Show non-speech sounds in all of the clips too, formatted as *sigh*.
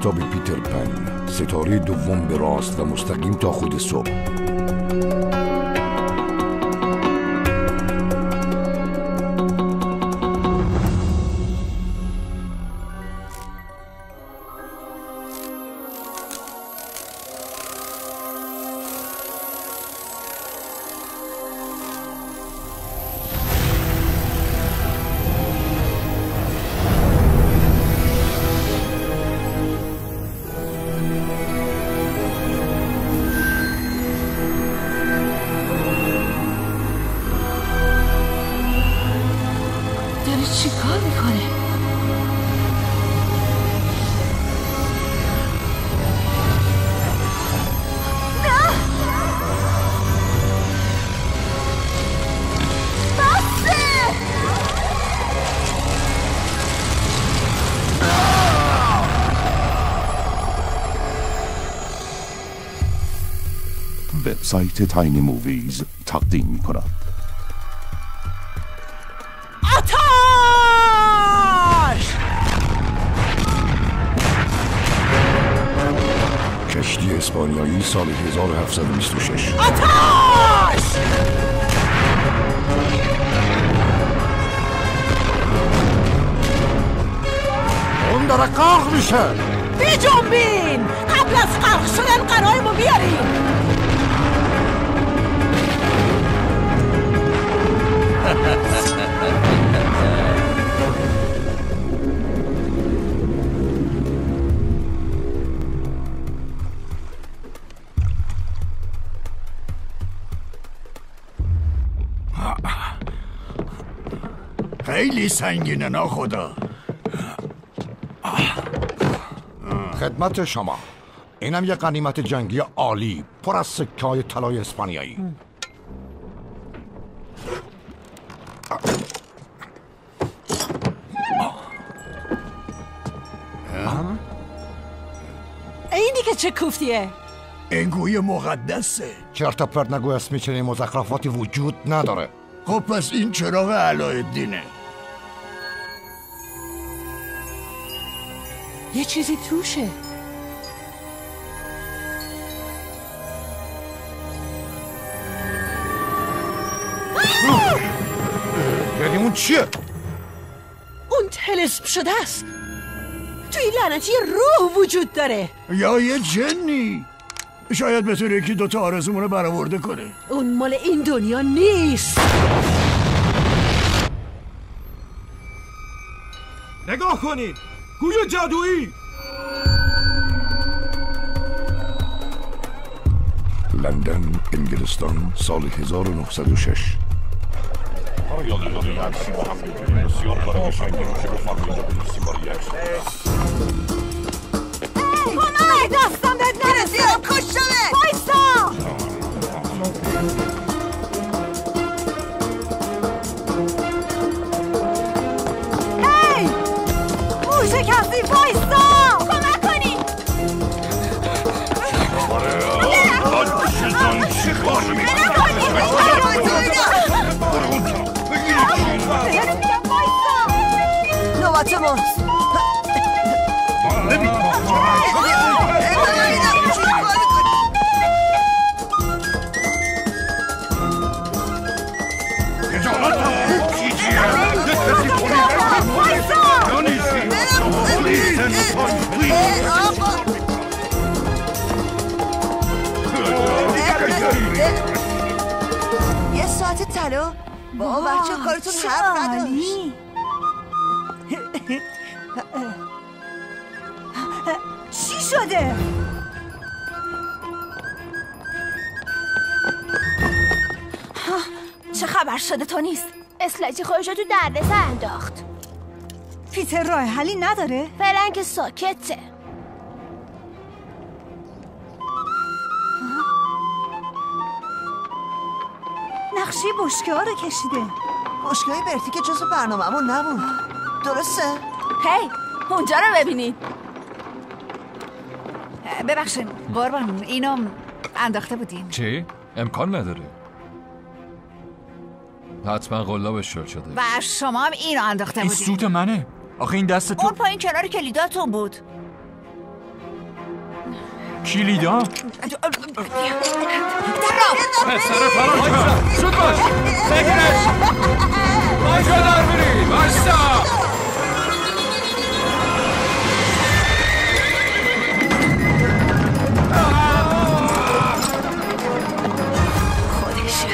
کتاب پیتر پن. ستاره دوم به راست و مستقیم تا خود صبح. وبسایت تاینی موویز تقدیم می کند آتاش کشتی اسپانیایی سال 1726 آتاش اون داره غرق میشه. بی جنبین قبل از غرق شدن قرارمو بیاریم خیلی سنگینه نا خدا خدمت شما. اینم یه قنیمت جنگی عالی پر از سکه های طلای اسپانیایی. چه کوفتیه؟ این گوی مقدسه. چرت و پرت نگو اسمی چنین مزخرفاتی وجود نداره. خب پس این چراغ علایالدینه. یه چیزی توشه. یعنی اون چیه؟ اون تلسم شده است. توی لعنتی روح وجود داره؟ یا یه جنی. شاید بتونه یکی دوتا آرزومون رو برآورده کنه. اون مال این دنیا نیست. نگاه کنید. گوی جادویی. لندن انگلستان سال 1906 کمک دستم بهت نرسه کشتمه طلا با بچه کارتون حرف نداشت چی شده؟ چه خبر شده تو نیست؟ اسلجی خودش تو دردسر انداخت پیتر راه حلی نداره؟ فعلا که ساکته نقشه بشکه ها رو کشیده. مشکلی برتی که جز برنامه‌مون نبود. درسته؟ هی اونجا رو ببینید. ببخشید قربان اینو انداخته بودین. چی؟ امکان نداره. حتما قلابش شل شده. و شما هم اینو انداخته این بودین. سوت منه. آخه این دست تو اون پایین کنار کلیداتون بود. کلیدا؟ پسر فرار زود باش بگیرش کجا در میری باشتا خودشه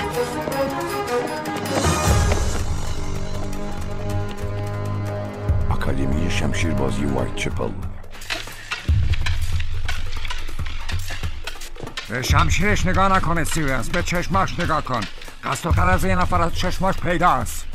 به شمشیرش نگاه نکن استیونز به چشماش نگاه کن. قصد و قرض یه نفر از چشماش پیداست.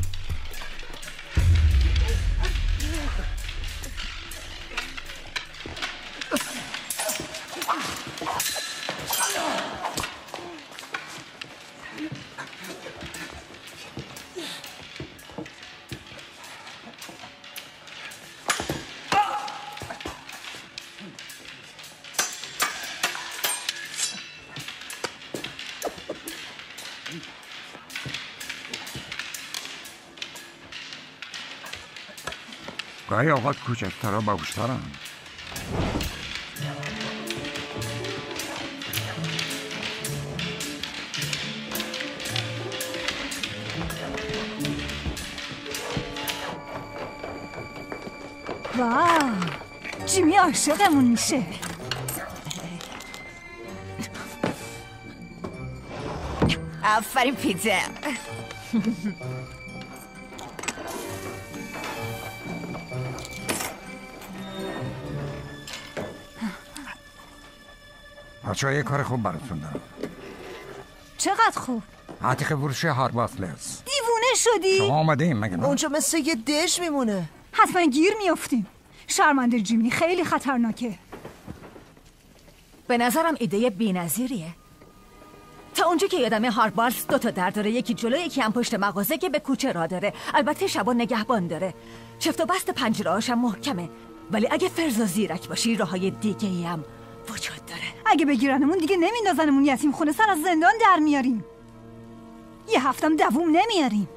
گاهی اوقات کوچکتر و باوشترن واو جیمی عاشقمون میشه. آفرین پیتر بچه یه کار خوب براتون دارم. چقدر خوب؟ عتیق فروشی هارباتلرز دیوونه شدی؟ شما آمده این مگه نه؟ اونجا مثل یه دش میمونه. حتما گیر میافتیم. شرمنده جیمی خیلی خطرناکه. به نظرم ایده بی‌نظیریه. تا اونجا که یادمه هاربارس دو تا در داره یکی جلو یکی هم پشت مغازه که به کوچه را داره. البته شبا نگهبان داره. چفت و بست پنجره هم محکمه. ولی اگه فرز و زیرک باشی راه های دیگه ای هم وجود داره اگه بگیرنمون دیگه نمیندازنمون یتیم خونه سر از زندان در میاریم یه هفتم دووم نمیاریم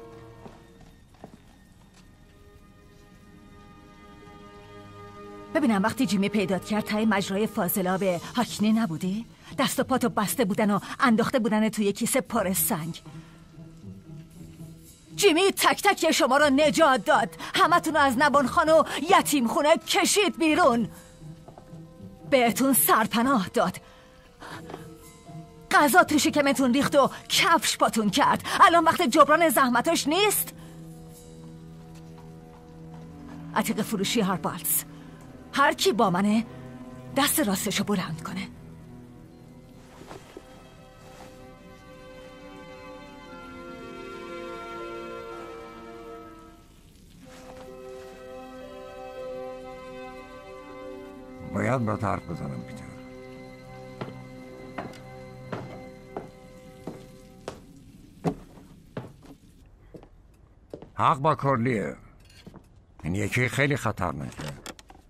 ببینم وقتی جیمی پیدات کرد تای مجرای فاضلاب هاکنی نبودی؟ دست و پاتو بسته بودن و انداخته بودن توی کیسه پر سنگ جیمی تک تک شما رو نجات داد همتون رو از نبانخان و یتیم خونه کشید بیرون بهتون سرپناه داد. غذا تو شکمتون ریخت و کفش پاتون کرد. الان وقت جبران زحمتاش نیست. عتیق فروشی هاربالز. هر کی با منه دست راستشو بلند کنه. باید با حرف بزنم پیتر حق با کرلیه این یکی خیلی خطرناکه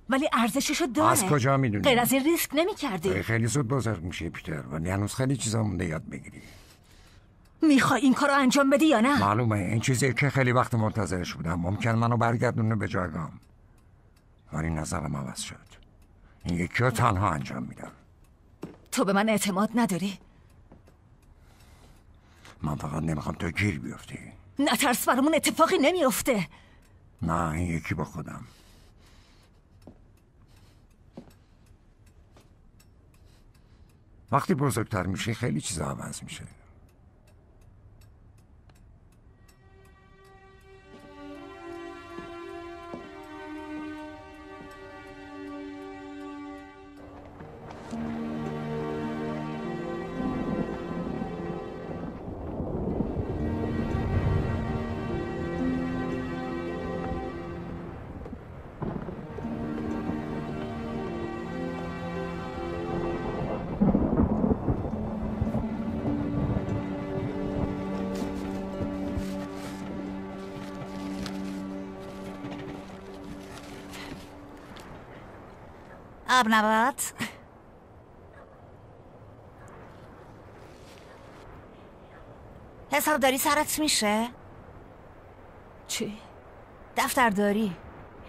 ولی ارزششو داره از کجا می‌دونی؟ غیر از این ریسک نمی کردی خیلی زود بزرگ میشه پیتر ولی هنوز خیلی چیزا مونده یاد بگیری می‌خوای این کارو انجام بدی یا نه؟ معلومه این چیزی که خیلی وقت منتظرش بودم ممکن منو برگردونه به جایگام ولی نظرم عوض شد این یکی رو تنها انجام میدم. تو به من اعتماد نداری؟ من فقط نمی‌خوام تو گیر بیفتی. نترس برامون اتفاقی نمیافته. نه این یکی با خودم. وقتی بزرگتر میشه خیلی چیزا عوض میشه. آب نبات حسابداری سرت میشه؟ چی؟ دفترداری.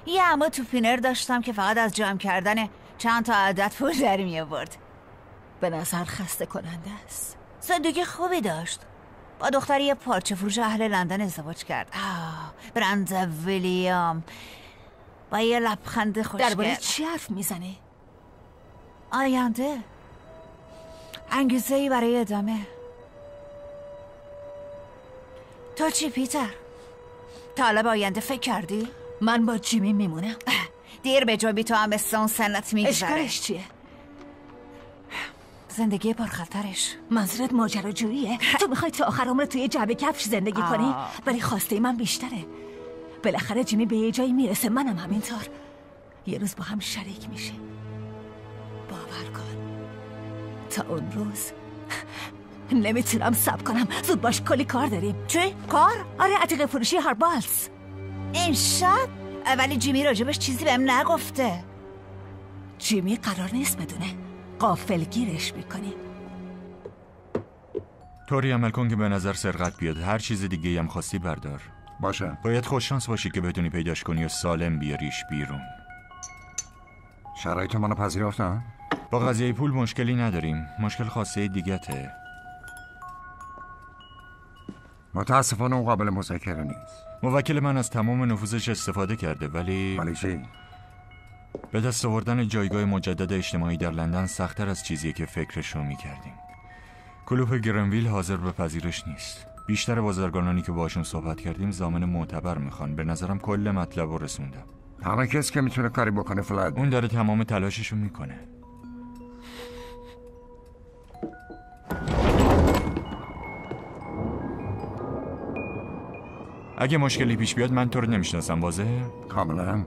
یه اما تو پینر داشتم که فقط از جمع کردن چند تا عدد پول در می آورد به نظر خسته کننده است. زندگی خوبی داشت. با دختری یه پارچه فروش اهل لندن ازدواج کرد. آه برند ویلیام. با یه لبخند خوشگل. درباره چی حرف می‌زنی؟ آینده. انگیزه ای برای ادامه. تو چی پیتر؟ تا حالا به آینده فکر کردی؟ من با جیمی میمونم. دیر به جا بی تو هم به سنت میگذره اشکالش چیه؟ زندگی پرخطرش منظورت ماجراجوییه. *laughs* تو می‌خوای تا آخر عمرت توی جعبه کفش زندگی آه. کنی؟ ولی خواسته من بیشتره. بالاخره جیمی به یه جایی می‌رسه. منم همینطور. یه روز با هم شریک میشیم. باور کن. تا اون روز. نمی‌تونم سب کنم. زود باش کلی کار داریم. چی؟ کار؟ آره عتیق فروشی هاربالز این شب؟ ولی جیمی راجبش چیزی بهم نگفته. جیمی قرار نیست بدونه قافل گیرش می‌کنی. طوری عمل کن که به نظر سرقت بیاد. هر چیز دیگه هم خواستی بردار. باشه. باید خوششانس باشی که بتونی پیداش کنی و سالم بیاریش بیرون. شرایط منو پذیرفتن؟ با قضیه پول مشکلی نداریم. مشکل خاصه دیگته. متاسفانه اون قابل مذاکره نیست. موکل من از تمام نفوذش استفاده کرده ولی ولی چی؟ به دست آوردن جایگاه مجدد اجتماعی در لندن سختتر از چیزیه که فکرش رو می‌کردیم. کلوپ گرنویل حاضر به پذیرش نیست. بیشتر بازرگانانی که باشون صحبت کردیم زامن معتبر می‌خوان. به نظرم کل مطلب رو رسوندم. تنها کسی که می‌تونه کاری بکنه فلد اون داره تمام تلاشش رو می‌کنه. اگه مشکلی پیش بیاد من تو رو نمی‌شناسم واضحه؟ کاملا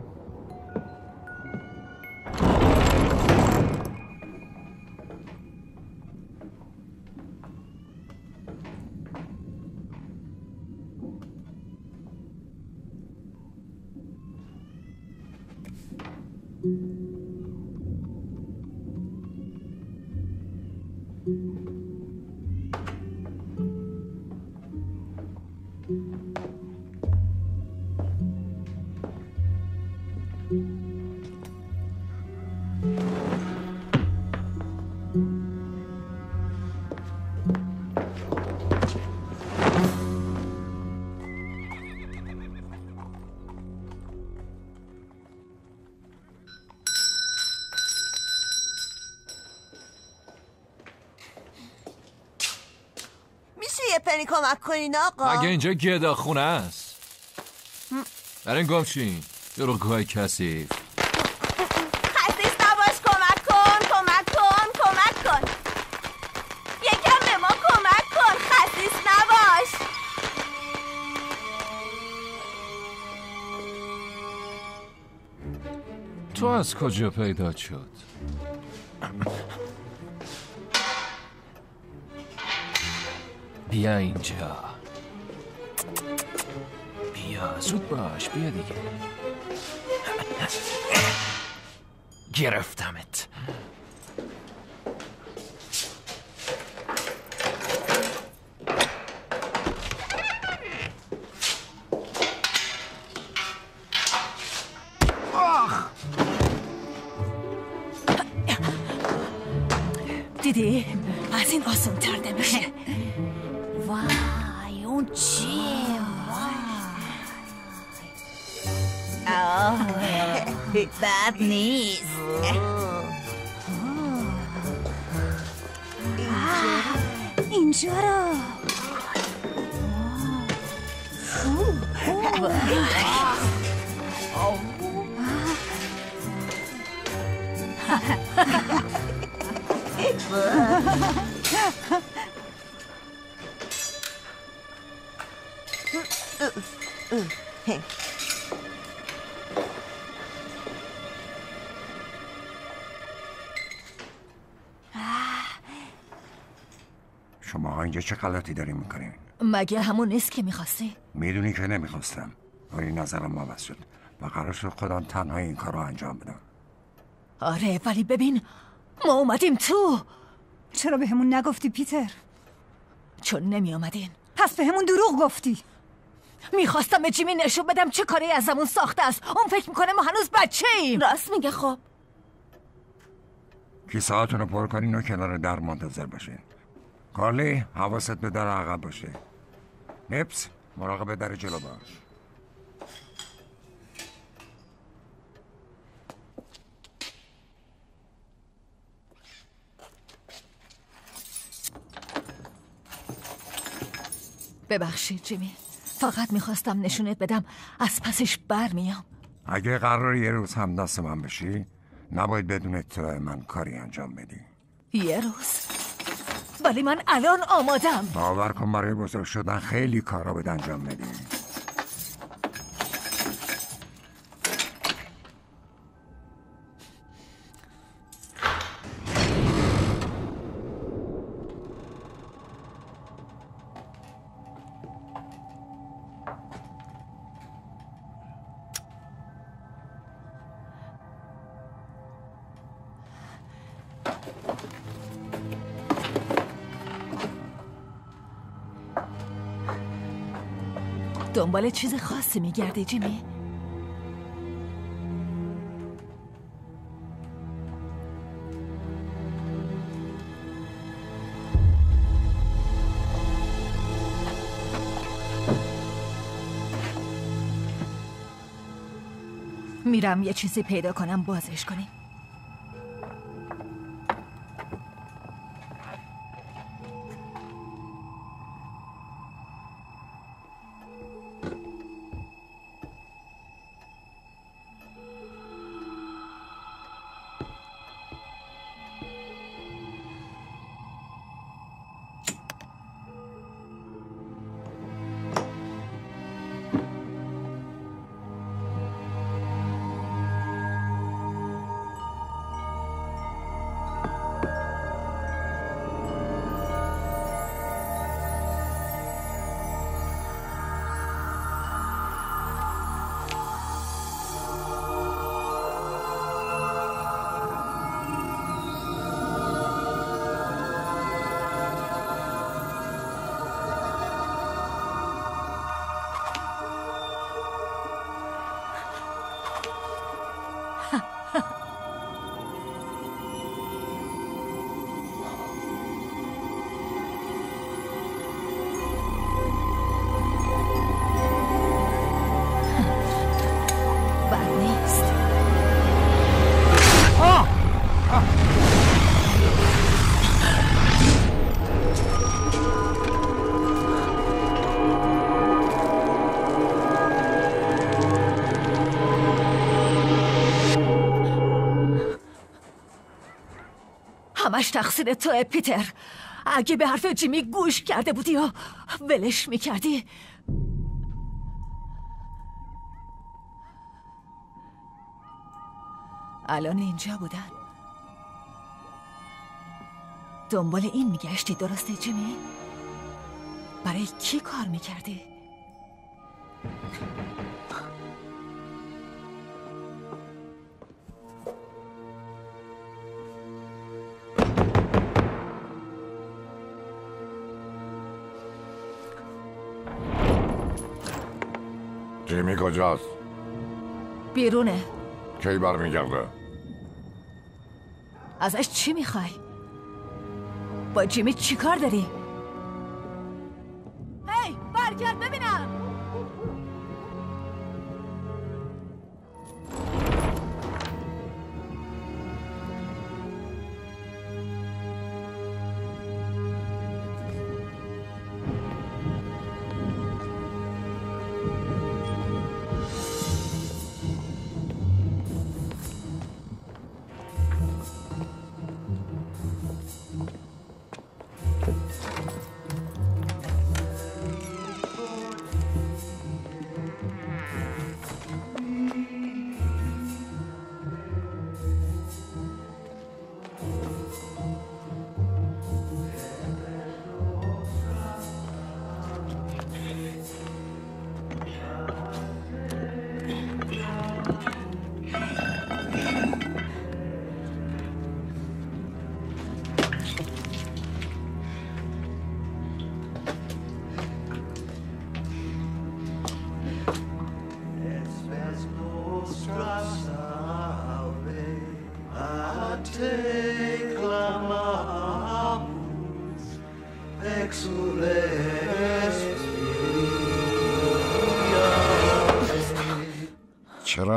کنین آقا؟ مگه اینجا گدا خونه است؟ برین گم شین. دروغگوهای کثیف. خستیس نباش کمک کن کمک کن کمک کن. یکم به ما کمک کن خستیس نباش. تو از کجا پیدا شد؟ بیا اینجا بیا زود باش بیا دیگه گرفتمت دیدی بد نیست اینجا رو شما اینجا چه غلطی دارین می‌کنین. مگه همون نیست که می‌خواستی؟ می‌دونی که نمی‌خواستم. ولی نظرم عوض شد. و قرار شد خودم تنها این کار رو انجام بدم. آره ولی ببین ما اومدیم تو. چرا به همون نگفتی پیتر؟ چون نمی اومدین پس به همون دروغ گفتی. می‌خواستم به جیمی نشون بدم چه کاری ازمون ساخته است. اون فکر می‌کنه ما هنوز بچه ایم راست میگه خب. کیسه هاتون رو پر کنین و کنار در منتظر باشین. کارلی حواست به در عقب باشه. نپس مراقب در جلو باش. ببخشید جیمی. فقط می‌خواستم نشونت بدم. از پسش برمیام. اگه قرار یه روز هم دست من بشی نباید بدون اطلاع من کاری انجام بدی. یه روز؟ ولی من الان آمادم. باور کن برای بزرگ شدن خیلی کارا باید انجام بدی دنبال چیز خاصی میگردی جیمی؟ میرم یه چیزی پیدا کنم بازش کنیم. همش تقصیر توه پیتر اگه به حرف جیمی گوش کرده بودی و ولش می‌کردی الان اینجا بودن دنبال این میگشتی درسته جیمی؟ برای کی کار می‌کردی؟ بیرونه کی برمیگرده ازش چی می‌خوای؟ با جیمی چی کار داری؟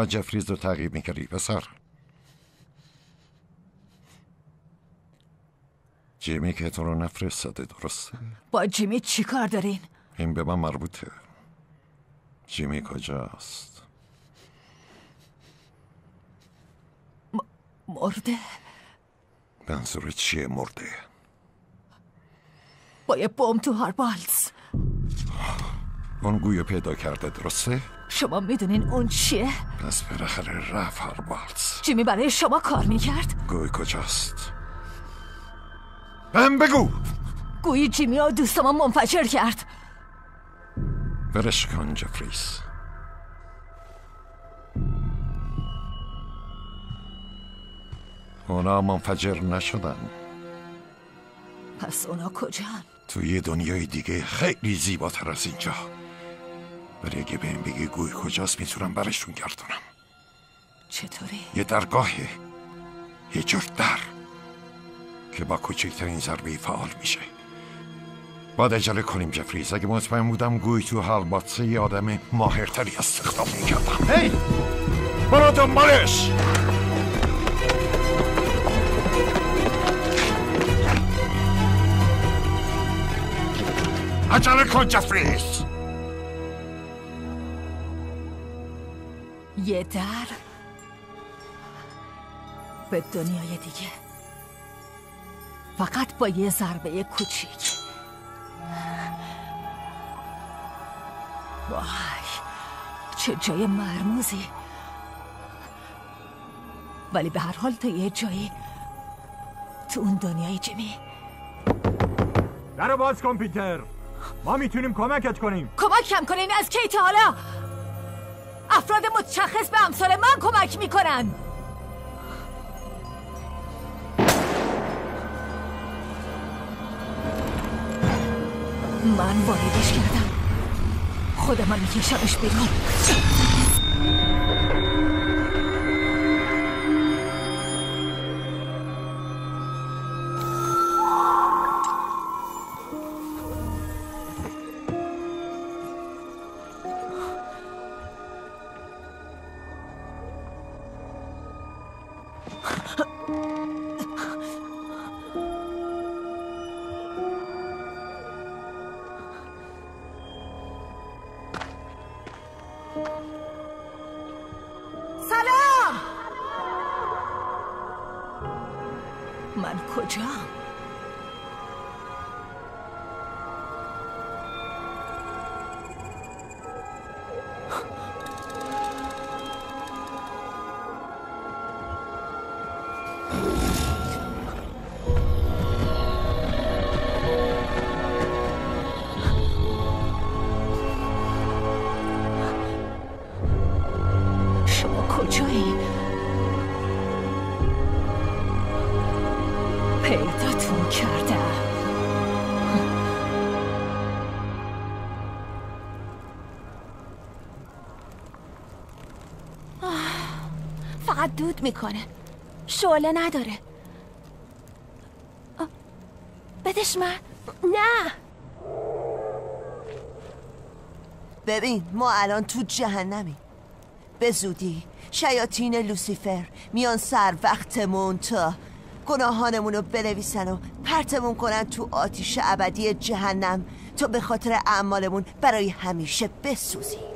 چرا جفریز رو تعقیب می‌کردی پسر. جیمی که تو رو نفرستاده درسته با جیمی چی کار دارین؟ این به من مربوطه. جیمی کجاست؟ مرده. منظور چیه مرده؟ با یه بوم تو هاربالز اون گویو پیدا کرده درسته؟ شما می‌دونین اون چیه؟ پس بالاخره رفت هاربالز جیمی برای شما کار می‌کرد؟ گوی کجاست؟ بهم بگو! گویی جیمی و دوستما منفجر کرد. برش کن جفریس. اونا منفجر نشدن. پس اونا کجان؟ تو یه دنیای دیگه خیلی زیباتر از اینجا. ولی اگه بهم بگی گوی کجاست می‌تونم برشون گردونم چطوری؟ یه درگاهه یه جور در که با کوچکترین ضربه فعال میشه. باید اجله کنیم جفریز. اگه مطمئن بودم گوی تو حال باتسه یه آدم ماهرتری استخدام می‌کردم. هی! برو دنبالش! عجله کن جفریز! یه در به دنیای دیگه. فقط با یه ضربه کوچیک. وای چه جای مرموزی. ولی به هر حال تو یه جایی تو اون دنیای جیمی. در باز کن پیتر. ما می‌تونیم کمکت کنیم. کمکم کنین از کی تا حالا؟ افراد متشخص به امثال من کمک می‌کنن. من واردش کردم. خودم میکشمش بیرون دود می‌کنه. شعله نداره. بدش من. نه. ببین ما الان تو جهنمی. به زودی شیاطین لوسیفر میان سر وقتمون تا گناهانمون رو بنویسن و پرتمون کنن تو آتیش ابدی جهنم تا به خاطر اعمالمون برای همیشه بسوزی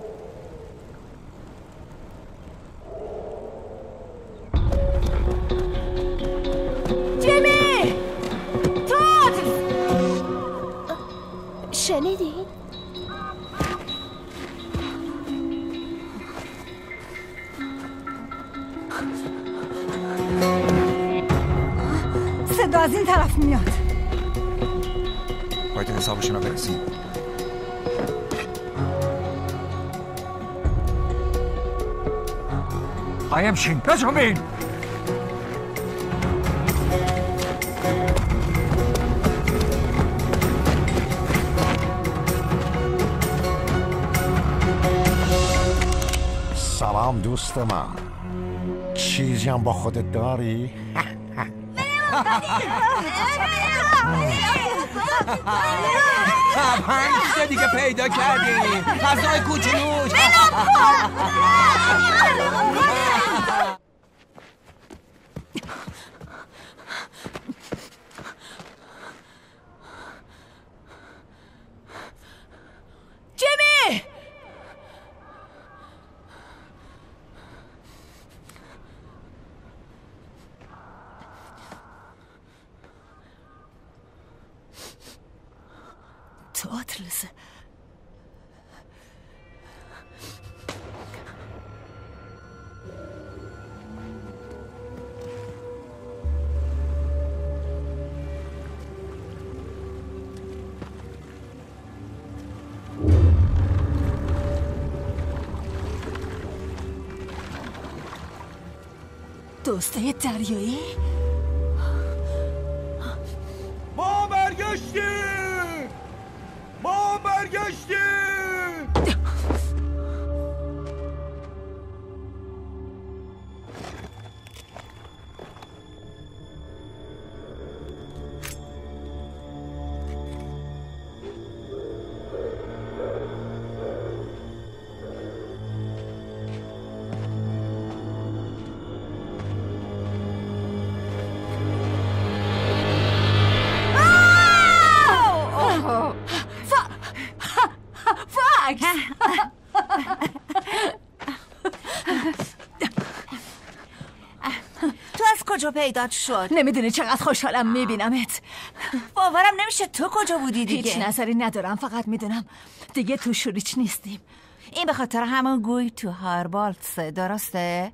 قایم شین بجنبین سلام دوست من چیزی هم با خودت داری؟ پنج تا دیگه پیدا کردیم غذای کوچولوش دوسته دریایی ما برگشتیم! ما برگشتیم! پیدات شد. نمی‌دونی چقدر خوشحالم میبینمت. باورم نمیشه تو کجا بودی دیگه. هیچ نظری ندارم فقط می‌دونم دیگه تو شوریچ نیستیم. این به خاطر همون گوی تو هاربالتسه درسته؟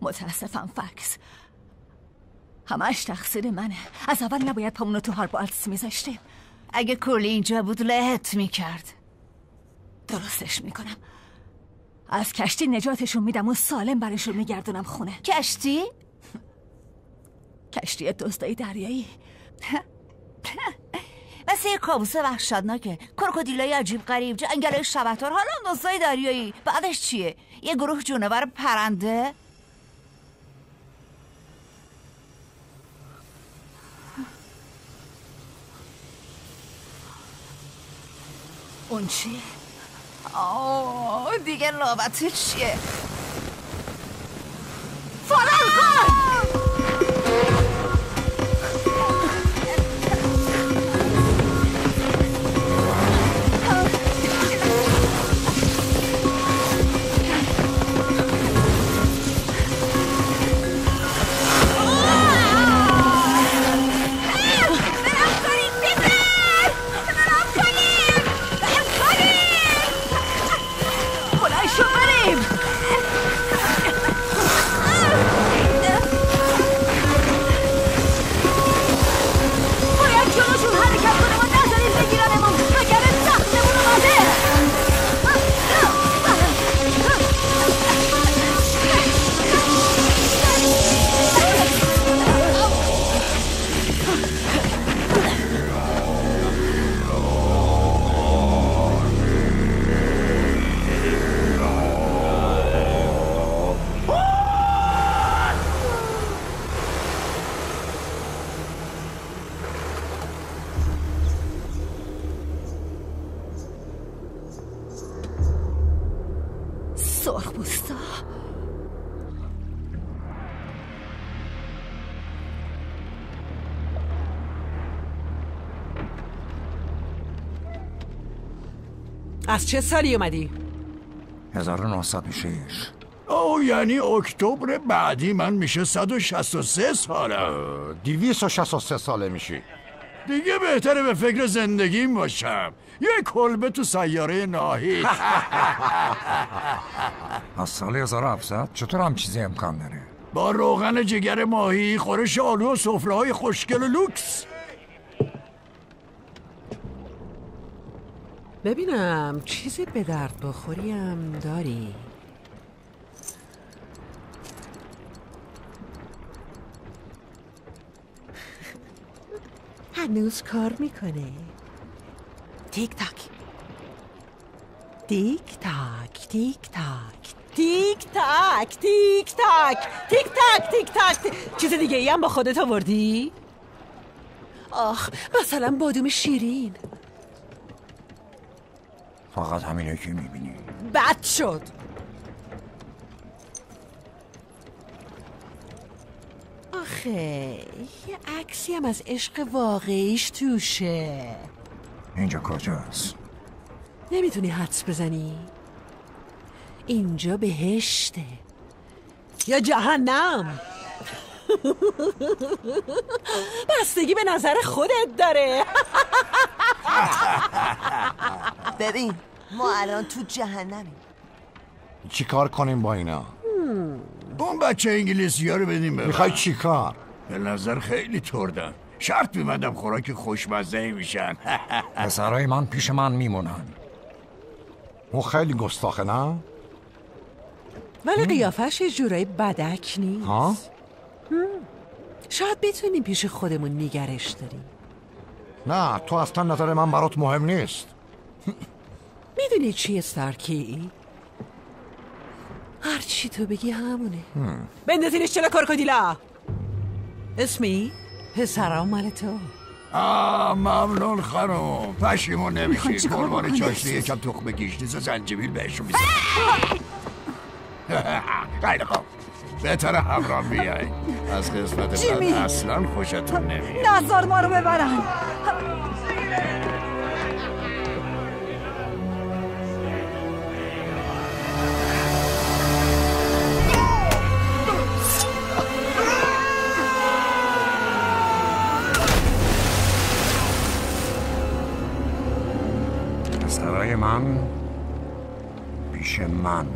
متاسفم فکس. همش تقصیر منه. از اول نباید پامونو تو هاربالتس میذاشتیم. اگه کلی اینجا بود لهت می‌کرد. درستش می‌کنم. از کشتی نجاتشون میدم و سالم برشون میگردونم خونه. کشتی؟ کشتی دوستای دریایی. *laughs* مثل یه کابوس وحشتناکه کروکودیلای عجیب غریب جنگل شبهتر حالا هم دوستای دریایی. بعدش چیه؟ یه گروه جونور پرنده؟ اون چیه؟ آه دیگه نوبت چیه فرار کن! چه سالی اومدی؟ 1906 او یعنی اکتبر بعدی من میشه 163 سالم 263 ساله. میشی. دیگه بهتره به فکر زندگیم باشم. یه کلبه تو سیاره ناهی. *laughs* از سال 1700 چطور هم چیزی امکان داره؟ با روغن جگر ماهی خورش آلو و سفره های خوشگل و لوکس. ببینم چیزی به درد بخوریم داری؟ هنوز کار می‌کنه. تیک تاک. تیک تاک تیک تاک. تیک تاک تیک تاک. تیک تاک تیک تاک. چیز دیگه ای هم با خودت آوردی؟ آخ مثلا بادوم شیرین. فقط همینه که می‌بینی. بد شد. آخه یه عکسی هم از عشق واقعیش توشه. اینجا کجاست؟ نمی‌تونی حدس بزنی؟ اینجا بهشته. یا جهنم. *laughs* بستگی به نظر خودت داره. *laughs* ببین ما الان تو جهنمیم. چی کار کنیم با اینا؟ اون بچه انگلیسی ها رو بدیم به می‌خوای من. چی کار؟ به نظر خیلی تردن. شرط میبندم خوراک خوشمزه میشن. *laughs* پسرای من پیش من میمونن. اون خیلی گستاخه نه؟ ولی قیافش یه جورایی بدک نیست. ها؟ شاید بتونیم پیش خودمون نگرش داریم. نه تو اصلا نظر من برات مهم نیست. *laughs* می‌دونی چیه سارکی؟ هر چی تو بگی همونه. بندازینش چلا کارکودیلا اسمی؟ پسرام مال تو. آه ممنون خانم. پشیمون نمیشید قربان؟ چاشنی یکم تخم گیشنیز و زنجبیل بهشون میزن *laughs* خیلی خوب. بهتر همراه بیای. از قسمت. بعد اصلا خوشتون نمیاد. نزار ما رو ببرن. پسرای من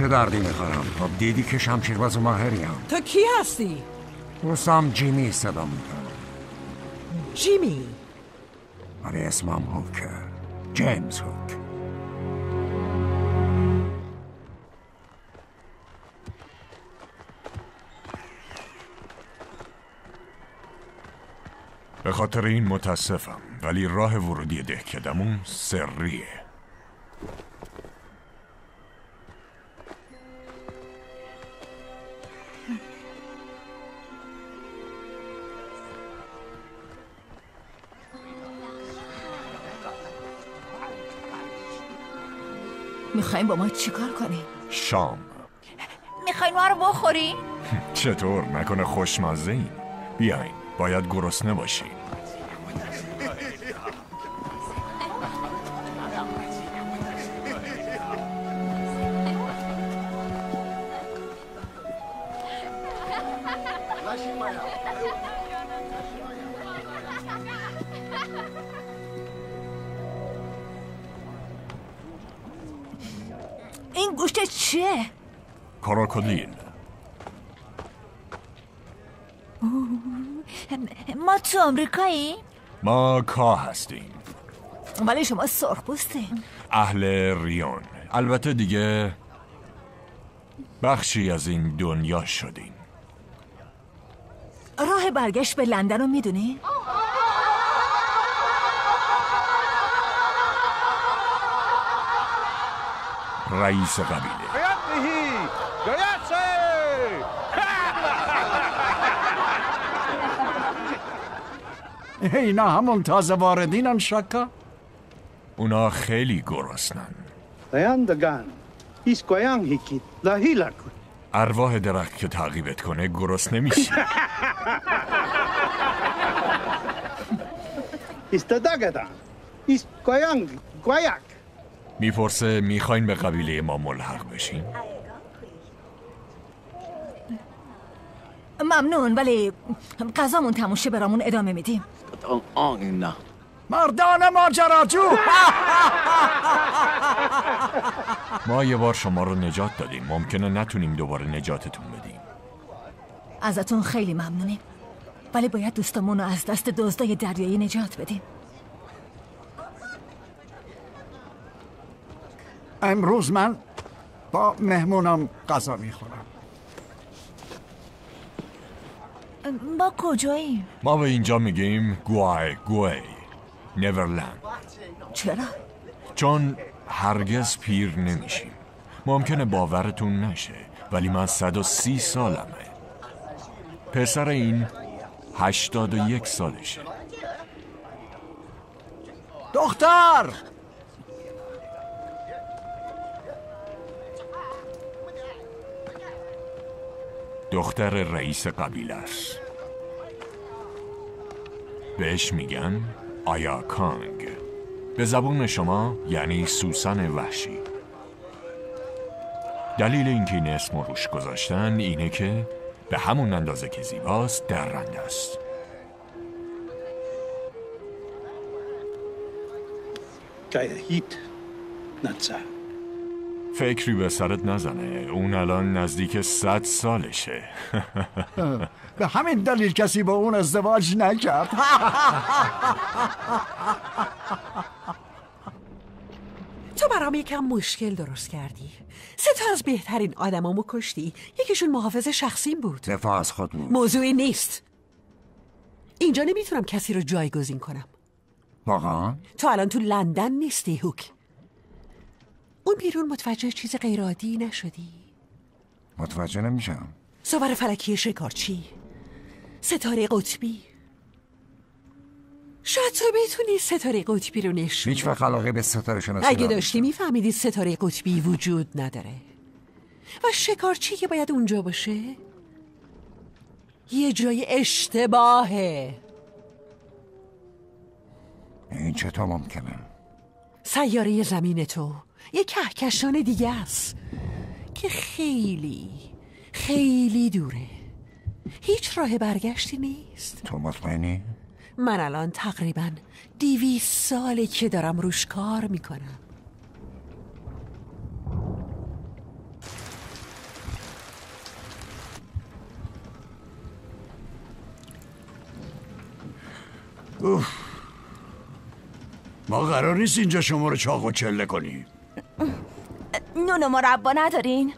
چه دردی می‌خورم؟ خب دیدی که شمشیرباز ماهریم تو کی هستی؟ دوستم جیمی صدا می‌کنم جیمی؟ آره اسمم هوکه جیمز هوک به خاطر این متاسفم ولی راه ورودی دهکدمون سریه. می‌خوایم با ما چیکار کنیم؟ شام. می‌خواین ما رو بخورین؟ *laughs* چطور؟ نکنه خوشمزه این بیاین. باید گرسنه باشین. چیه؟ کروکودیل ما تو آمریکایی؟ ما کا هستیم ولی شما سرخ پوستین اهل ریون البته دیگه بخشی از این دنیا شدیم راه برگشت به لندن رو می‌دونی؟ رئیس قبیله اینا همون تازه واردینن شکا. اونا خیلی گرسنن. Dayandagan, iskoyang hikit, lahilak. ارواح درخت که تعقیبت کنه ist *laughs* der Dagadan. Ist Goyang, Goyak. می‌پرسه می‌خواین به قبیله ما ملحق بشین ممنون ولی غذامون تموم شه برامون ادامه میدیم. نه. مردان ماجراجو! ما یه بار شما رو نجات دادیم. ممکنه نتونیم دوباره نجاتتون بدیم. ازتون خیلی ممنونیم. ولی باید دوستمون رو از دست دزدای دریایی نجات بدیم. امروز من با مهمونم غذا می‌خورم. با کجایی؟ ما به اینجا میگیم گوای گوی نیورلند. چرا؟ چون هرگز پیر نمیشیم. ممکنه باورتون نشه ولی من 130 سالمه. پسر این 81 سالشه. دختر! دختر رئیس قبیله است بهش میگن آیا کانگ به زبون شما یعنی سوسن وحشی دلیل اینکه این اسم رو روش گذاشتن اینه که به همون اندازه که زیباست درنده است Kaya hit. Natsa. فکری به سرت نزنه. اون الان نزدیک صد سالشه. *laughs* به همین دلیل کسی با اون ازدواج نکرد. *laughs* تو برام یکم مشکل درست کردی. سه تا از بهترین آدمامو کشتی. یکیشون محافظ شخصیم بود. دفاع از خود بود موضوعی نیست. اینجا نمی‌تونم کسی رو جایگزین کنم. واقعا؟ تو الان تو لندن نیستی هوک. اون بیرون متوجه چیز غیرعادی نشدی؟ متوجه نمیشم. سوار فلکی شکارچی. ستاره قطبی. شاید تو بتونی ستاره قطبی رو نشون هیچ وقت علاقه به ستاره شناسی اگه. داشتی میفهمیدی ستاره قطبی وجود نداره. و شکارچی که باید اونجا باشه یه جای اشتباهه. این چطور ممکنه؟ سیاره زمین تو. یه کهکشان دیگه است. که خیلی خیلی دوره. هیچ راه برگشتی نیست. تو مطمئنی؟ من الان تقریبا دیویس ساله که دارم روش کار می‌کنم. اوف. ما قرار نیست اینجا شما رو چاق و چله کنیم. نون و مربا ندارین؟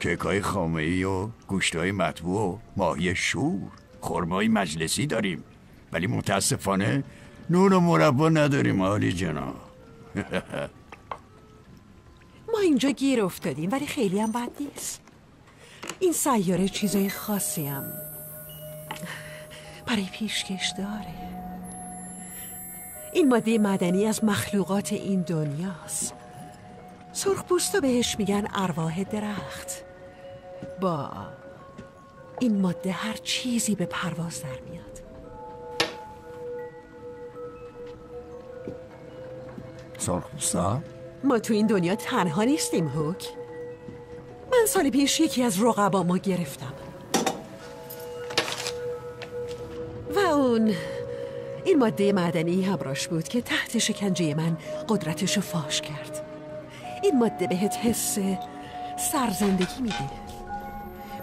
کیکای خامه ای و گوشتای مطبوع و ماهی شور. خرمای مجلسی داریم. ولی متاسفانه نون و مربا نداریم عالی جناب. ما اینجا گیر افتادیم ولی خیلی هم بد نیست. این سیاره چیزای خاصی هم. برای پیشکش داره. این ماده مدنی از مخلوقات این دنیاست. سرخپوستا بهش میگن ارواح درخت. با این ماده هر چیزی به پرواز در میاد. سرخپوستا ما تو این دنیا تنها نیستیم هوک. من سال پیش یکی از رقبا گرفتم. و اون این ماده معدنی همراش بود که تحت شکنجه من قدرتش رو فاش کرد. این ماده بهت حس سرزندگی میده.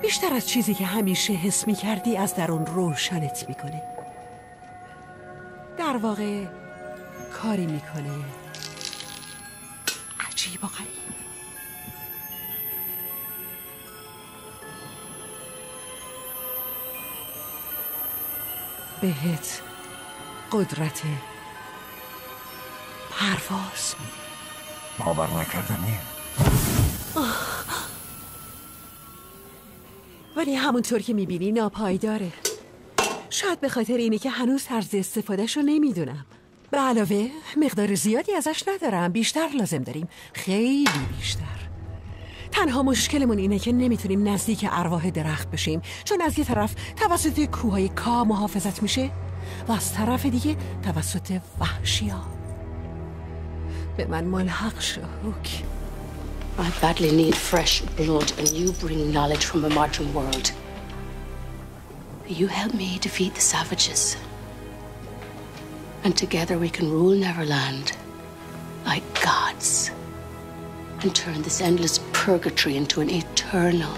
بیشتر از چیزی که همیشه حس می‌کردی از درون روشنت می‌کنه. در واقع کاری می‌کنه. عجیب و غریب. بهت قدرت پرواز. باور نکردنیه ولی همونطور که می‌بینی ناپایداره. شاید به خاطر اینه که هنوز طرز استفادهش رو نمی‌دونم. به علاوه مقدار زیادی ازش ندارم. بیشتر لازم داریم. خیلی بیشتر. تنها مشکلمون اینه که نمی‌تونیم نزدیک ارواح درخت بشیم چون از یه طرف توسط کوههای کا محافظت میشه و از طرف دیگه توسط وحشی ها به من ملحق شو I badly need fresh blood, and you bring knowledge from a modern world. You help me defeat the savages. And together we can rule Neverland like gods and turn this endless purgatory into an eternal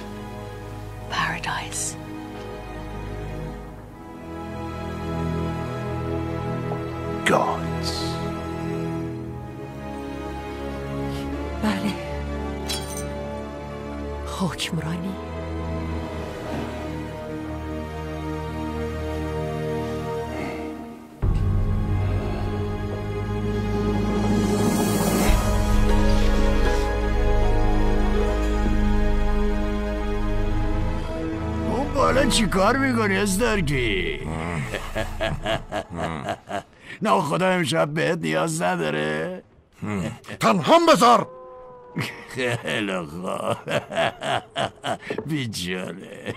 paradise. Gods. بله حکمرانی چی کار می‌کنی استرکی؟ نه خدا امشب بهت نیاز نداره. تنها بذار. خیلی خوب. بیچاره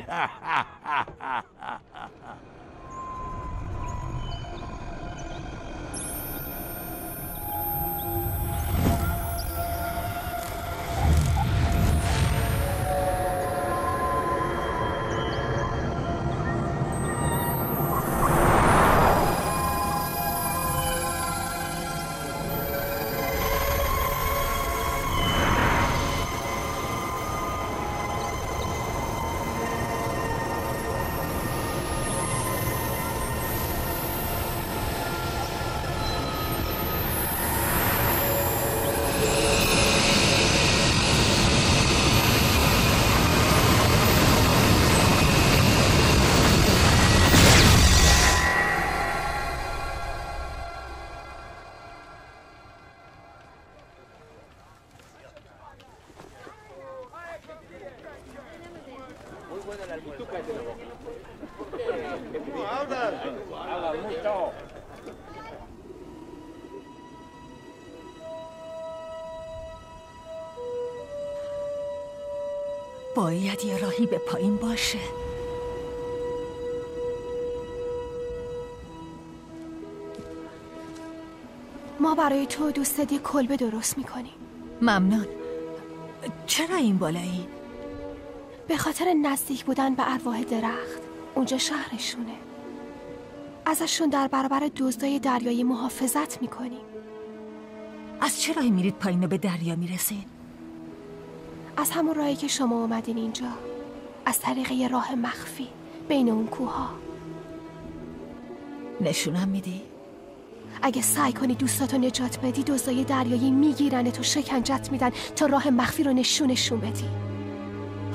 باید یه راهی به پایین باشه. ما برای تو دوستت یه کلبه درست می‌کنیم. ممنون. چرا این بالایی؟ به خاطر نزدیک بودن به ارواح درخت. اونجا شهرشونه. ازشون در برابر دزدای دریایی محافظت می‌کنیم. از چه راهی میرید پایین و به دریا می‌رسین؟ از همون راهی که شما اومدین اینجا از طریق یه راه مخفی بین اون کوها نشونم میدی؟ اگه سعی کنی دوستاتو نجات بدی دزدای دریایی میگیرنت و شکنجت میدن تا راه مخفی رو نشونشون بدی.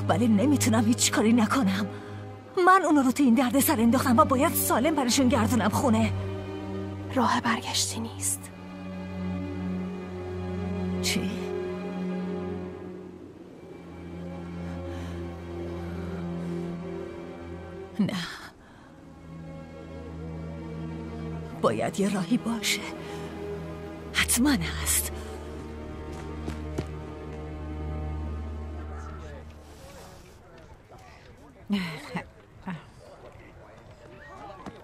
ولی نمی‌تونم هیچ کاری نکنم. من اونو رو تو این درد سر انداختم و باید سالم برشون گردونم خونه. راه برگشتی نیست. چی؟ نه. باید یه راهی باشه. حتما هست.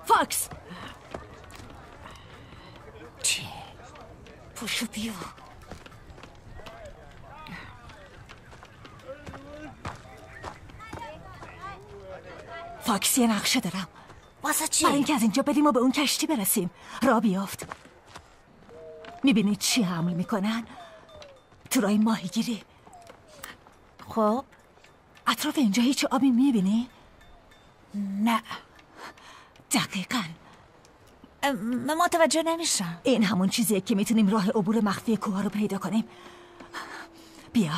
فاکس! چی؟ پوشو بیا فاکس یه نقشه دارم. واسه چی؟ برای اینکه از اینجا بریم و به اون کشتی برسیم. را بیافت. می‌بینید چی حمل می‌کنن؟ تو رای ماهیگیری. خب؟ اطراف اینجا هیچ آبی می‌بینی؟ نه. دقیقا. من متوجه نمیشم. این همون چیزیه که می‌تونیم راه عبور مخفی کوه رو پیدا کنیم. بیا.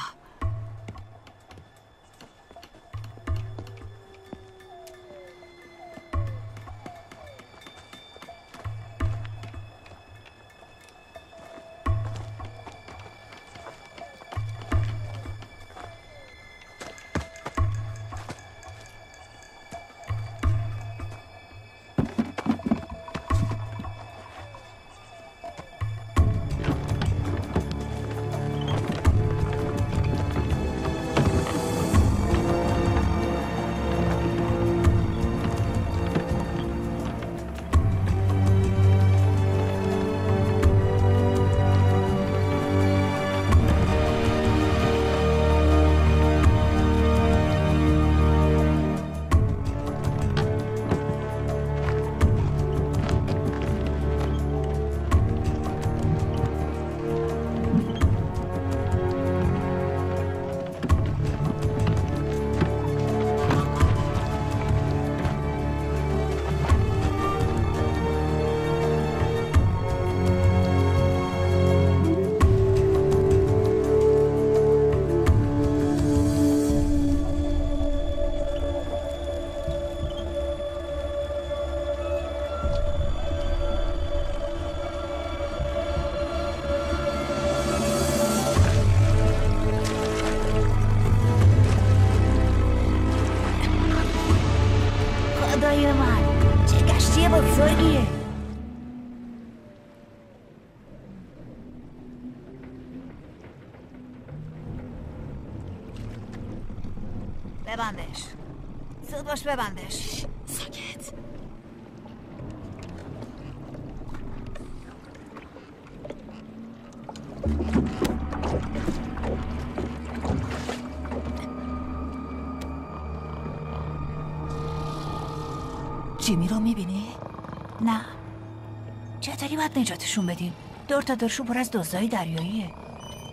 باید نجاتشون بدیم. دور تا دورشون پر از دزدای دریاییه.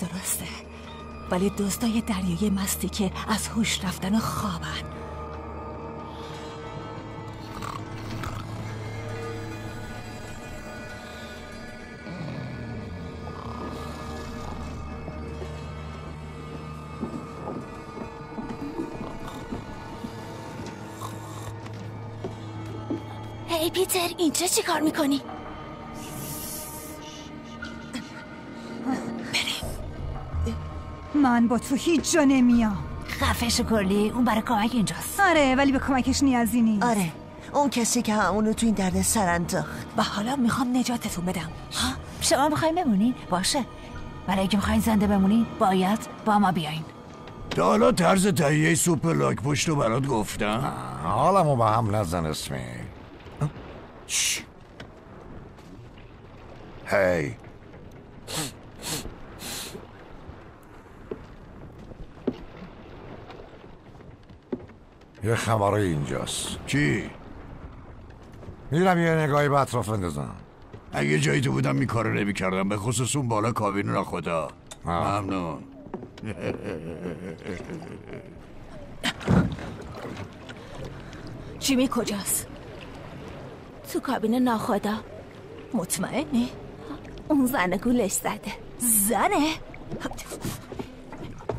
درسته. ولی دزدای دریایی مستی که از هوش رفتن و خوابن. هی پیتر اینجا چی کار می‌کنی؟ من با تو هیچ جا نمیام. خفش کلی اون برای کمک اینجاست. آره ولی به کمکش نیازی نیست. آره اون کسی که همونو تو این درد سر انداخت. و حالا می‌خوام نجاتتون بدم. ها؟ شما می‌خواین بمونین باشه. ولی اگه می‌خواین زنده بمونین باید با ما بیاین. تا حالا طرز تهیه سوپ لاک پشت رو برات گفتم. حالمو با هم نزن اسمی. هی. یه خبره اینجاست چی؟ میرم یه نگاهی به اطراف بندازم اگه جایی تو بودم می کارو نمی کردم به خصوص اون بالا کابین را خدا ممنون *laughs* جیمی کجاست؟ تو کابین ناخدا مطمئنی؟ اون زن گولش زده زنه؟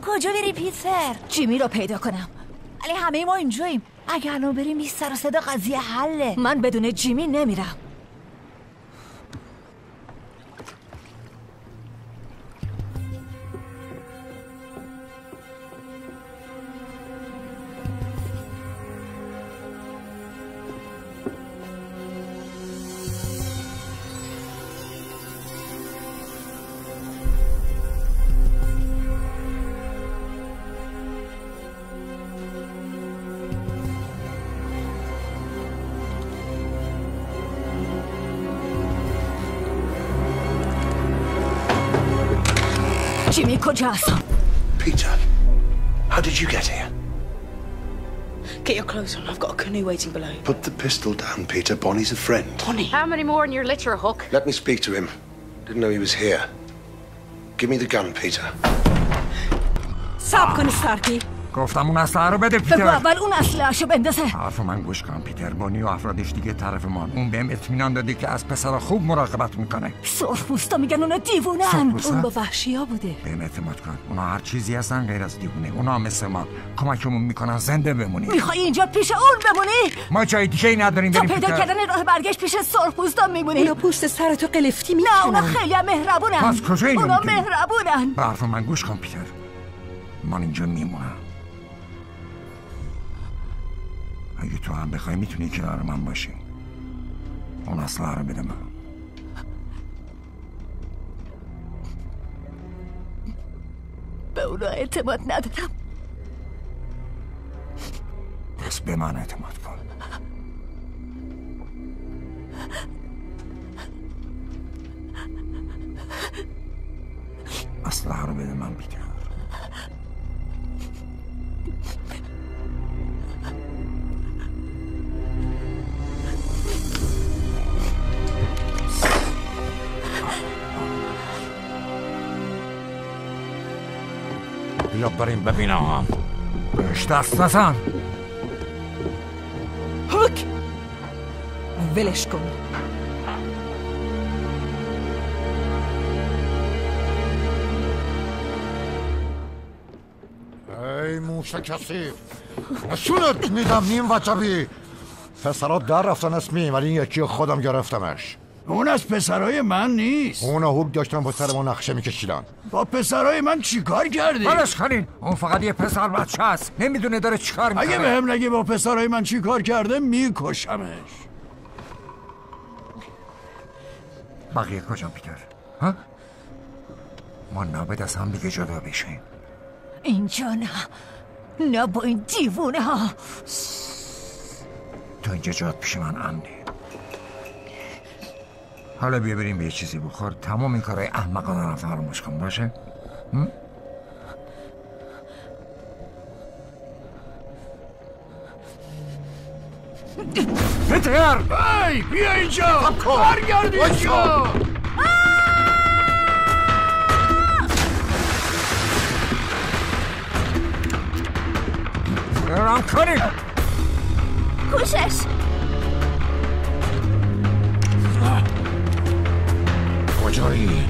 کجا بری پیتر؟ جیمی رو پیدا کنم ولی همه ما اینجاییم. اگه الان بریم این سر و صدا قضیه حله. من بدون جیمی نمیرم. Peter, how did you get here? Get your clothes on. I've got a canoe waiting below. Put the pistol down, Peter. Bonnie's a friend. Bonnie? How many more in your litter, Hook? Let me speak to him. Didn't know he was here. Give me the gun, Peter. Stop, Starkey. گفتم اون اسلحه رو بده بگو پیتر اول اون اسلحه‌شو بندازه. حرف من گوش کن پیتر. بونی و افرادش دیگه طرف ما. اون بهم اطمینان داده که از پسر خوب مراقبت می‌کنه. سرخپوستا میگن اونا دیوونن؟ اون با وحشیا بوده. بهم اعتماد کن. اونا هر چیزی هستن غیر از دیوونه. اونا مثل ما. کمکمون می‌کنن زنده بمونیم می‌خوای اینجا پیش اون بمونی؟ ما جای دیگه ای نداریم تا بریم پیدا پیتر. کردن راه برگشت پیش سرخپوستا میمونی. اونا پوست سر تو قلفتی می‌کنن. نه اونا خیلی مهربونن. پس کجا اونا؟ مهربونن. به حرف من گوش کن پیتر. من اینجا میمونم. اگه تو هم بخوای می‌تونی کنار من باشی. اون اسلحه رو بده من. به اونا اعتماد ندارم. پس به من اعتماد کن. اسلحه رو بده من پیتر بیا بریم ببینم بهش دست نزن. هوک ولش کن. ای موش کثیف نشونت میدم نیم وجبی. پسرات در رفتن اسمی ولی این یکی خودم گرفتمش. اون از پسرای من نیست. اونا هوک داشتن با سر ما نقشه میکشیدن. با پسرای من چیکار کردی؟ ولش کنین اون فقط یه پسر بچه هست نمی‌دونه داره چیکار می‌کنه. اگه به هم نگه با پسرای من چیکار کرده میکشمش. بقیه کجا پیتر؟ ها؟ ما نباید از هم دیگه جدا بشیم. اینجا نه نه با این دیوونه ها. تو اینجا جات پیش من امنی حالا بیا بریم به یه چیزی بخور. تمام این کارهای احمقانه رو فراموش کن. باشه؟ هم؟ پیتر ای بیا اینجا! برگرد اینجا! رام کنی! کوشش! surgery.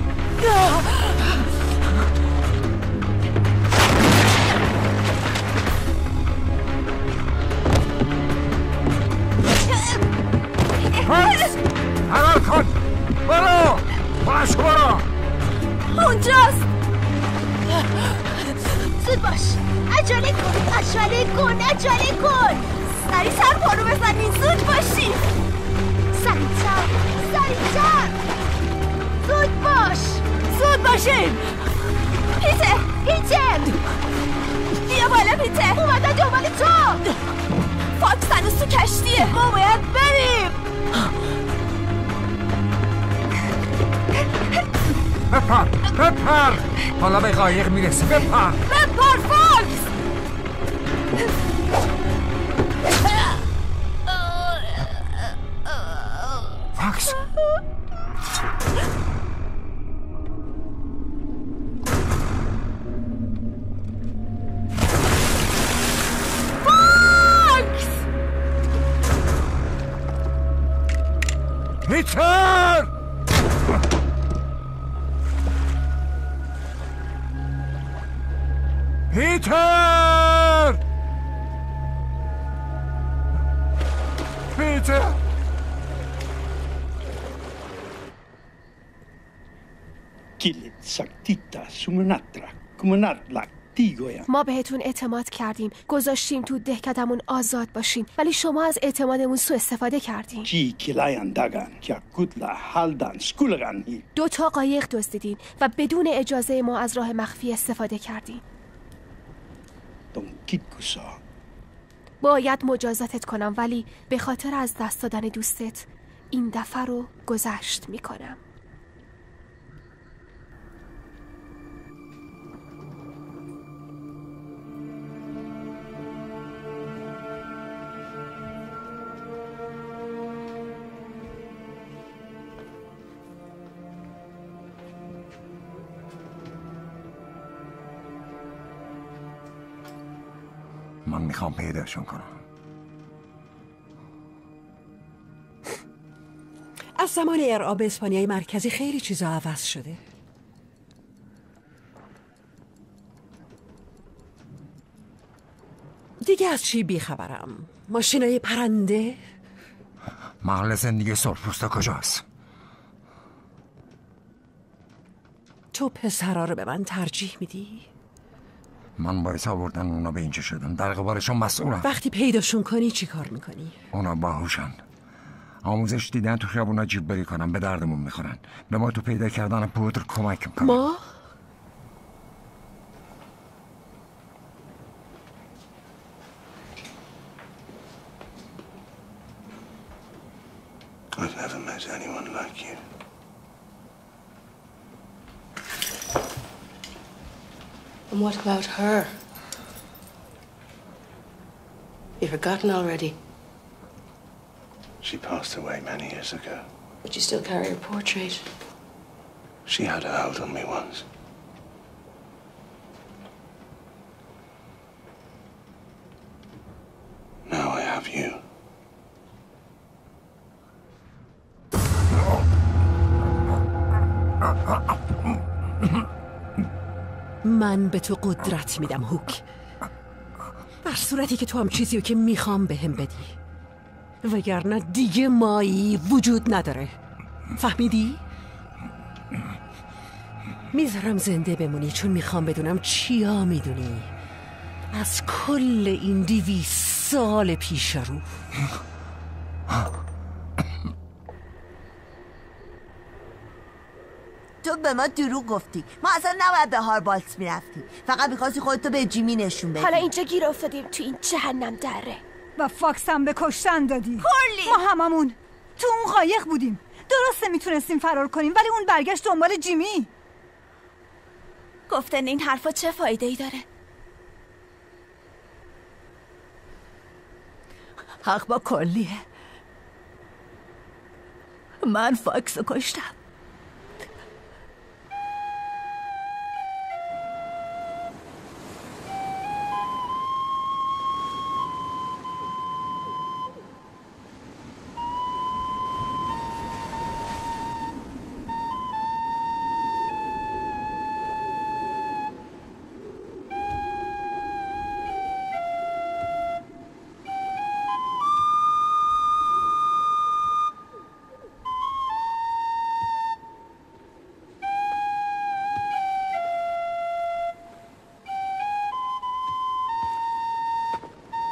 Kumunatla tigoya. ما بهتون اعتماد کردیم. گذاشتیم تو دهکدمون آزاد باشیم. ولی شما از اعتمادمون سوء استفاده کردین kilayan dagan kya kutla haldan skulagan hi. دو تا قایق دزدیدین و بدون اجازه ما از راه مخفی استفاده کردین Don kitkusa. باید مجازاتت کنم ولی به خاطر از دست دادن دوستت این دفعه رو گذشت می‌کنم. من می‌خوام پیداشون کنم. از زمان ارعاب اسپانیای مرکزی خیلی چیزا عوض شده. دیگه از چی بیخبرم؟ ماشینای پرنده؟ محل زندگی سرخپوستا کجاست؟ تو پسرا رو به من ترجیح میدی؟ من باعث آوردن اونا به اینجا شدن. در قبالشون مسئولم وقتی پیداشون کنی چی کار می‌کنی؟ اونا باهوشن. آموزش دیدن تو خیابونا جیب بری کنن به دردمون می‌خورن. به ما تو پیدا کردن پودر کمک می‌کنن. ما؟ I've never met anyone like you. And what about her? You've forgotten already? She passed away many years ago. But you still carry her portrait. She had a hold on me once. Now I have you. *laughs* من به تو قدرت میدم هوک. در صورتی که تو هم چیزی که می‌خوام بهم بدی. وگرنه دیگه مایی وجود نداره. فهمیدی؟ می‌ذارم زنده بمونی چون می‌خوام بدونم چیا می‌دونی. از کل این دیویس سال پیش رو. تو به ما دروغ گفتی. ما اصلا نباید به هاربالت می‌رفتیم. فقط می‌خواستی خودتو به جیمی نشون بدی. حالا اینجا گیر افتادیم تو این جهنم دره. و فاکس هم به کشتن دادی. کلی. ما هممون تو اون قایق بودیم. درسته می‌تونستیم فرار کنیم ولی اون برگشت دنبال جیمی. گفتن این حرفا چه فایده ای داره؟ حق با کلیه. من فاکس کشتم.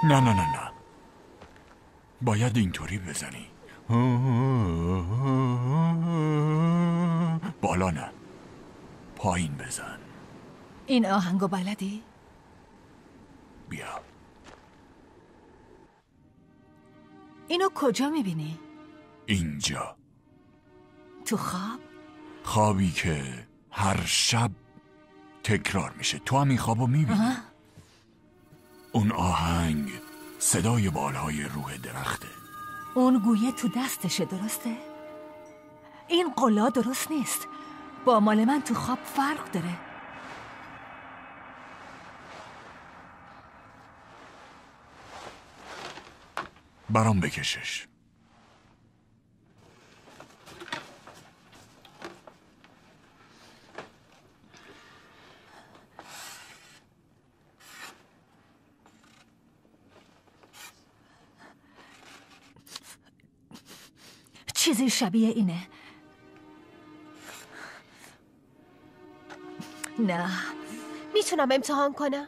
نه نه نه نه. باید اینطوری بزنی. بالا نه. پایین بزن. این آهنگو بلدی؟ بیا. اینو کجا می‌بینی؟ اینجا. تو خواب؟ خوابی که هر شب تکرار میشه. تو هم این خوابو می‌بینی؟ اون آهنگ صدای بالهای روح درخته. اون گویه تو دستشه درسته؟ این قلا درست نیست. با مال من تو خواب فرق داره. برام بکشش. چیزی شبیه اینه. نه. می‌تونم امتحان کنم.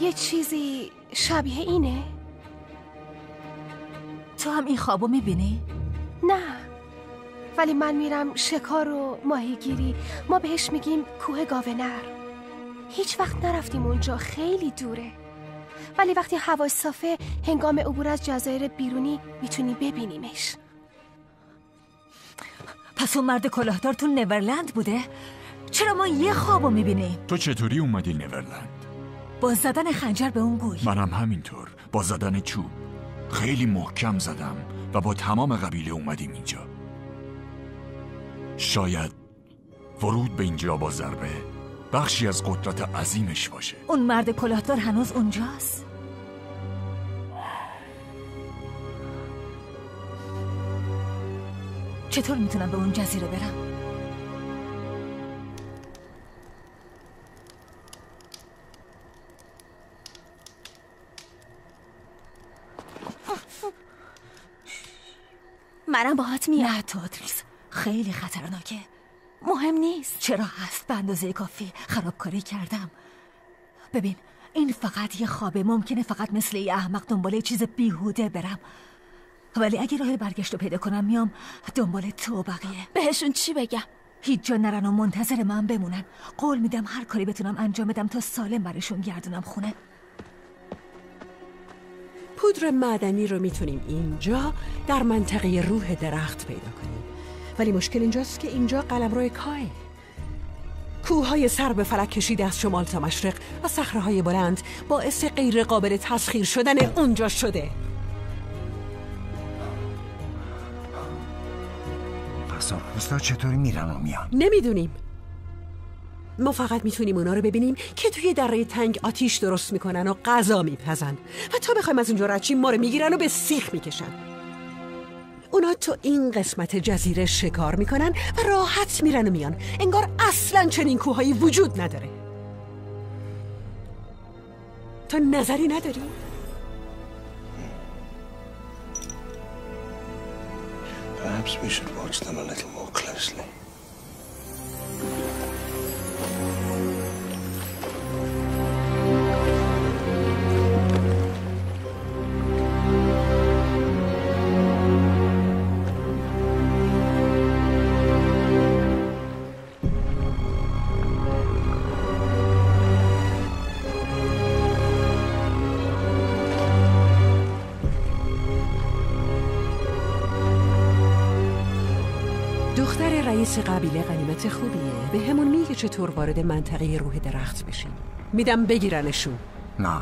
یه چیزی شبیه اینه. تو هم این خوابو می‌بینی؟ ولی من میرم شکار و ماهیگیری. ما بهش میگیم کوه گاونر. هیچ وقت نرفتیم اونجا خیلی دوره. ولی وقتی هوا صافه هنگام عبور از جزایر بیرونی می‌تونی ببینیمش. پس اون مرد کلاهدار تو نورلند بوده؟ چرا ما یه خوابو می‌بینیم؟ تو چطوری اومدی نورلند؟ با زدن خنجر به اون گوی منم همینطور. با زدن چوب. خیلی محکم زدم و با تمام قبیله اومدیم اینجا. شاید ورود به اینجا با ضربه بخشی از قدرت عظیمش باشه. اون مرد کلاهدار هنوز اونجاست. چطور می‌تونم به اون جزیره برم؟ منم باهات میام. نه تودریس خیلی خطرناکه. مهم نیست. چرا هست؟ به اندازه کافی خرابکاری کردم. ببین این فقط یه خوابه. ممکنه فقط مثل یه احمق دنبال چیز بیهوده برم. ولی اگه راه برگشت رو پیدا کنم میام دنبال تو و بقیه. بهشون چی بگم؟ هیچ جا نرن و منتظر من بمونن. قول میدم هر کاری بتونم انجام بدم تا سالم برشون گردونم خونه. پودر معدنی رو می‌تونیم اینجا در منطقه روح درخت پیدا کنیم. ولی مشکل اینجاست که اینجا قلمرو کاه. کوههای سر به فلک کشیده از شمال تا مشرق و صخره‌های بلند باعث غیر قابل تسخیر شدن اونجا شده. پس آرکوستا چطوری میرن و میان؟ نمی‌دونیم. ما فقط می‌تونیم اونا رو ببینیم که توی دره تنگ آتیش درست می‌کنن و غذا میپزن. و تا بخوایم از اونجا رچیم ما رو می‌گیرن و به سیخ می‌کشن. اونا تو این قسمت جزیره شکار می‌کنن و راحت میرن و میان انگار اصلا چنین کوههایی وجود نداره تو نظری نداری؟ Perhaps we should watch them a little more closely. رئیس قبیله غنیمت خوبیه. به همون میگه چطور وارد منطقه روح درخت بشیم. میدم بگیرنشون. نه.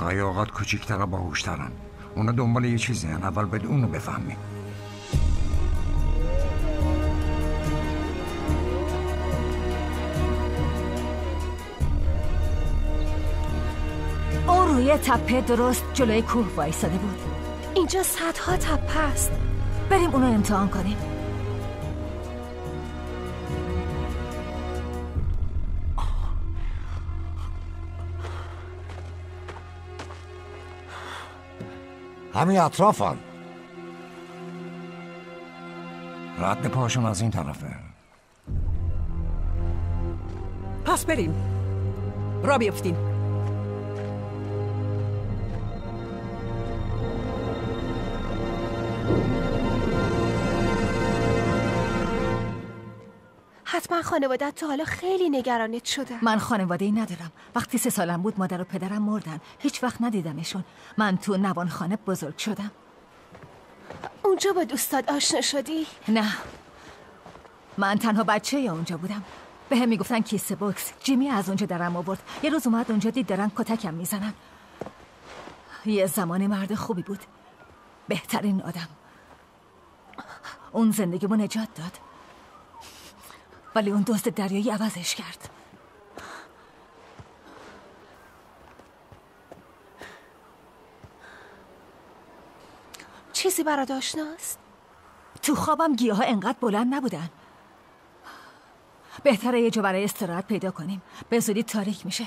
اوقات کوچیکتر و باهوشترن. اونا دنبال یه چیزی هن. اول باید اونو بفهمیم. اون روی تپه درست جلوی کوه وایساده بود. اینجا صدها تپه است. بریم اونو امتحان کنیم. همین اطرافن. رد پاشون از این طرفه. پس بریم. را بیفتین حتما خانوادت تا حالا خیلی نگرانت شده. من خانواده ای ندارم. وقتی سه سالم بود مادر و پدرم مردن. هیچ وقت ندیدمشون. من تو نوانخانه بزرگ شدم. اونجا با دوستات آشنا شدی؟ نه. من تنها بچه اونجا بودم. به هم می‌گفتن کیسه بوکس. جیمی از اونجا درم آورد. یه روز اومد اونجا دید دارن کتکم می‌زنن. یه زمان مرد خوبی بود. بهترین آدم. اون زندگیمو نجات داد. ولی اون دوست دریایی عوضش کرد. چیزی برات آشناست؟ تو خوابم گیاه ها انقدر بلند نبودن. بهتره یه جا برای استراحت پیدا کنیم. به زودی تاریک میشه.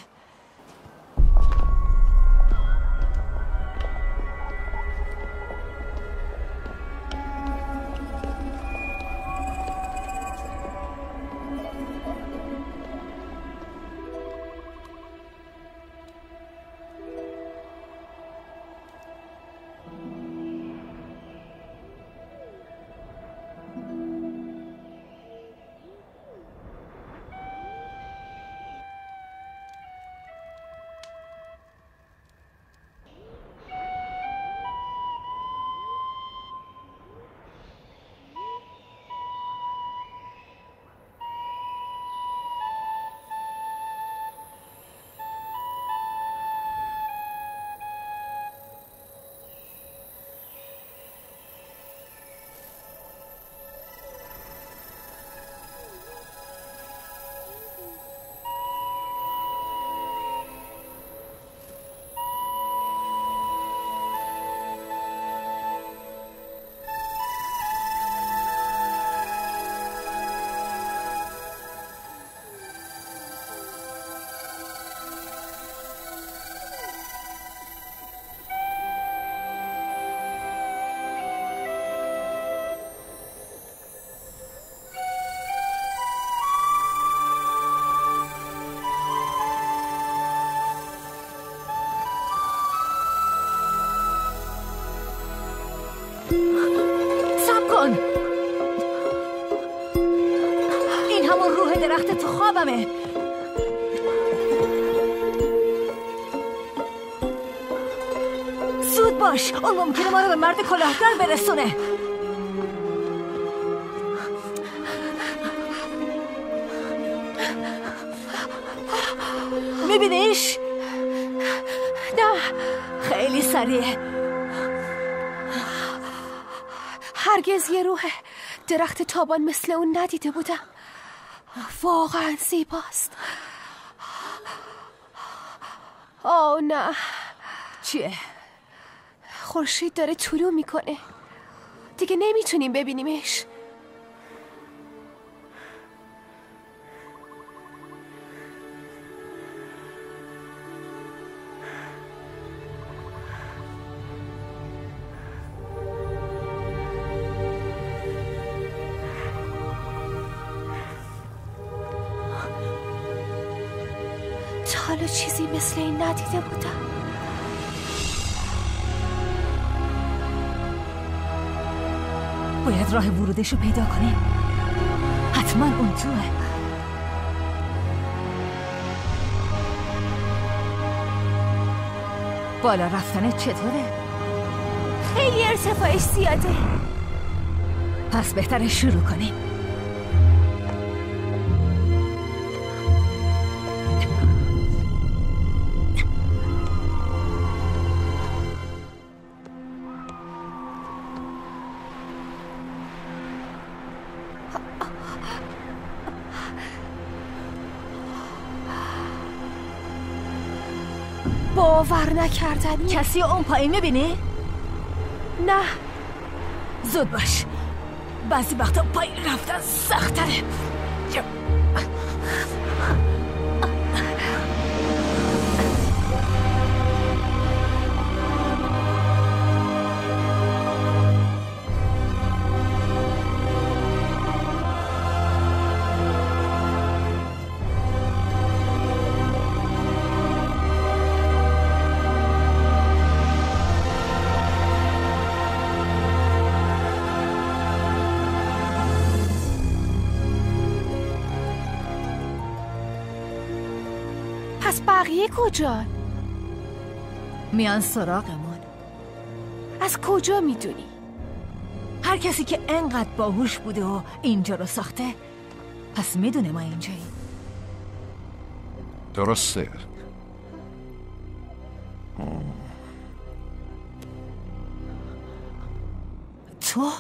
مرد کلاهدار برسونه. میبینیش؟ نه خیلی سریعه هرگز یه روح درخت تابان مثل اون ندیده بودم. واقعا زیباست. آه نه. چیه؟ خورشید داره طلوع می‌کنه. دیگه نمی‌تونیم ببینیمش. حالا چیزی مثل این ندیده بودم. باید راه ورودش رو پیدا کنیم حتما اون توه. بالا رفتن چطوره؟ خیلی ارتفاعش زیاده. پس بهتره شروع کنیم. باور نکردنی؟ کسی اون پایین می‌بینی؟ نه. زود باش. بعضی وقتا پایین رفتن سختره کجا؟ میان سراغمون از کجا می‌دونی؟ هر کسی که انقدر باهوش بوده و اینجا رو ساخته پس می‌دونه ما اینجاییم درسته تو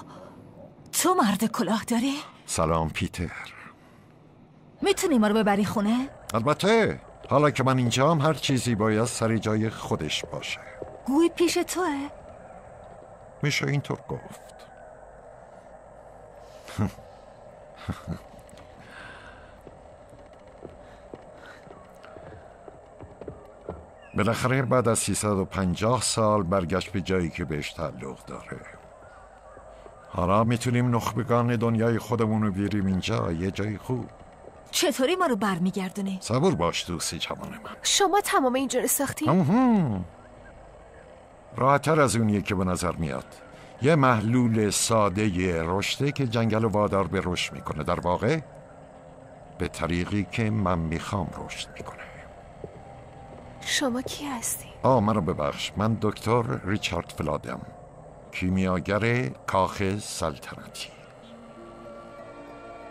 تو مرد کلاه داری؟ سلام پیتر می‌تونی ما رو ببری خونه؟ البته حالا که من اینجام هر چیزی باید سر جای خودش باشه. گوی پیش توه؟ میشه اینطور گفت. *laughs* بالاخره بعد از 350 سال برگشت به جایی که بهش تعلق داره. حالا می‌تونیم نخبگان دنیای خودمون رو بیاریم اینجا یه جای خوب. چطوری ما رو برمیگردونی؟ صبور باش دوستی جوان من شما تمام اینجا رو ساختی؟ راحتتر از اونیه که به نظر میاد یه محلول ساده رشته که جنگل وادار به رشد می‌کنه در واقع به طریقی که من می‌خوام رشد می‌کنه شما کی هستی؟ آه منو ببخش من دکتر ریچارد فلادم کیمیاگر کاخ سلطنتی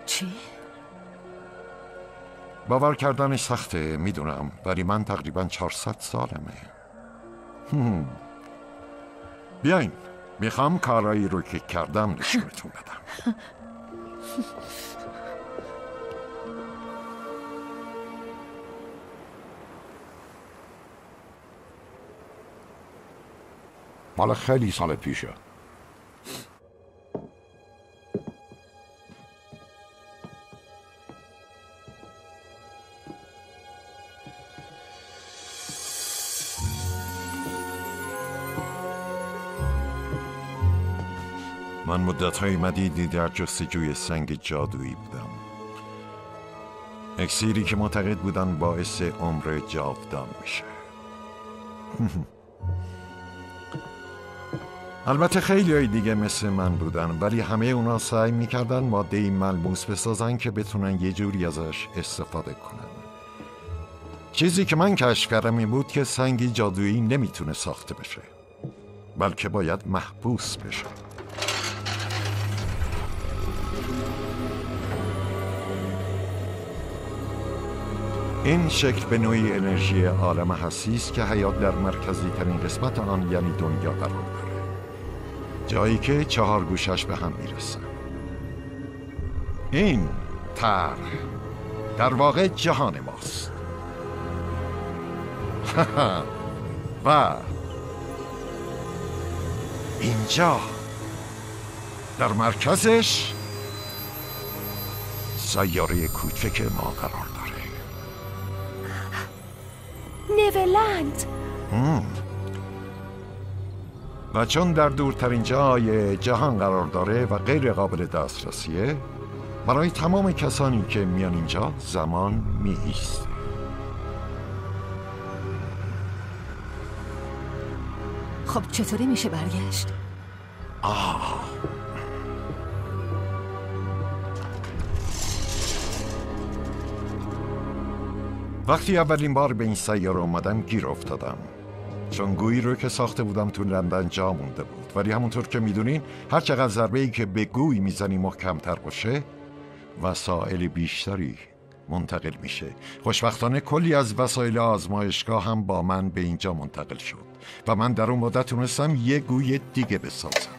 چی؟ باور کردنش سخته می‌دونم ولی من تقریبا 400 سالمه. بیاین می‌خوام کارایی رو که کردم نشونتون بدم. مال خیلی سال پیشه. من مدت های مدیدی در جستجوی سنگ جادویی بودم. اکسیری که معتقد بودن باعث عمر جاودان میشه. *laughs* البته خیلی های دیگه مثل من بودن ولی همه اونا سعی می‌کردن ماده ملموس بسازن که بتونن یه جوری ازش استفاده کنن. چیزی که من کشف کردم این بود که سنگی جادویی نمی‌تونه ساخته بشه بلکه باید محبوس بشه. این شکل به نوعی انرژی عالم هستی است که حیات در مرکزی ترین قسمت آن یعنی دنیا قرار داره. جایی که چهار گوشش به هم می‌رسن. این طرح در واقع جهان ماست. *laughs* و اینجا در مرکزش سیاره کوچک ما قرار نیولند hmm. و چون در دورترین جای جهان قرار داره و غیر قابل دسترسیه برای تمام کسانی که میان اینجا زمان میهیست خب چطوری میشه برگشت؟ آه. وقتی اولین بار به این سیاره اومدم گیر افتادم. چون گویی رو که ساخته بودم تو لندن جا مونده بود. ولی همونطور که می‌دونین هر چقدر ضربه ای که به گوی می‌زنی محکمتر باشه وسایل بیشتری منتقل میشه. خوشبختانه کلی از وسایل آزمایشگاه هم با من به اینجا منتقل شد و من در اون مدت تونستم یه گوی دیگه بسازم.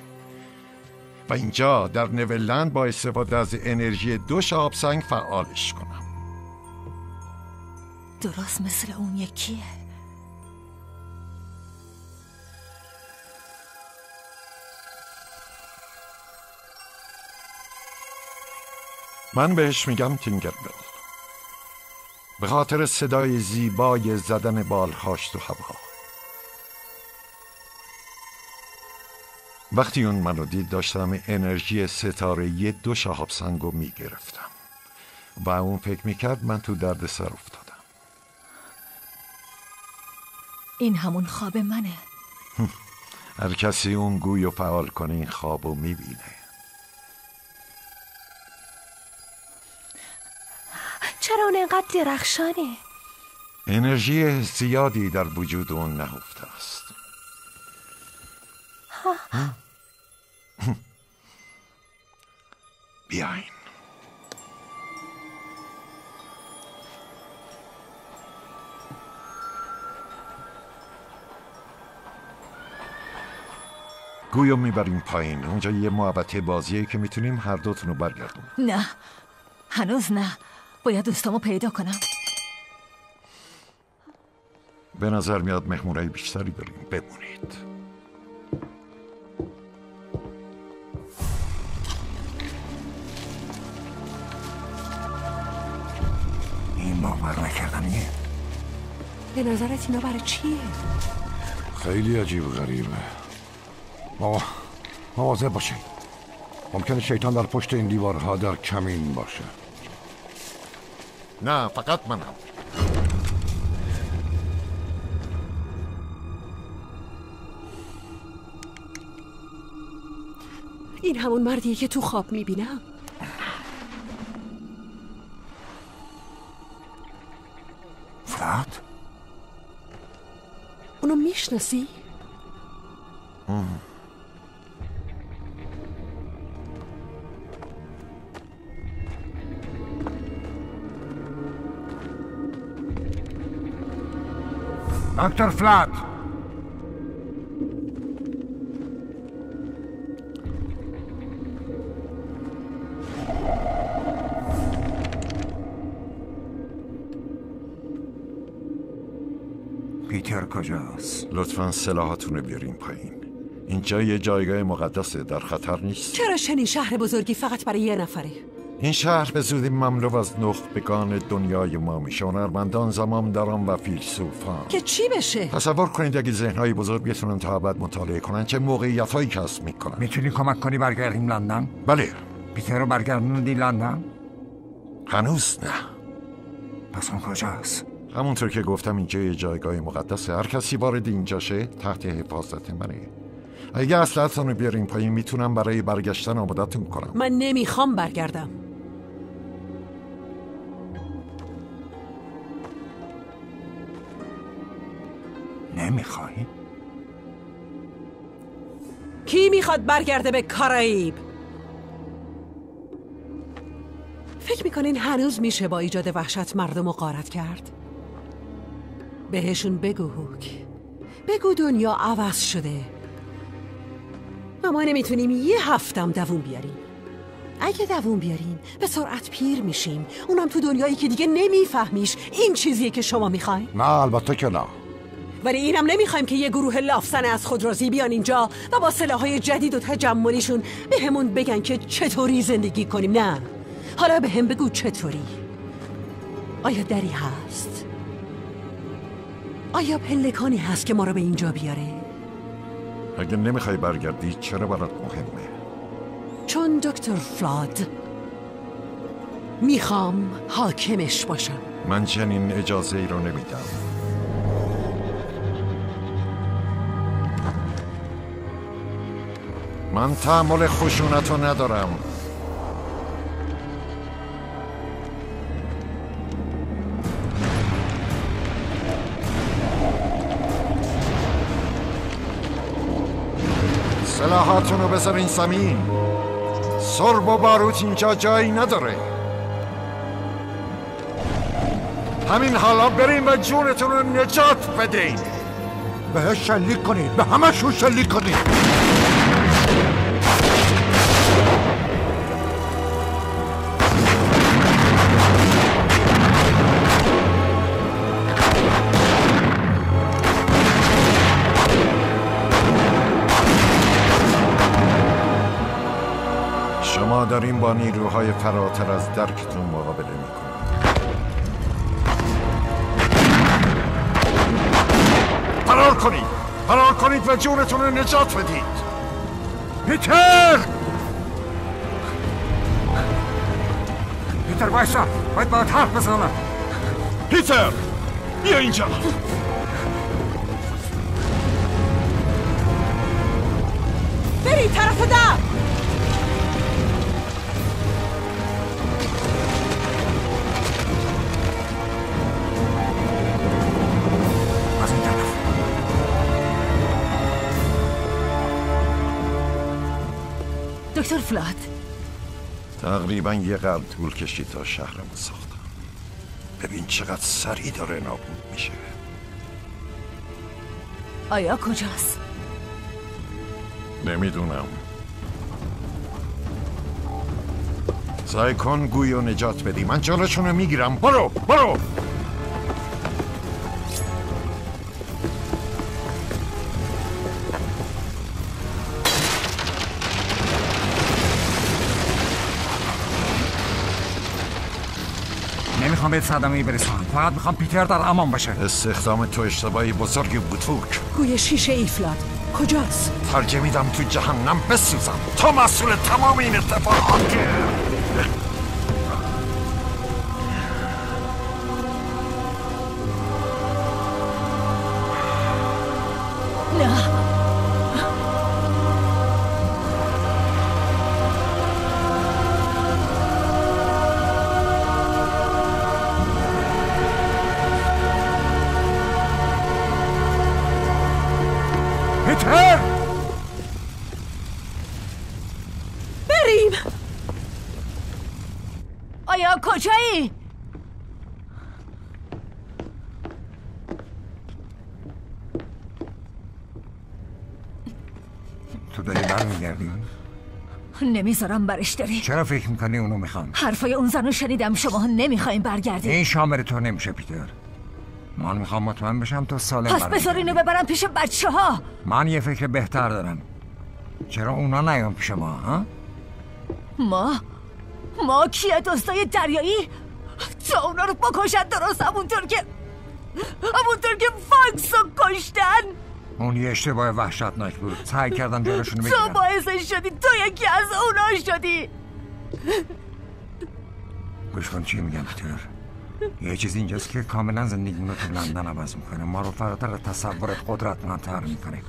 و اینجا در نولند با استفاده از انرژی دو شهاب سنگ فعالش کنم. درست مثل اون یکیه. من بهش میگم تینگربل به خاطر صدای زیبای زدن بالهاش تو هوا. وقتی اون منو دید داشتم انرژی ستاره یه دو شهاب سنگو می‌گرفتم. و اون فکر می‌کرد من تو درد سر افتادم. این همون خواب منه. *laughs* هر کسی اون گوی و فعال کنه این خوابو می‌بینه. چرا اون انقدر درخشانه؟ انرژی زیادی در وجود اون نهفته است. *laughs* بیاین. گویو می‌بریم پایین. اونجا یه محبت بازیه که می‌تونیم هر دوتون رو برگردون نه. هنوز نه. باید دوستامو پیدا کنم. به نظر میاد مهمونای بیشتری داریم. بمونید. این باور نکردنیه؟ به نظرت اینا برای چیه؟ خیلی عجیب و غریبه. آقا مواظب باشید ممکنه شیطان در پشت این دیوارها در کمین باشه. نه فقط منم. این همون مردیه که تو خواب می‌بینم. فرد؟ اونو می‌شناسی؟ دکتر فلات پیتر کجاست؟ لطفا سلاحاتون رو بیارین پایین اینجا یه جایگاه مقدسه در خطر نیست چرا چنین شهر بزرگی فقط برای یه نفره؟ این شهر به زودی مملو از نخبگان دنیای ما میشه. هنرمندان زمان دران و فیلسوفان. که چی بشه؟ تصور کنید اگه ذهنهای بزرگ بتونن تا ابد مطالعه کنن چه موقعیت هایی کسب می‌کنن؟ می‌تونی کمک کنی برگردیم لندن؟ بله. پیتر رو برگردوندی لندن؟ هنوز نه. پس اون کجاست؟ همونطور که گفتم اینجا یه جایگاه مقدسه هر کسی وارد اینجا شه تحت حفاظت منه. اگه اصلتون رو بیارین پایین می‌تونم برای برگشتن آمادتون کنم. من نمی‌خوام برگردم. نمی‌خوای؟ کی می‌خواد برگرده به کارائیب؟ فکر می‌کنین هنوز میشه با ایجاد وحشت مردم رو غارت کرد؟ بهشون بگو هوک بگو دنیا عوض شده و ما نمی‌تونیم یه هفتم دووم بیاریم اگه دووم بیاریم به سرعت پیر میشیم اونم تو دنیایی که دیگه نمیفهمیش این چیزیه که شما می‌خواین نه البته که نه ولی اینم نمی‌خوایم که یه گروه لافزن از خودرازی بیان اینجا و با سلاحهای جدید و تجملیشون به همون بگن که چطوری زندگی کنیم نه؟ حالا به هم بگو چطوری؟ آیا دری هست؟ آیا پلکانی هست که ما رو به اینجا بیاره؟ اگه نمی‌خوای برگردی چرا برات مهمه؟ چون دکتر فلاد می‌خوام حاکمش باشم. من چنین اجازه ای رو نمیدم. من تحمل خشونت رو ندارم. سلاحاتون رو بذارین زمین سرب و باروت اینجا جایی نداره. همین حالا بریم و جونتون رو نجات بدین. بهش شلیک کنید به همشون شلیک کنید. با نیروهای فراتر از درکتون مقابله می‌کنید فرار کنید! فرار کنید و جونتون رو نجات بدید! پیتر! پیتر بایستا باید باید حرف بزنم. پیتر! بیا اینجا! بری طرف در! دکتر فلات؟ تقریبا یه قلب طول کشید تا شهرمو ساختم. ببین چقدر سریع داره نابود میشه. آیا کجاست؟ نمی‌دونم. سعی کن گوی و نجات بدی. من جلوشون رو می‌گیرم. برو برو! نمی‌خوام به صدمه برسونم. فقط می‌خوام پیتر در امان باشه. استخدام تو اشتباهی بزرگی بود فوک گوی شیشه ایفلاد کجاست؟ ترجمه میدم تو جهنم بسوزم. تو مسئول تمام این اتفاقات نمی‌ذارم برش داری چرا فکر می‌کنی اونو می‌خوام حرفای اون زنو شنیدم شما نمی‌خواین برگردی این شامل تو نمیشه پیتر. من می‌خوام مطمئن بشم تو سالم پس. بذار اینو ببرم پیش بچه ها من یه فکر بهتر دارم. چرا اونا نیان پیش ما ها؟ ما؟ ما کیه دوستای دریایی؟ تا اونا رو بکشن درست همونطور که همونطور که فاکس رو کشتن. اون یه اشتباه وحشتناک بود. سعی کردم جلوشونو تو بگیرم. باعثش شدی تو یکی از اونا شدی. گوش کن چی میگم پیتر؟ یه چیز اینجاست که کاملا زندگیمونو تو لندن عوض می‌کنه. ما رو فراتر از تصورت قدرتمندتر می‌کنه.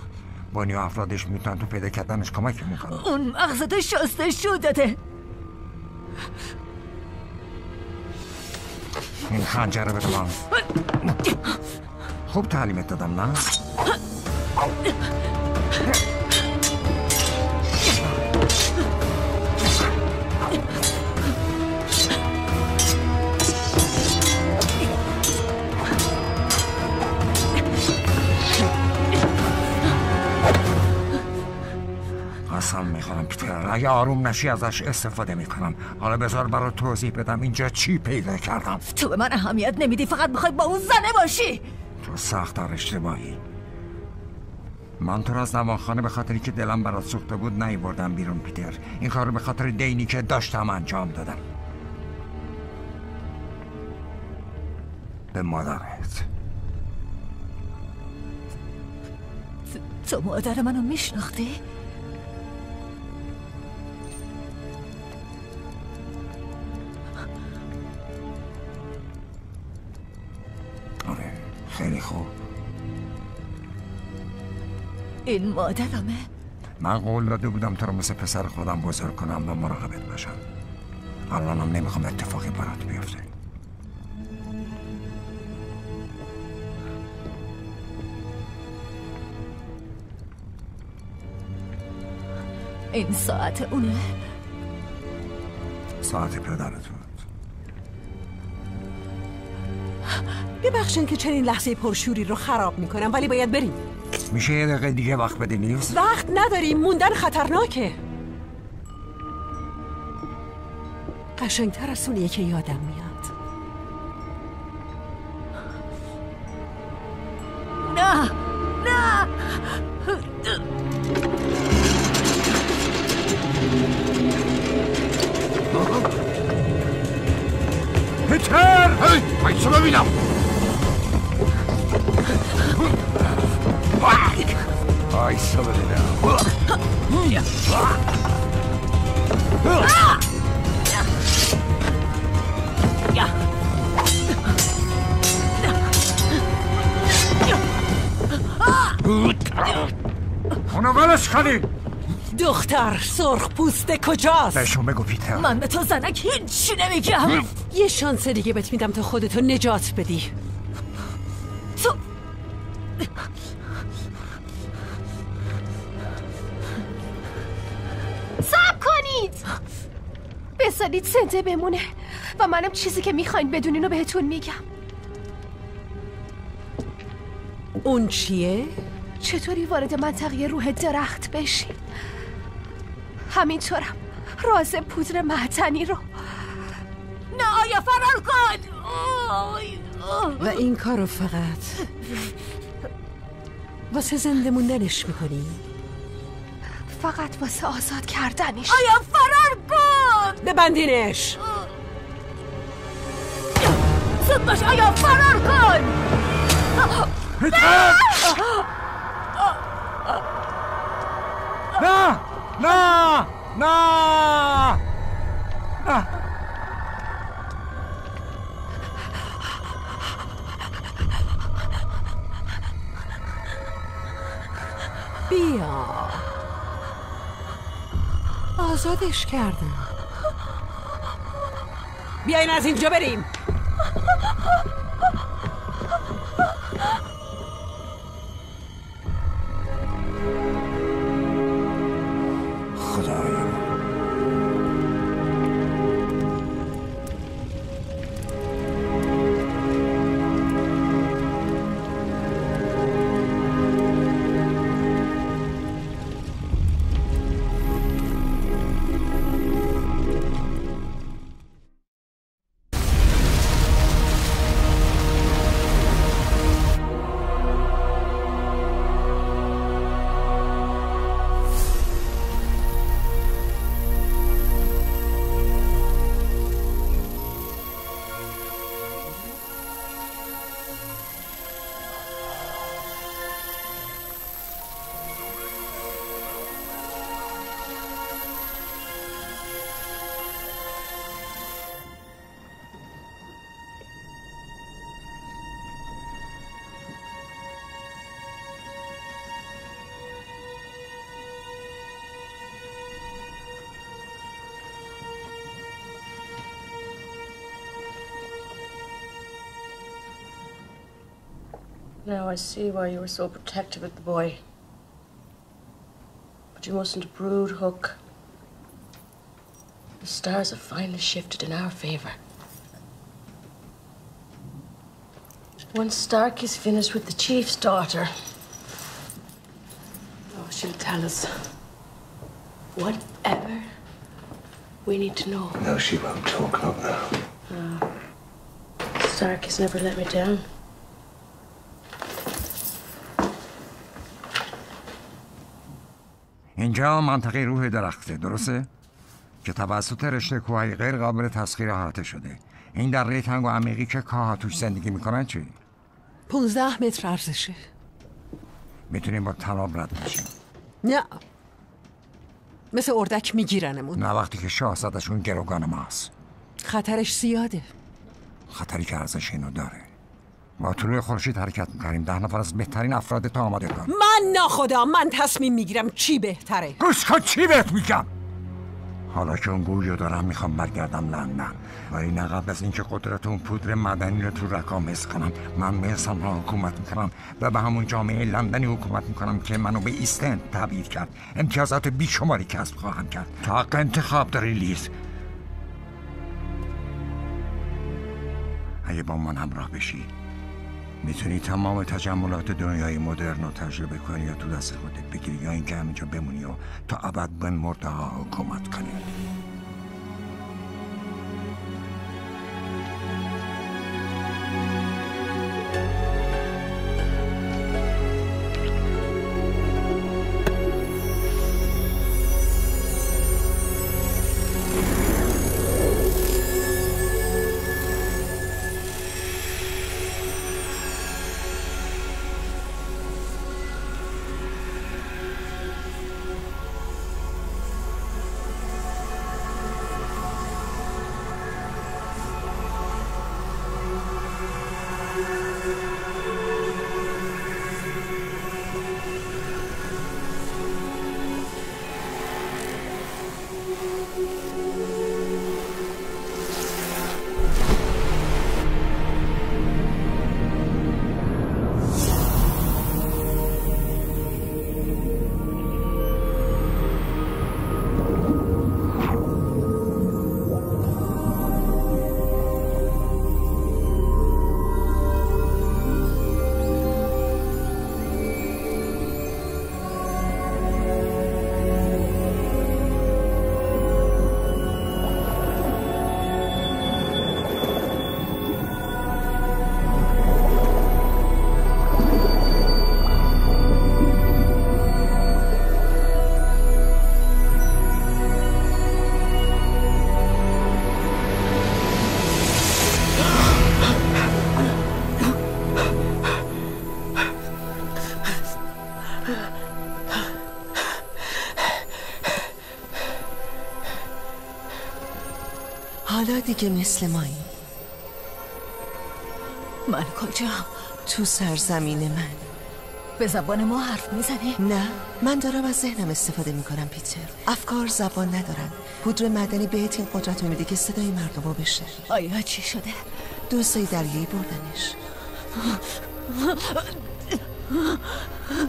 بانی و افرادش می‌تونن تو پیدا کردنش کمک می‌کنن. اون مغزتو شسته شو داده. این خنجره من خوب تعلیمت دادم نه؟ قسم می‌خورم پیتر. اگه آروم نشی ازش استفاده می‌کنم. حالا بذار برای توضیح بدم اینجا چی پیدا کردم. تو به من اهمیت نمیدی فقط می‌خوای با اون زنه باشی. تو سخت در اشتباهی. من تو را از نواخانه به خاطری که دلم برات سوخته بود نیوردم بیرون پیتر. این کار به خاطر دینی که داشتم انجام دادم. به مادرت. تو مادر منو میشناختی؟ آره خیلی خوب. این مادرمه من؟ قول داده بودم تو رو مثل پسر خودم بزرگ کنم و مراقبت باشم الانم نمی‌خوام اتفاقی برات بیفته. این ساعت اونه؟ ساعت پدرت بود ببخشین که چنین لحظه پرشوری رو خراب می‌کنم ولی باید بریم. میشه یه دقیقه دیگه وقت بدی نیست؟ وقت نداریم موندن خطرناکه. قشنگتر از اونیه که یادم میاد. نه نه. پیتر! هی بایستا ببینم بایستا ببینم اونو ولش کنی. دختر سرخ پوست کجاست؟ بهشون بگو پیتر. من به تو زنک هیچی نمیگم. یه شانس دیگه بهت میدم تا خودتو نجات بدی. بذارید زنده بمونه و منم چیزی که می‌خواین بدونین رو بهتون میگم. اون چیه؟ چطوری وارد منطقه روح درخت بشین همینطورم. راز پودر معدنی رو. نه آیا فرار کن. و این کارو فقط. واسه زنده موندنش می‌کنی؟ فقط واسه آزاد کردنش. آیا فرار کن؟ ببندینش زود باش آیا فرار کن؟ نه نه! نه! نه! آزادش کردم. بیاین از اینجا بریم. I see why you were so protective of the boy. But you mustn't brood, Hook. The stars have finally shifted in our favor. Once Stark is finished with the chief's daughter, oh, she'll tell us whatever we need to know. No, she won't talk, not now. Oh. Stark has never let me down. اینجا منطقه روح درخته درسته؟ که توسط رشته کوهی غیر قابل تسخیر احاطه شده. این دره تنگ و عمیقی که کاها توش زندگی می‌کنن چی؟ پونزده متر ارزشه. می‌تونیم با تناب رد بشیم. نه. مثل اردک میگیرنمون. نه وقتی که شاهزادشون گروگان ماست. خطرش زیاده. خطری که ارزش اینو داره. با طلوع خورشید حرکت می‌کنیم. ده نفر از بهترین افراد تا آماده کن من ناخدا من تصمیم می‌گیرم چی بهتره. گوش کن چی بهت میگم؟ حالا که اون گویو دارم می‌خوام برگردم لندن. ولی نه قبل از اینکه قدرت اون پودر مدنی رو تو رکام حس کنم من به انسان را حکومت می‌کنم و به همون جامعه لندنی حکومت می‌کنم که منو به ایستند تبدیل کرد. امتیازات بیشماری کسب خواهم کرد. تا حق انتخاب داری لیز. اگه با من همراه بشی می‌تونی تمام تجملات دنیای مدرن رو تجربه کنی یا تو دست خودت بگیری یا اینکه همینجا بمونی و تا ابد به مرده ها حکومت کنی. دیگه مثل مایی. من کجا؟ تو سرزمین من. به زبان ما حرف می‌زنی؟ نه من دارم از ذهنم استفاده می‌کنم پیتر. افکار زبان ندارن. پودر مدنی بهت این قدرت رو میده که صدای مردم رو بشه آیا چی شده؟ دوستای دریایی بردنش.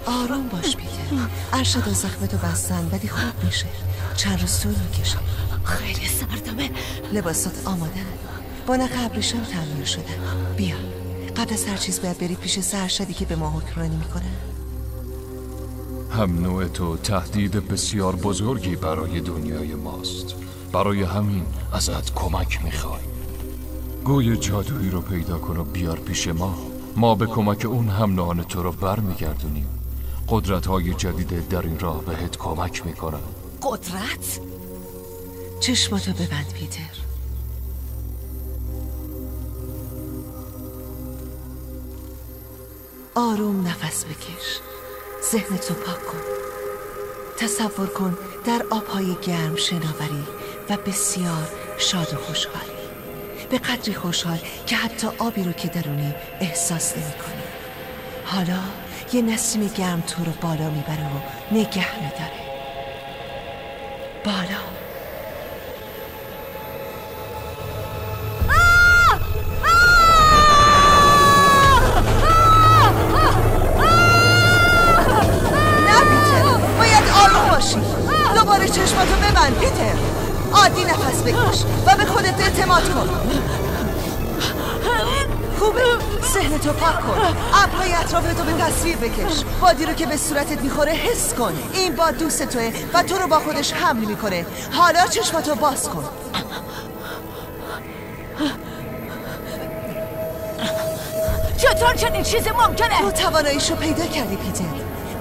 آرام باش پیتر. ارشد و زخمتو بستن ولی خوب میشه. چند روز طول می‌کشه. خیلی سردمه. لباسات آماده با نخ ابریشم تعمیر شده. بیا. قبل از هر چیز باید بری پیش سرشدی که به ما حکمرانی می‌کنه. هم نوع تو تهدید بسیار بزرگی برای دنیای ماست. برای همین ازت کمک می‌خوای. گوی جادویی رو پیدا کن و بیار پیش ما. ما به کمک اون هم نان تو رو بر میگردونیم قدرت های جدید در این راه بهت کمک می‌کنن. قدرت؟ چشماتو ببند پیتر. آروم نفس بکش. ذهنتو پاک کن. تصور کن در آبهای گرم شناوری و بسیار شاد و خوشحال به قدری خوشحال که حتی آبی رو که درونی احساس نمی کنی. حالا یه نسیم گرم تو رو بالا می‌بره و نگه میداره. بالا. اعتماد کن خوبه ذهنتو پاک کن. ابرهای اطرافتو به تصویر بکش. بادی رو که به صورتت می‌خوره حس کن. این باد دوست توه و تو رو با خودش حمل می‌کنه. حالا چشماتو باز کن. چطور چنین؟ چیزی ممکنه؟ تو تواناییشو پیدا کردی پیتر.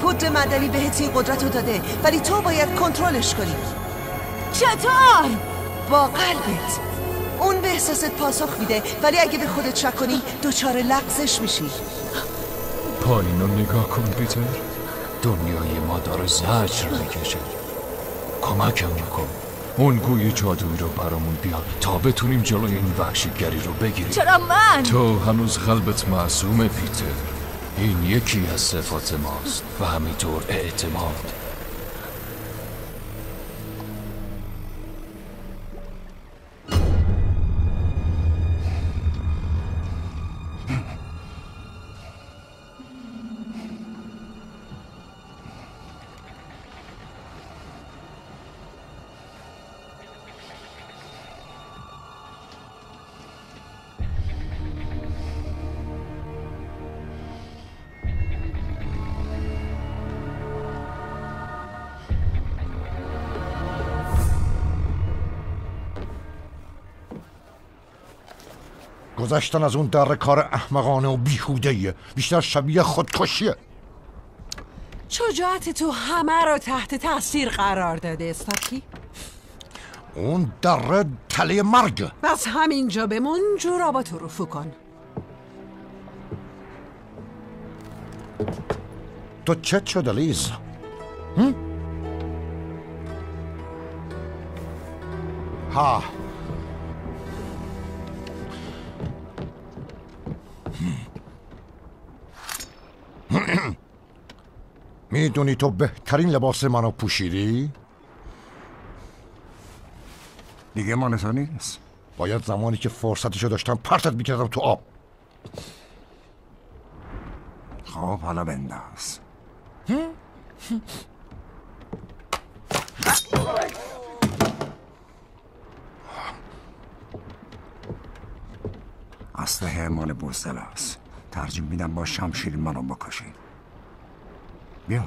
پودر مدنی بهت این قدرت رو داده ولی تو باید کنترلش کنی. چطور؟ با قلبت. اون به احساست پاسخ میده. ولی اگه به خودت شک کنی دوچار لغزش میشی. پایین رو نگاه کن پیتر. دنیای ما داره زجر می‌کشه. کمکم کن اون گوی جادویی رو برامون بیار تا بتونیم جلوی این وحشیگری رو بگیریم. چرا من؟ تو هنوز قلبت معصومه پیتر. این یکی از صفات ماست و همینطور اعتماد. گذشتن از اون در کار احمقانه و بیهوده بیشتر شبیه خودکشیه شجاعت تو همه رو تحت تاثیر قرار داده استاکی. اون در تله مرگ. بس همینجا بمون جورابا تو رفو کن. تو چت شده لیز؟ ها. *clears throat* می‌دونی تو بهترین لباس منو پوشیدی؟ دیگه مال تو نیست. باید زمانی که فرصتشو داشتم پرتت می‌کردم تو آب. خب حالا بنداز. اسلحه مال بزدل است ترجیح میدم با شمشیر منو بکشی. بیا.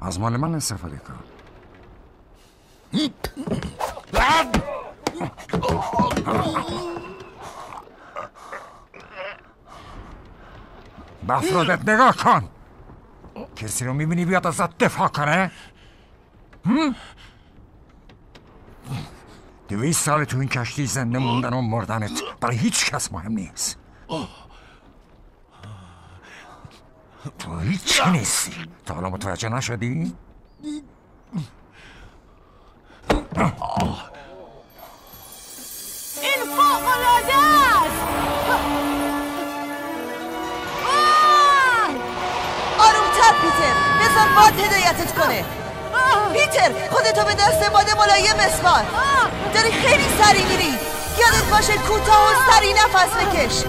از مال من استفاده کن. به افرادت نگاه کن. کسی رو می‌بینی بیاد ازت دفاع کنه؟ دویست سال تو این کشتی زنده موندن و مردنت برای هیچ کس مهم نیست. تو هیچ نیستی تا حالا متوجه نشدی؟ این فوق العاده است آرومتر پیتر بذار باد هدایتت کنه پیتر خودتو به دست باد ملایم اسوار داری خیلی سری میری یادت باشه کوتاه و سری نفس بکش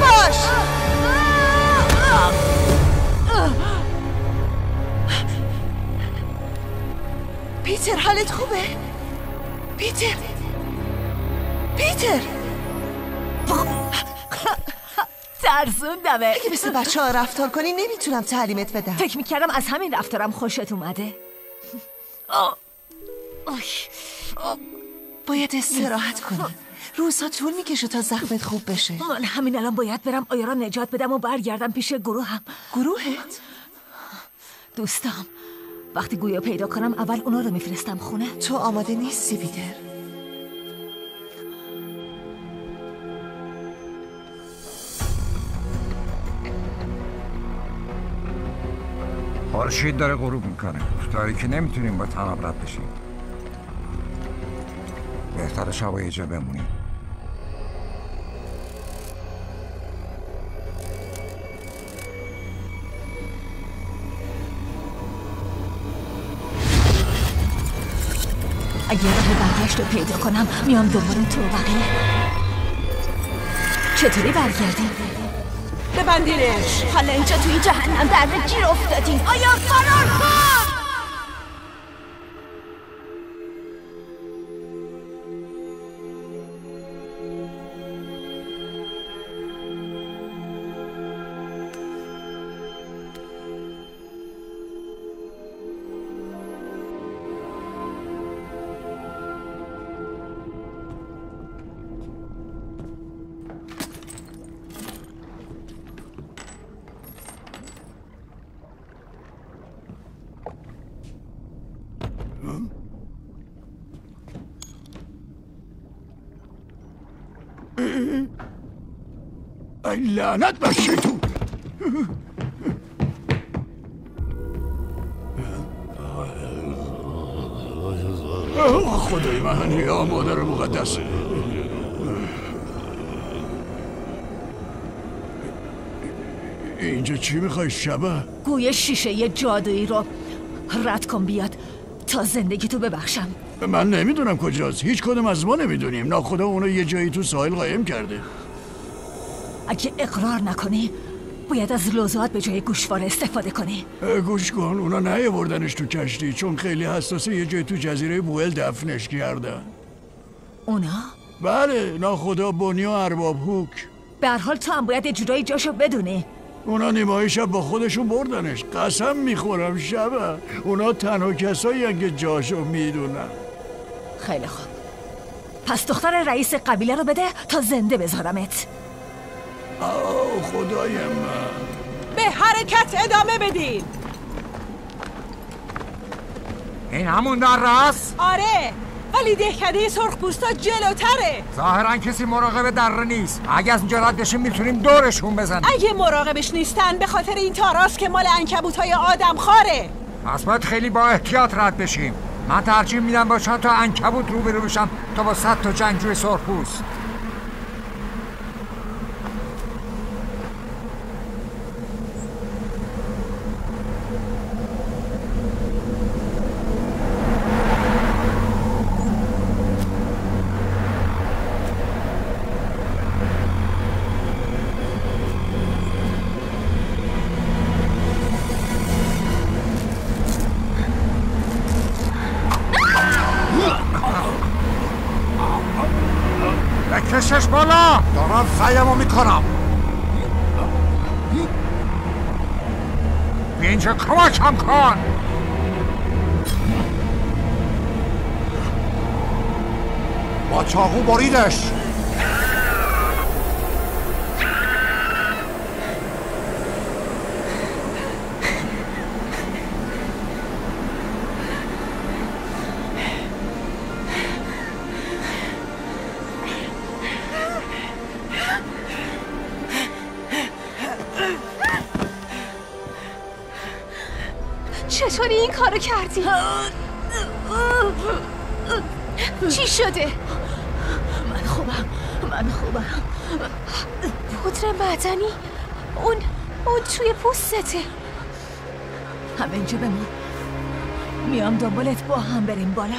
باش. پیتر حالت خوبه؟ پیتر. پیتر. ترسوندمه اگه مثل بچه ها رفتار کنی نمی‌تونم تعلیمت بدم. فکر می‌کردم از همین رفتارم خوشت اومده. باید استراحت کنی روزها طول می‌کشه تا زخمت خوب بشه. من همین الان باید برم آیا را نجات بدم و برگردم پیش گروهم. گروهت؟ دوستام وقتی گویا پیدا کنم اول اونا رو میفرستم خونه. تو آماده نیستی پیتر. خورشید داره غروب می‌کنه. تاریکی نمی‌تونیم با تناب رد بشیم. بهتر شب یه جا بمونیم. اگه راه برگشت رو پیدا کنم میام دنبال تو بقیه چطوری برگردیم؟ ببندینش. حالا اینجا توی جهنم در گیر افتادیم آیا فرار کن این لعنت بر شیطون خدای من یا مادر مقدس اینجا چی می‌خوای شبه؟ گوی شیشه یه جادویی رو رد کن بیاد تا زندگی تو ببخشم من نمی‌دونم کجاست هیچ کدوم از ما نمی‌دونیم ناخدا اونو یه جایی تو ساحل قایم کرده اگه اقرار نکنی باید از لوزات به جای گوشواره استفاده کنی. گوش کن اونا نیاوردنش تو کشتی چون خیلی حساسه یه جای تو جزیره بوئل دفنش کردن. اونا؟ بله ناخدا بنی و ارباب هوک. به هر حال تو هم باید یه جورایی جاشو بدونی. اونا نیمای شب با خودشون بردنش. قسم می‌خورم شبه اونا تنها کسایی که جاشو می‌دونن. خیلی خوب. پس دختر رئیس قبیله رو بده تا زنده بذارمت. آه خدای من. به حرکت ادامه بدین. این همون در راست؟ آره ولی دهکده سرخپوستا جلوتره. ظاهرا کسی مراقب دره نیست. اگه از اینجا رد بشیم می‌تونیم دورشون بزنیم. اگه مراقبش نیستن به خاطر این تاراست که مال انکبوت های آدم خاره. پس باید خیلی با احتیاط رد بشیم. من ترجیح میدم با چند تا انکبوت روبرو بشم تا با صد تا جنگجوی سرخپوست کمکم کن با چاقو بریدش. چی شده؟ من خوبم من خوبم. پودر معدنی اون اون توی پوستته. همه اینجا بمون. میام دنبالت با هم بریم بالا.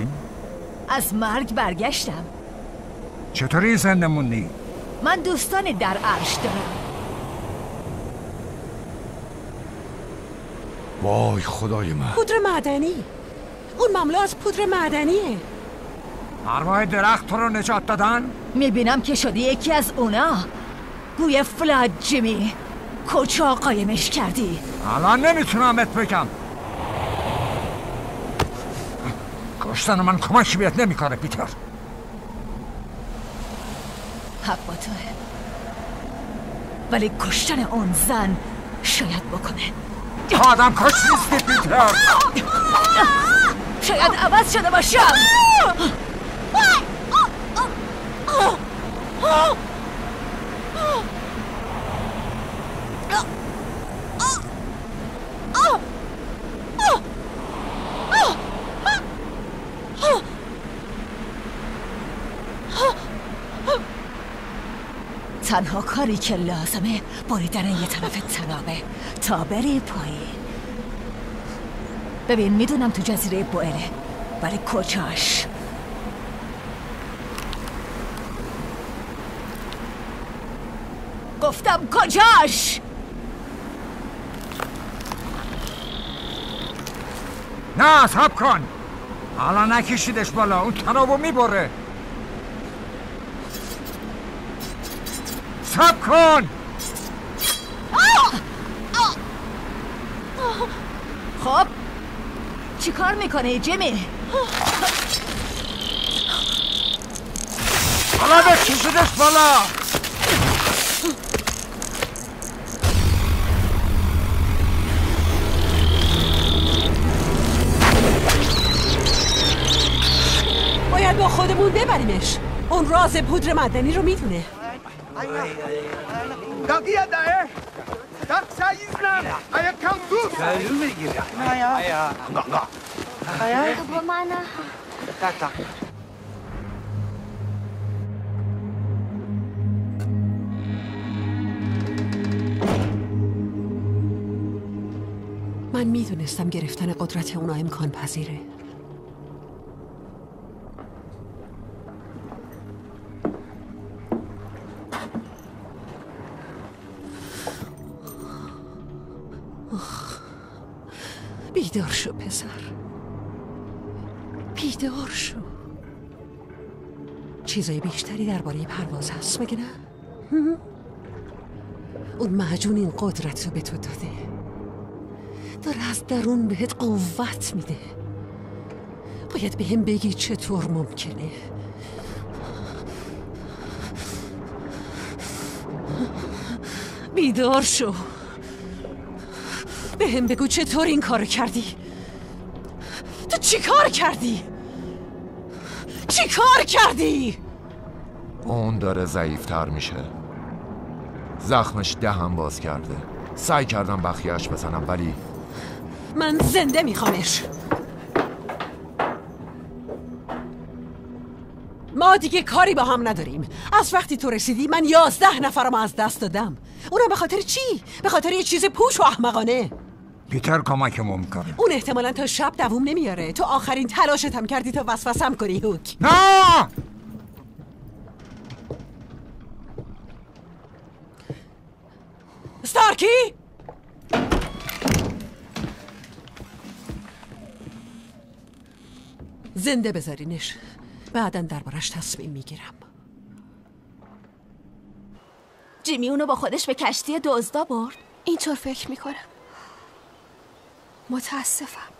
خودتی؟ از مرگ برگشتم چطوری زنده موندی؟ من دوستانی در عرش دارم وای خدای من پودر معدنی اون مملو از پودر معدنیه ارواح درخت تو رو نجات دادن؟ می‌بینم که شدی یکی از اونا گوی فلاد جیمی کجا قایمش کردی؟ الان نمی‌تونم بهت بگم کشتن من کمکی بهت نمی‌کنه پیتر. حق با توه. ولی کشتن اون زن شاید بکنه. آدم کش نیستی پیتر. شاید عوض شده باشم. کاری که لازمه بریدن یه طرف تنابه. تا بری پایین. ببین می‌دونم تو جزیره بوئله ولی کجاش؟ گفتم کجاش؟ نه سب کن. الان نکشیدش بالا اون تنابو می‌بره. چپ کن! خب چی کار می‌کنه جمی؟ حالا به بالا! باید با خودمون ببریمش. اون راز پودر مدنی رو می‌دونه. دقیقه ده دق سعیزنم ایا کم دوست Kajdu می‌گیره ایا با من من می‌دونستم گرفتن قدرت اونا امکان پذیره بیدار شو پسر. بیدار شو. چیزای بیشتری درباره پرواز هست مگه نه؟ اون معجون این قدرت رو به تو داده. داره از درون بهت قوت میده. باید به هم بگی چطور ممکنه. بیدار شو. به هم بگو چطور این کار کردی؟ تو چی کار کردی؟ چی کار کردی؟ اون داره ضعیفتر میشه. زخمش دهم باز کرده. سعی کردم بخیهش بزنم ولی من زنده میخوامش ما دیگه کاری با هم نداریم. از وقتی تو رسیدی من یازده نفرم از دست دادم. اونم به خاطر چی؟ به خاطر یه چیز پوش و احمقانه. پیتر کمکمون می‌کنه اون احتمالا تا شب دووم نمیاره. تو آخرین تلاشت هم کردی تا وسوسم کنی هوک. نه! ستارکی زنده بذارینش. بعدا دربارش تصمیم می‌گیرم. جیمی اونو با خودش به کشتی دزدا برد. اینطور فکر می‌کنم. متاسفم.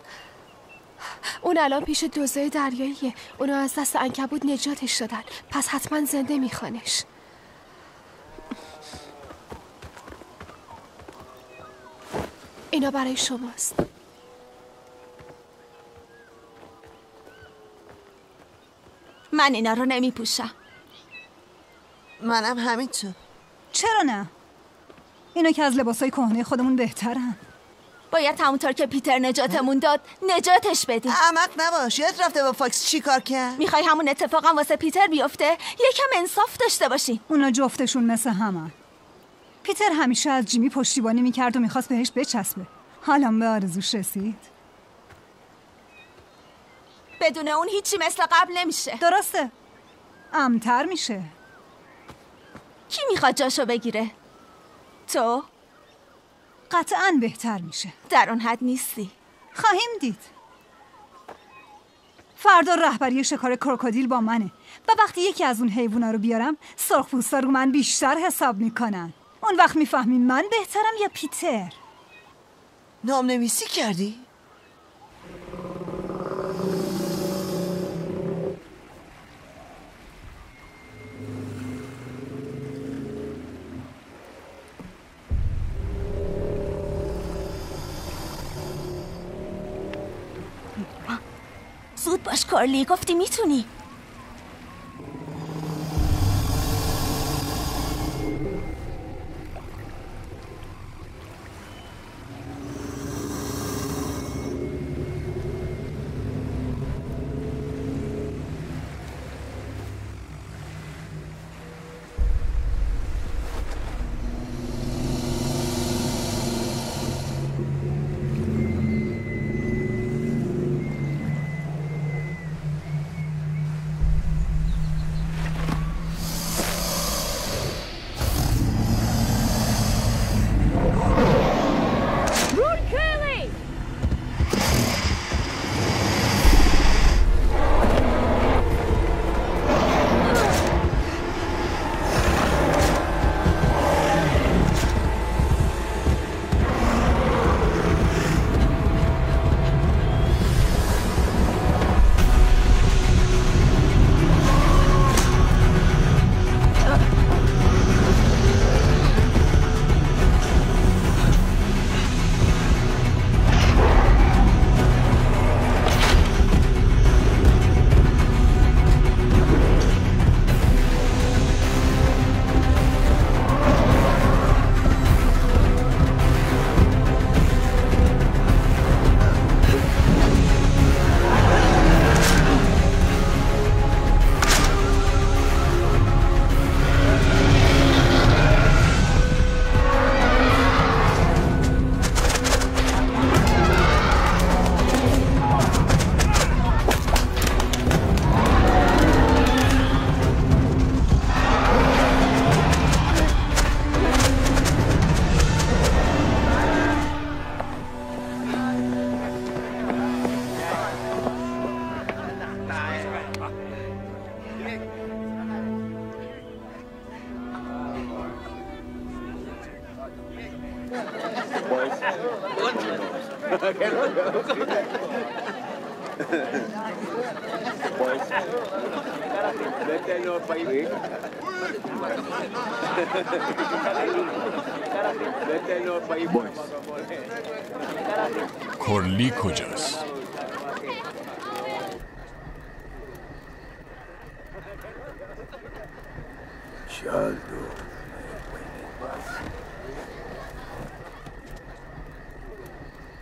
اون الان پیش دوزای دریاییه. اونو از دست انکبود نجاتش دادن. پس حتما زنده میخوانش. اینا برای شماست. من اینا رو نمیپوشم. منم همینطور. چرا نه؟ اینا که از لباسای کهنه خودمون بهترن. باید همونطور که پیتر نجاتمون داد نجاتش بدیم احمق نباش یاد رفته با فاکس چی کار کرد؟ می‌خوای همون اتفاقم واسه پیتر بیفته؟ یکم انصاف داشته باشیم اونا جفتشون مثل همن. پیتر همیشه از جیمی پشتیبانی می‌کرد و می‌خواست بهش بچسبه. حالا به آرزوش رسید. بدون اون هیچی مثل قبل نمیشه. درسته. امتر میشه. کی می‌خواد جاشو بگیره؟ تو؟ قطعا بهتر میشه. در اون حد نیستی. خواهیم دید. فردا رهبری شکار کروکودیل با منه. و وقتی یکی از اون حیوونا رو بیارم سرخپوستا رو من بیشتر حساب می‌کنن. اون وقت می‌فهمیم من بهترم یا پیتر. نام نویسی کردی؟ کارلی گفتی می‌تونی.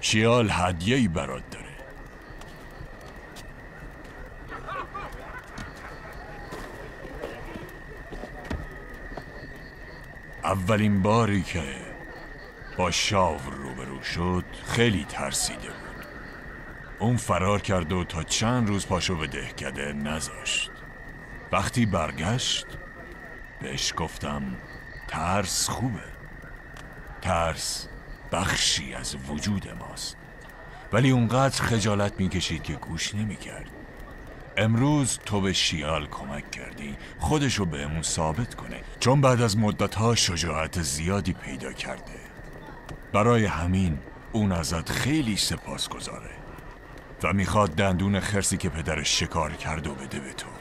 شیال هدیه‌ای برات داره. اولین باری که با شاو روبرو شد خیلی ترسیده بود. اون فرار کرد و تا چند روز پاشو به دهکده نذاشت. وقتی برگشت بهش گفتم ترس خوبه. ترس بخشی از وجود ماست. ولی اونقدر خجالت می‌کشید که گوش نمی‌کرد. امروز تو به شیال کمک کردی. خودشو بهمون ثابت کنه. چون بعد از مدتها شجاعت زیادی پیدا کرده. برای همین اون ازت خیلی سپاس گذاره و می‌خواد دندون خرسی که پدرش شکار کرد و بده به تو.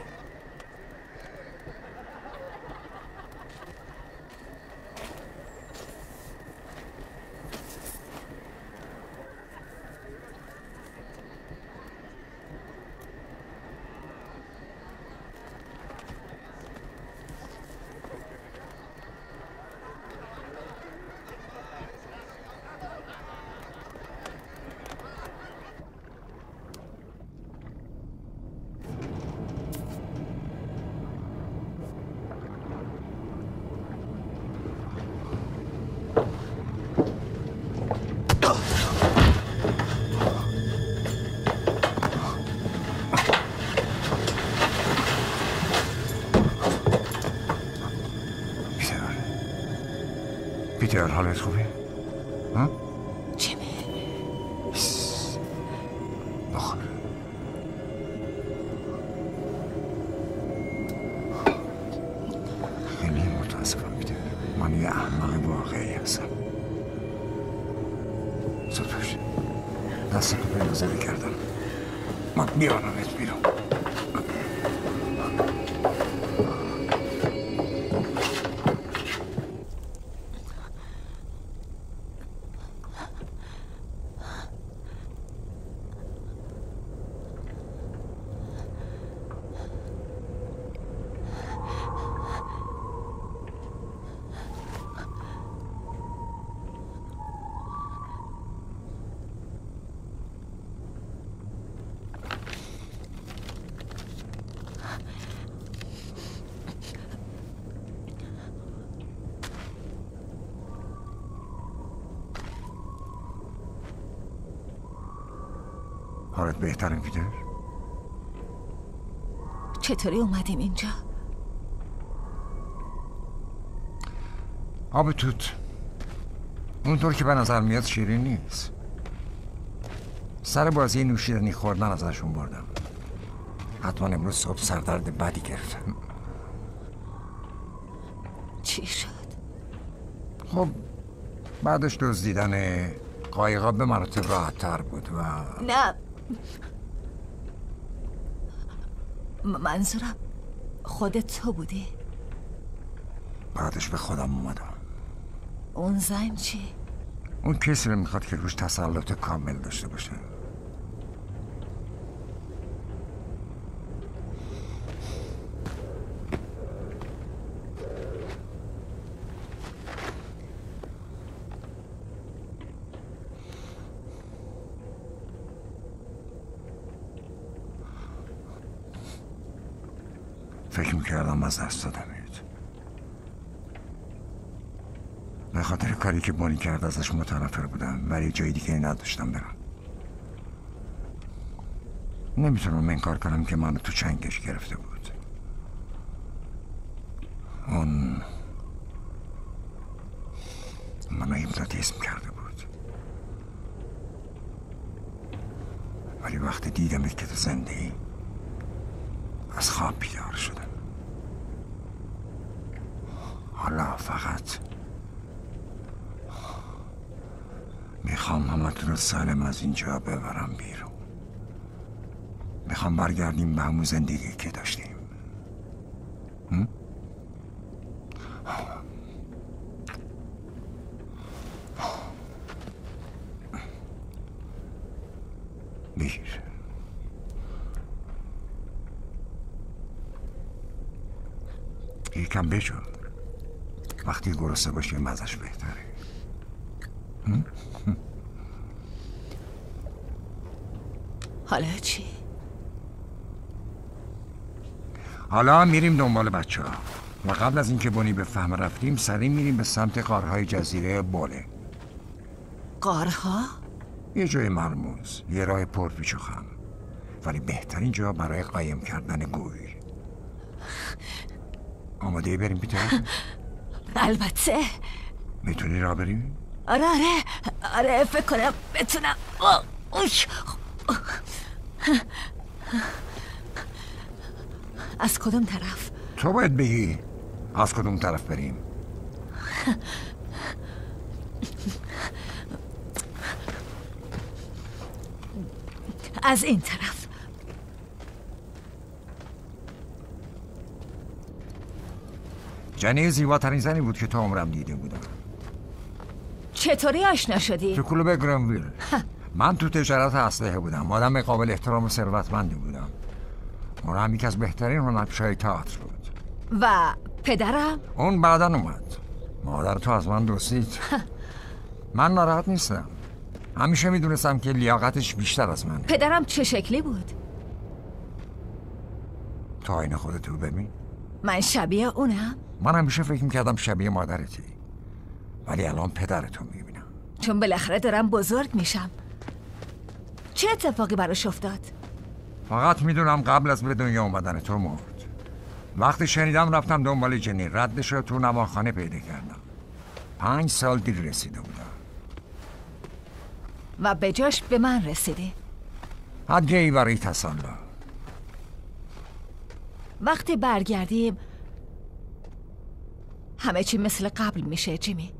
بهتره پیتر؟ چطوری اومدیم اینجا؟ آب توت اونطور که به نظر میاد شیرین نیست سر بازی نوشیدنی خوردن ازشون بردم حتما امروز صبح سردرد بدی گرفتم چی شد؟ خب بعدش دزدیدن قایقا به مراتب راحت تر بود و نه منظورم خودت تو بودی؟ بعدش به خودم اومدم. اون زن چی؟ اون کسی رو می‌خواد که روش تسلط کامل داشته باشه فکر می‌کردم از دست دادمت به خاطر کاری که بانی کرد ازش متنفر بودم ولی جای دیگه نداشتم برم. نمی‌تونم انکار کنم که منو تو چنگش گرفته بود. اون منو هیپنوتیزم کرده بود ولی وقتی دیدم که تو زنده ای از خواب بیدار شدم حالا فقط می‌خوام همتون رو سالم از اینجا ببرم بیرون می‌خوام همون زندگی که داشتیم؟ بگیر یکم بجو وقتی گرسنه باشی مزش بهتره؟ حالا چی؟ حالا میریم دنبال بچه ها و قبل از اینکه بونی به فهم رفتیم سریع میریم به سمت قارهای جزیره بوله قارها؟ یه جای مرموز یه راه پر پیچ و خم ولی بهترین جا برای قایم کردن گوی آماده بریم پیتر؟ *laughs* البته می‌تونی را بریم؟ آره آره آره فکر کنم بتونم اوش. از کدوم طرف؟ تو باید بگی از کدوم طرف بریم. از این طرف. جنی زیباترین زنی بود که تا عمرم دیده بودم. چطوری آشنا شدی؟ تو کلوب گرانویل. من تو تجارت اسلحه بودم. آدم قابل احترام و ثروتمندی بودم. اون هم یکی از بهترین هنرپیشههای تئاتر بود. و پدرم؟ اون بعدا اومد. مادر تو از من دوستید *laughs* من ناراحت نیستم. همیشه می‌دونستم که لیاقتش بیشتر از منه. پدرم چه شکلی بود؟ تو آینه خودتو ببین. من شبیه اونم؟ من همیشه فکر می‌کردم شبیه مادرتی. ولی الان پدرتو می‌بینم. چون بالاخره دارم بزرگ میشم. چه اتفاقی براش افتاد؟ فقط می‌دونم قبل از به دنیا اومدن تو مرد. وقتی شنیدم رفتم دنبال جنی ردش رو تو نواخانه پیدا کردم. پنج سال دیر رسیده بودم. و به جاش به من رسیدی. حدگه برای تسلا. وقتی برگردیم همه چی مثل قبل میشه جیمی.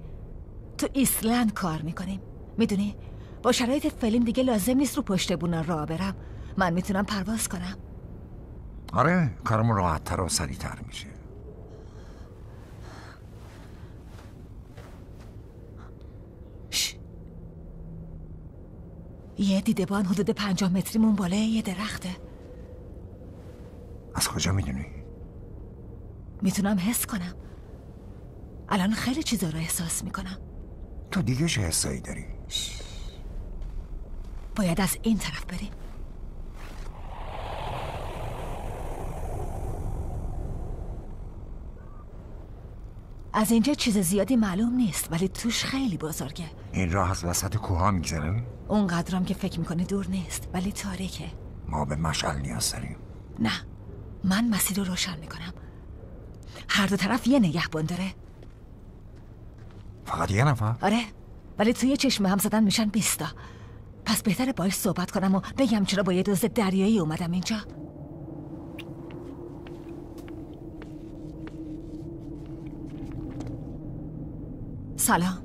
تو ایسلند کار می‌کنیم می‌دونی؟ با شرایط فیلم دیگه لازم نیست رو پشت بونا راه برم. من می‌تونم پرواز کنم. آره کارمون راحتتر و سریعتر میشه. یه دیدبان حدود پنجاه متریمون بالای یه درخته. از کجا می‌دونی؟ می‌تونم حس کنم. الان خیلی چیزا رو احساس می‌کنم. تو دیگه چه حسایی داری؟ باید از این طرف بریم. از اینجا چیز زیادی معلوم نیست ولی توش خیلی بزرگه. این راه از وسط کوها میگذره؟ اونقدرم که فکر می‌کنه دور نیست ولی تاریکه. ما به مشعل نیاز داریم. نه من مسیر رو روشن می‌کنم. هر دو طرف یه نگهبان داره. فقط یه نفر؟ آره ولی توی چشم هم زدن میشن بیستا پس بهتره باش صحبت کنم و بگم چرا با یه دوز دریایی اومدم اینجا. سلام.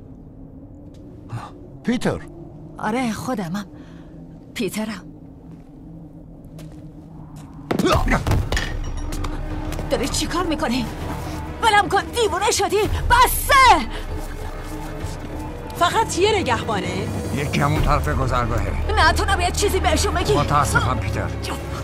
پیتر. آره خودمم. پیترم. داری چی کار می‌کنی؟ ولم کن دیوونه شدی. بسه! فقط یه نگهبانه. یکی همون طرف گذرگاهه. نه تو نباید چیزی بهشون بگی. متاسفم پیتر.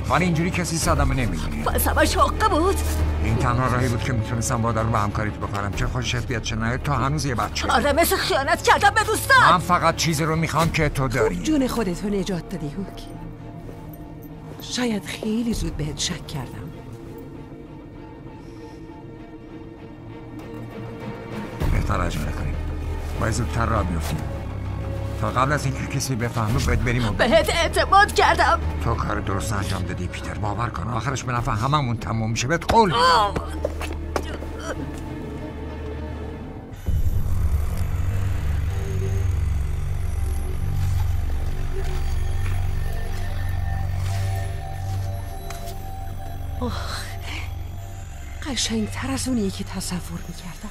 ولی اینجوری کسی صدمه نمی‌گیری فلسفهش حقه بود این تنها راهی بود که می‌تونستم با به همکاریت بکنم چه خوشت بیاد چه نه تو هنوز یه بچه آره مثل خیانت کردم به دوستم من فقط چیزی رو می‌خوام که تو داری جون خودتو نجات دادی هوک شاید خیلی زود بهت شک کردم بهتر عجله کنیم باید زودتر را بیفتیم تا قبل از اینکه کسی بفهمه باید بریم و بهت اعتماد کردم. تو کار درست انجام دادی پیتر. باور کن آخرش به نفع هممون تموم میشه. بهت قول قشنگتر از اونیه که تصور می‌کردم.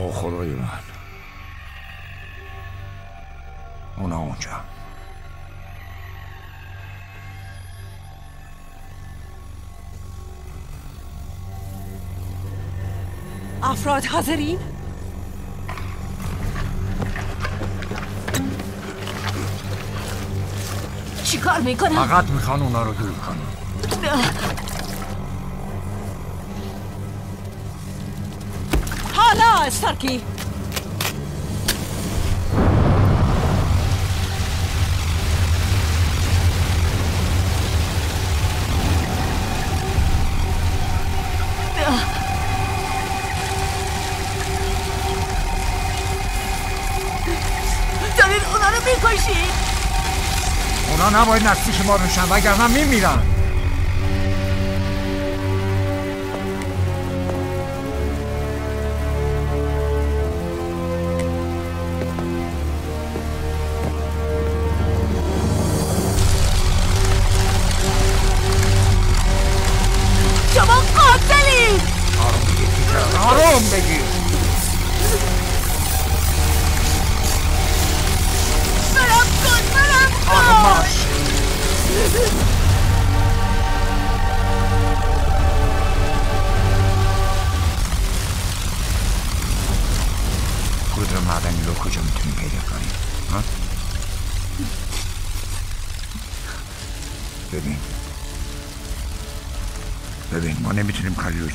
او خدای من اونا اونجا افراد حاضرین؟ چیکار می‌کنم؟ فقط می‌خوان اونا رو دور کنن حالا استارکی دارین اونا رو می‌کشید اونا نباید نزدیک ما بشن وگرنه میمیرن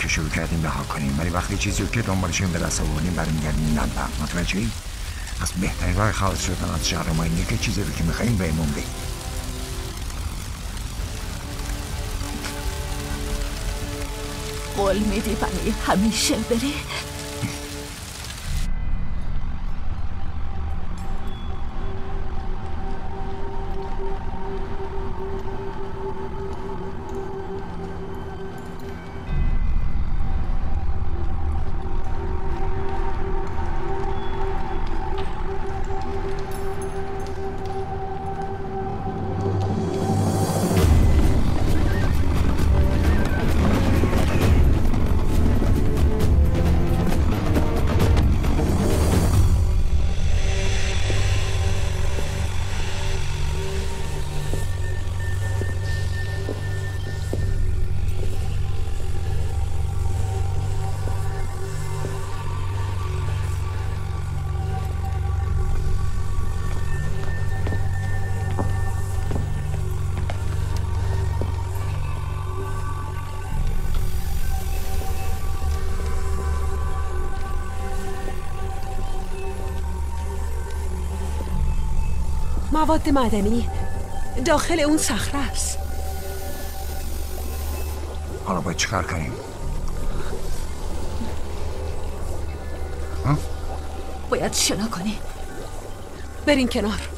که شروع کردیم رها کنیم. ولی وقتی چیزی رو که دنبالشیم به دست آوردیم برمیگردیم لندن متوجهی از بهترین راه خلاص شدن از شهر ما اینه که چیزی رو که میخواییم بهمون بگی قول میدی برای همیشه بری مواد معدنی داخل اون صخره است. حالا باید چیکار کنیم؟ باید شنا کنی برین کنار.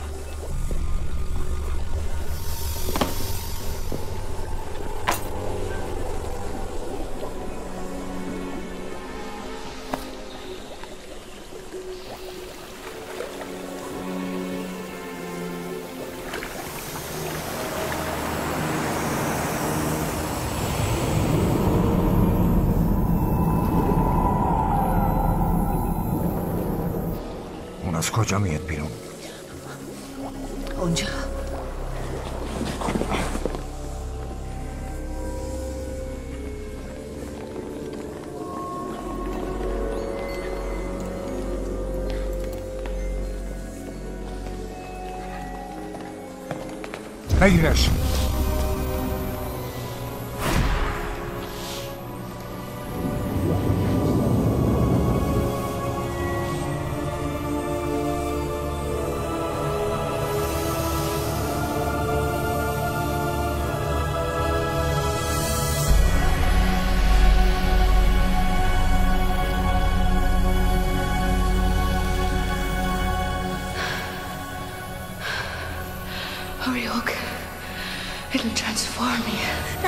اون از کجا میاد بیرون اونجا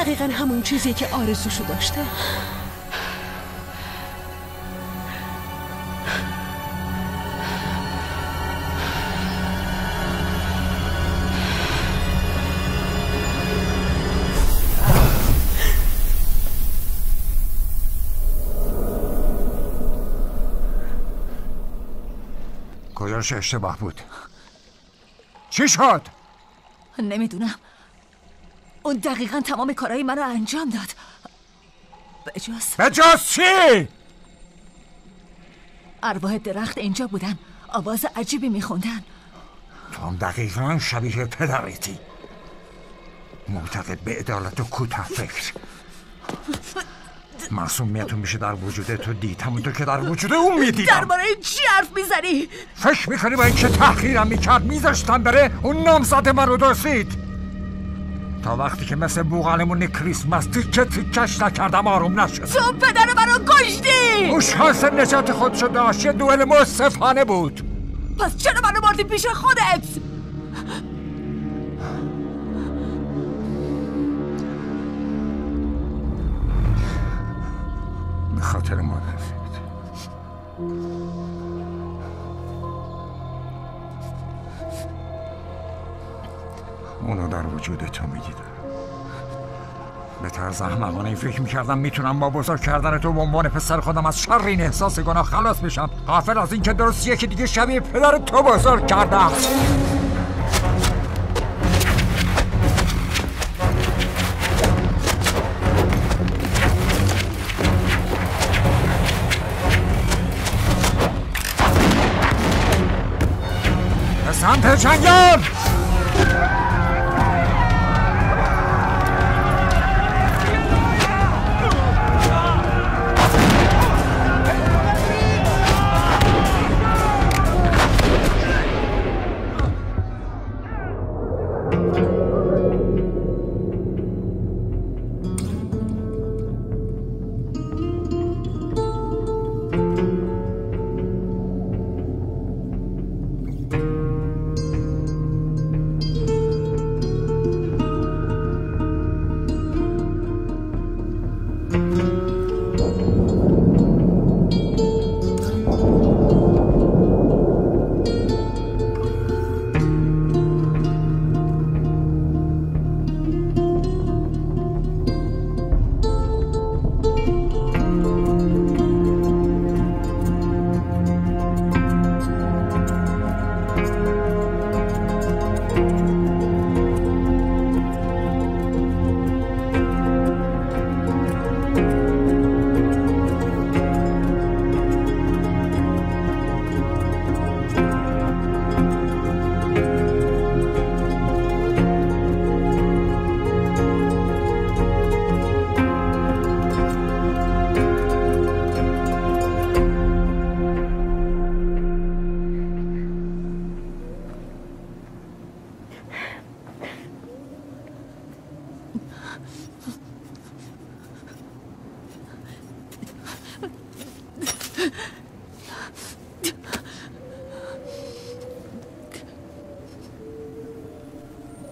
دقیقا همون چیزی که آرزوشو داشته. کجاش اشتباه بود چی شد؟ نمی‌دونم. اون دقیقا تمام کارهای من رو انجام داد. بجاز بجاز چی؟ ارواح درخت اینجا بودن. آواز عجیبی میخوندن. تو هم دقیقا شبیه پدریتی. معتقد به عدالت و کوتاه فکر. معصومیتون میشه در وجود تو دید همونطور که در وجود اون می‌دیدم. درباره چی حرف می‌زنی؟ فکر می‌کنی با اینکه تحقیرم می‌کرد میذاشتم بره اون نامزد من رو دستید تا وقتی که مثل بوغلمون کریسمس تیکه تیکش نکردم آروم نشد. تو پدر منو کشتی! اون شانس نجات خودشو داشت یه دوئل مصفانه بود. پس چرا منو بردی پیش خودت؟ به خاطر مادرت اونو در وجود تو می‌دیدم به طرز احمقانه فکر می‌کردم می‌تونم با بزرگ کردن تو به عنوان پسر خودم از شر این احساس گناه خلاص بشم. غافل از اینکه درست یکی دیگه شبیه پدر تو بزرگ کردم. به سمت جنگل!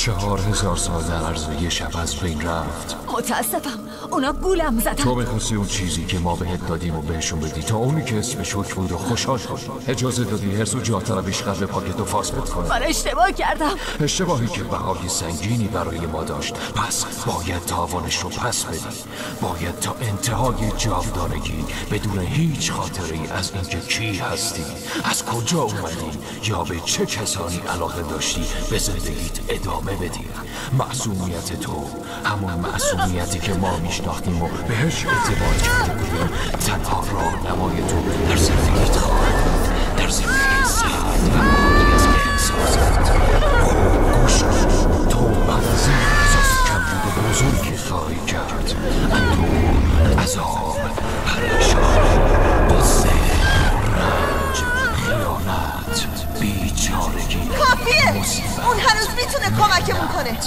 چهار هزار سال در عرض یه شب از بین رفت. متاسفم. اونا گولم زدن. تو می‌خواستی اون چیزی که ما بهت دادیم و بهشون بدی تا اونی که اسم شکر بود و خوشحال شد. اجازه دادی هرس و جاه طلبیش قلب پاکت و فاسد کنه من اشتباه کردم. اشتباهی که بهای سنگینی برای ما داشت. پس باید تاوانش رو پس بدی. باید تا انتهای جاودانگی بدون هیچ خاطره ای از اینکه کی هستی از کجا اومدی یا به چه کسانی علاقه داشتی به زندگیت ادامه بدی معصومیت تو. همون معصومیتی که ما میشناختیم و بهش اعتبار کرده بودیم تنها راهنمای تو در زندگیت خواهد در زندگی سرد و خالی از احساسات. گوش تو این احساس کمبود بزرگی خواهی کرد. اندوه عذاب پریشانی قصه رنج خیانت بیچارگی. کافیه اون هنوز می‌تونه کمکمون کنه.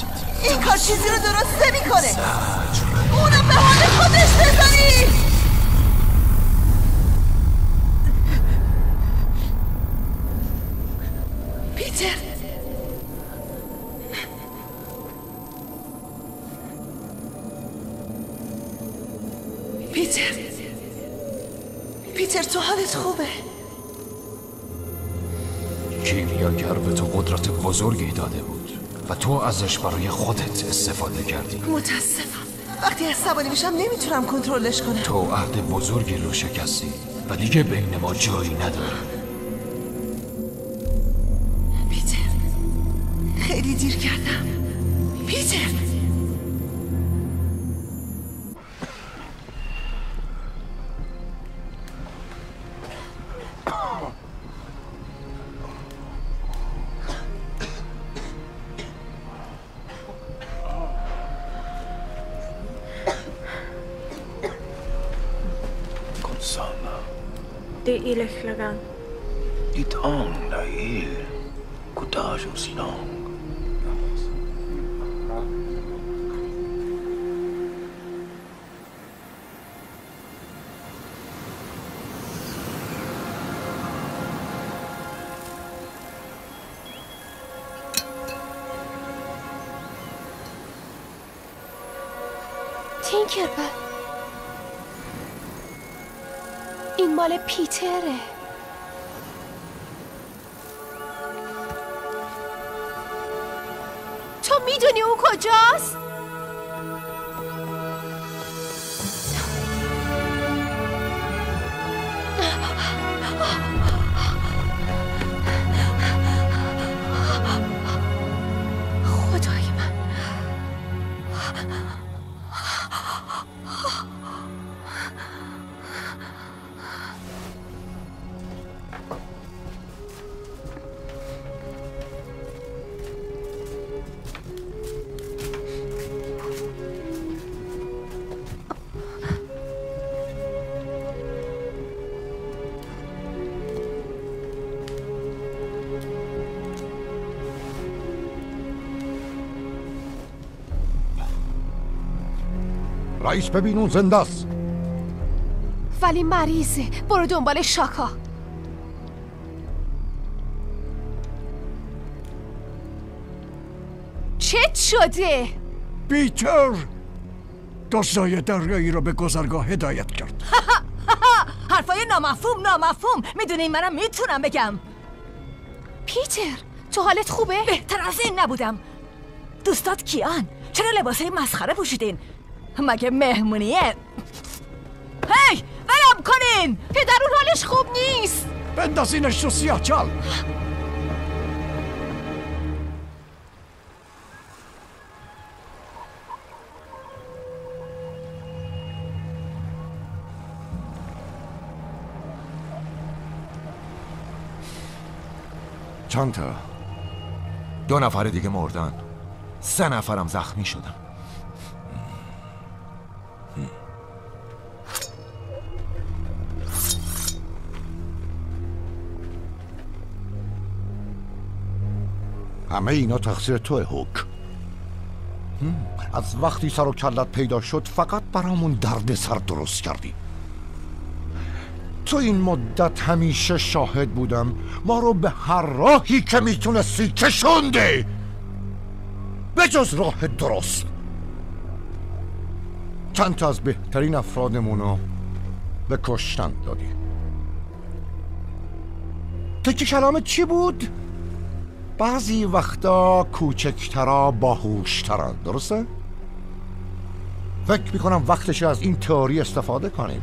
این کار چیزی رو درست نمی‌کنه. اونو به حال خودش بذاری بزرگی داده بود و تو ازش برای خودت استفاده کردی. متاسفم. وقتی عصبانی میشم نمی‌تونم کنترلش کنم. تو عهد بزرگی رو شکستی و دیگه بین ما جایی نداره تینکربل این مال پیتره. رئیس ببین اون زنده است ولی مریضه برو دنبال شاکا چت شده؟ پیتر دزدای دریایی رو به گذرگاه هدایت کرد *laughs* حرفای نامفهوم نامفهوم می‌دونی منم می‌تونم بگم پیتر تو حالت خوبه؟ بهتر از این نبودم دوستات کیان؟ چرا لباسه مسخره پوشیدین؟ مگه مهمونیه؟ هی ولم کنین! پدرون حالش خوب نیست! بندازینش تو سیاه چال! چند تا دو نفر دیگه مردن. سه نفرم زخمی شدن. همه اینا تقصیر توه هوک. از وقتی سر و کلت پیدا شد فقط برامون درد سر درست کردی. تو این مدت همیشه شاهد بودم ما رو به هر راهی که می‌تونستی کشوندی به جز راه درست. چند تا از بهترین افرادمون رو به کشتن دادی. تکی کلامت چی بود؟ بعضی وقتا کوچکترا باهوشترن درسته؟ فکر می‌کنم وقتش از این تئوری استفاده کنیم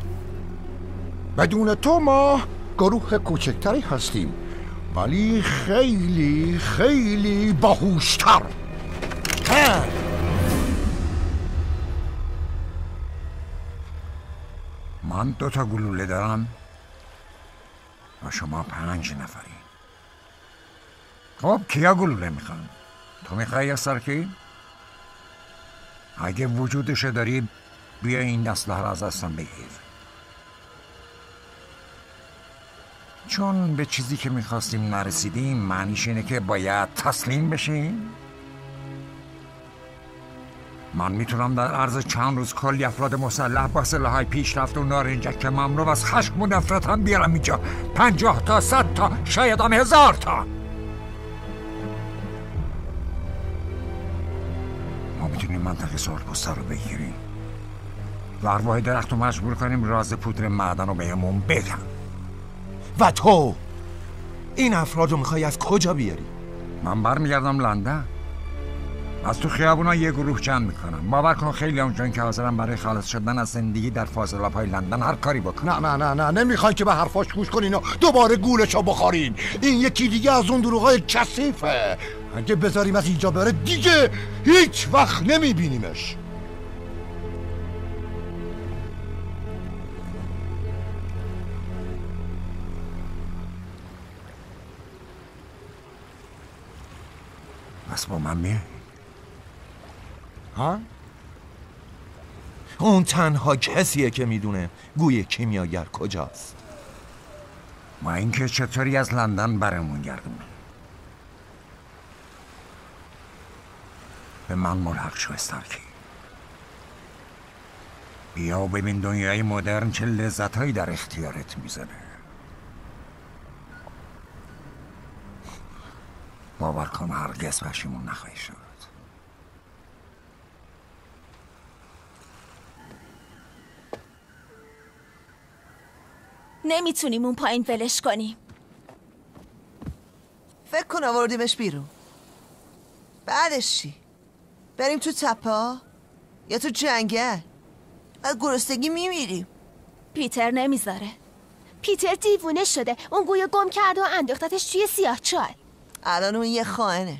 بدون تو ما گروه کوچکتری هستیم ولی خیلی خیلی باهوشتر. من دو تا گلوله دارم و شما پنج نفری خب کیا گلوله می‌خوان؟ تو می‌خوای سرکی؟ اگه وجودش داری بیا این اسلحه رو از دستم بگیر. چون به چیزی که می‌خواستیم نرسیدیم معنیش اینه که باید تسلیم بشیم. من می‌تونم در عرض چند روز کلی افراد مسلح با سلاحهای پیشرفت و نارنجک که مملو از خشم و نفرت هم بیارم اینجا. پنجاه تا صد تا شاید هم هزار تا. ما می‌تونیم منطقه سال پسته رو بگیریم. و ارواح درخت رو مجبور کنیم راز پودر معدن رو بهمون بگن و تو این افراد رو می‌خوای از کجا بیاری؟ من برمیگردم لندن. از تو خیابونا یه گروه جمع می‌کنم. باور کن خیلی اونجان که حاضرم برای خالص شدن از زندگی در فاضلاب های لندن هر کاری بکنم. نه نه نه نه. نمی‌خواین که به حرفاش گوش کنین و دوباره گولشو بخورین این یکی دیگه از اون دروغای کثیفه. اگه بذاریم از اینجا بره دیگه هیچ وقت نمیبینیمش. بس با من میای؟ ها؟ اون تنها کسیه که می‌دونه گوی کیمیاگر کجاست. ما اینکه چطوری از لندن برمون گردون. به من ملحق شو استارکی بیا ببین دنیای مدرن چه لذتهایی در اختیارت می‌زنه. باور کن هرگز پشیمون نخواهی شد. نمی‌تونیم اون پایین ولش کنیم. فکر کن آوردیمش بیرون. بعدش چی؟ بریم تو تپه ها؟ یا تو جنگل؟ از گرستگی میمیریم. پیتر نمی‌ذاره. پیتر دیوونه شده. اون گویا گم کرد و انداختتش توی سیاه چال الان اون یه خائنه.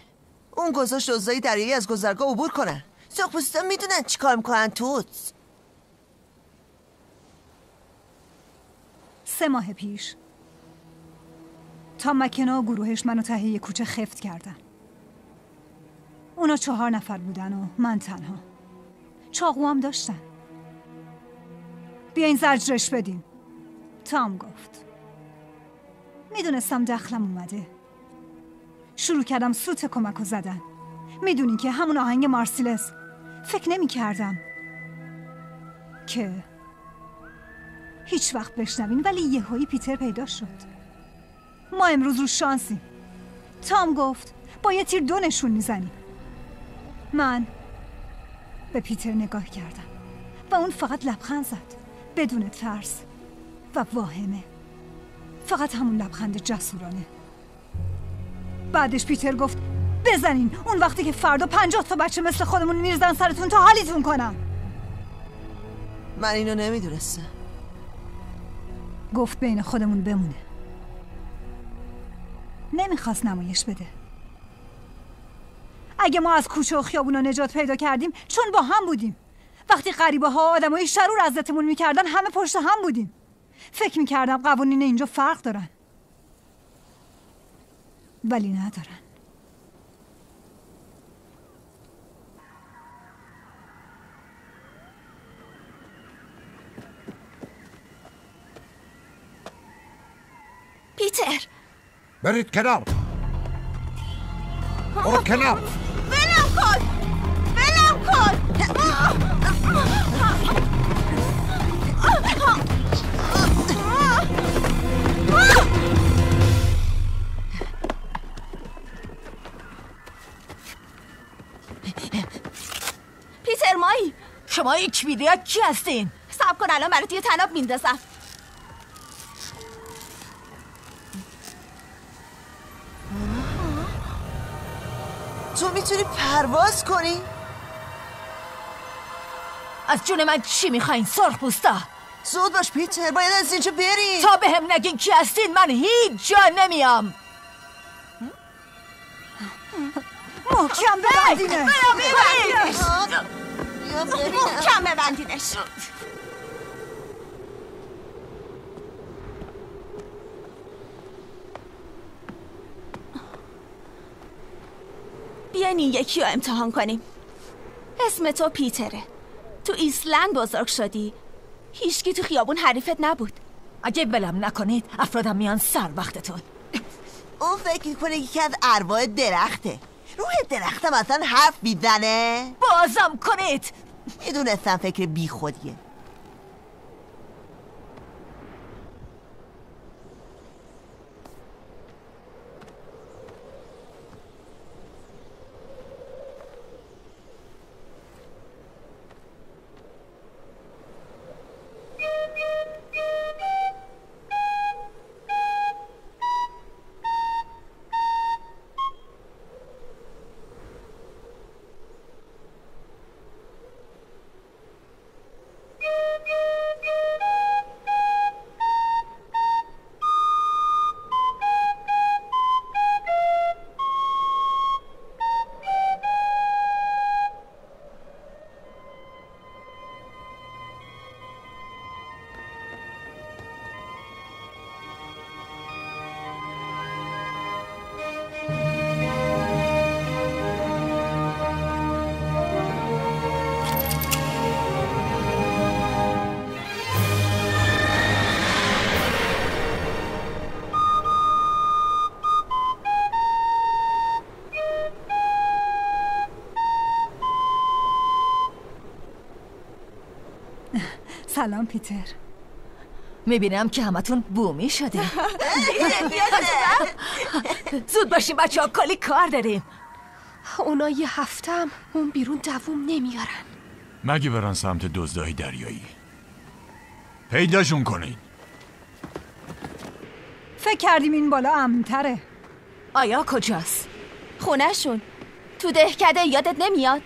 اون گذاشت دزدای دریایی از گذرگاه عبور کنن سرخپوستا می‌دونن چیکار می‌کنن توت سه ماه پیش. تا مکنا و گروهش منو ته یه کوچه خفت کردن. اونا چهار نفر بودن و من تنها. چاقو هم داشتن. بیاین زجرش بدیم. تام گفت. می‌دونستم دخلم اومده. شروع کردم سوت کمک و زدن. می‌دونی که همون آهنگ مارسیلس. فکر نمی کردم که هیچ وقت بشنوین ولی یه هایی پیتر پیدا شد. ما امروز رو شانسیم. تام گفت با یه تیر دو نشون می‌زنیم. من به پیتر نگاه کردم و اون فقط لبخند زد بدون ترس و واهمه. فقط همون لبخند جسورانه. بعدش پیتر گفت بزنین اون وقتی که فردا پنجاه تا بچه مثل خودمون میرزن سرتون تا حالیتون کنم. من اینو نمی‌دونستم. گفت بین خودمون بمونه. نمی‌خواست نمایش بده. اگه ما از کوچه و خیابونا نجات پیدا کردیم چون با هم بودیم. وقتی غریبه ها آدمای شرور اذیتمون می‌کردن همه پشت هم بودیم. فکر می‌کردم قوانین اینجا فرق دارن. ولی ندارن. پیتر. برید کنار. برو کنار. ولم کن. ولم کن. پیتر مایی شما یک ویدیا کی هستین؟ سب کن الان برات یه تناب میندازم. تو می‌تونی پرواز کنی؟ از جون من چی می‌خواین سرخ پوستا؟ زود باش پیتر باید از اینجا بریم. تا به هم نگین کی هستین من هیچ جا نمیام. محکم ببندینه محکم ببندینش. بیاین این یکی رو امتحان کنیم. اسم تو پیتره. تو ایسلند بزرگ شدی. هیچکی تو خیابون حریفت نبود. اگه بلم نکنید افرادم میان سر وقتتون. اون فکر می‌کنه یکی از ارواح درخته. روح درختم اصلا حرف می‌زنه. بازم کنید. می‌دونستم فکر بی سلام پیتر. می‌بینم که همتون بومی شده. *laughs* زود باشیم بچه ها کلی کار داریم. اونا یه هفتم اون بیرون دووم نمیارن. مگه برن سمت دزدهای دریایی. پیداشون کنید فکر کردیم این بالا امنتره. آیا کجاست؟ خونهشون. تو دهکده یادت نمیاد؟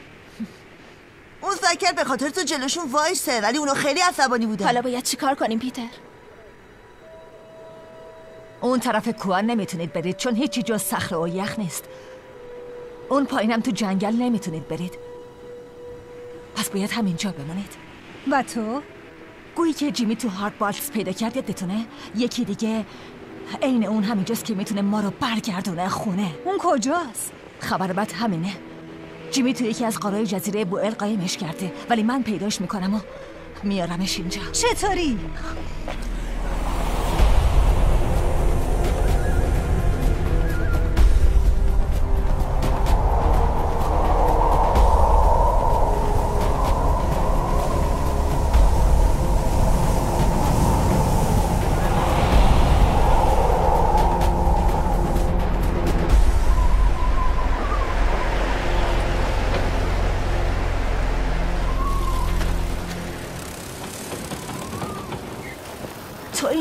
اون فکر کرد به خاطر تو جلوشون وایسه ولی اونا خیلی عصبانی بودن. حالا باید چیکار کنیم پیتر؟ اون طرف کوه نمی‌تونید برید چون هیچی جز صخره و یخ نیست. اون پایینم تو جنگل نمی‌تونید برید. پس باید همینجا بمانید و تو؟ گویی که جیمی تو هارد بالز پیدا کرد یادتونه یکی دیگه عین اون همینجاست که می‌تونه ما رو برگردونه خونه. اون کجاست؟ خبر بد همینه. جیمی تو یکی از قارای جزیره بوئل قایمش کرده ولی من پیداش می‌کنم و میارمش اینجا چطوری؟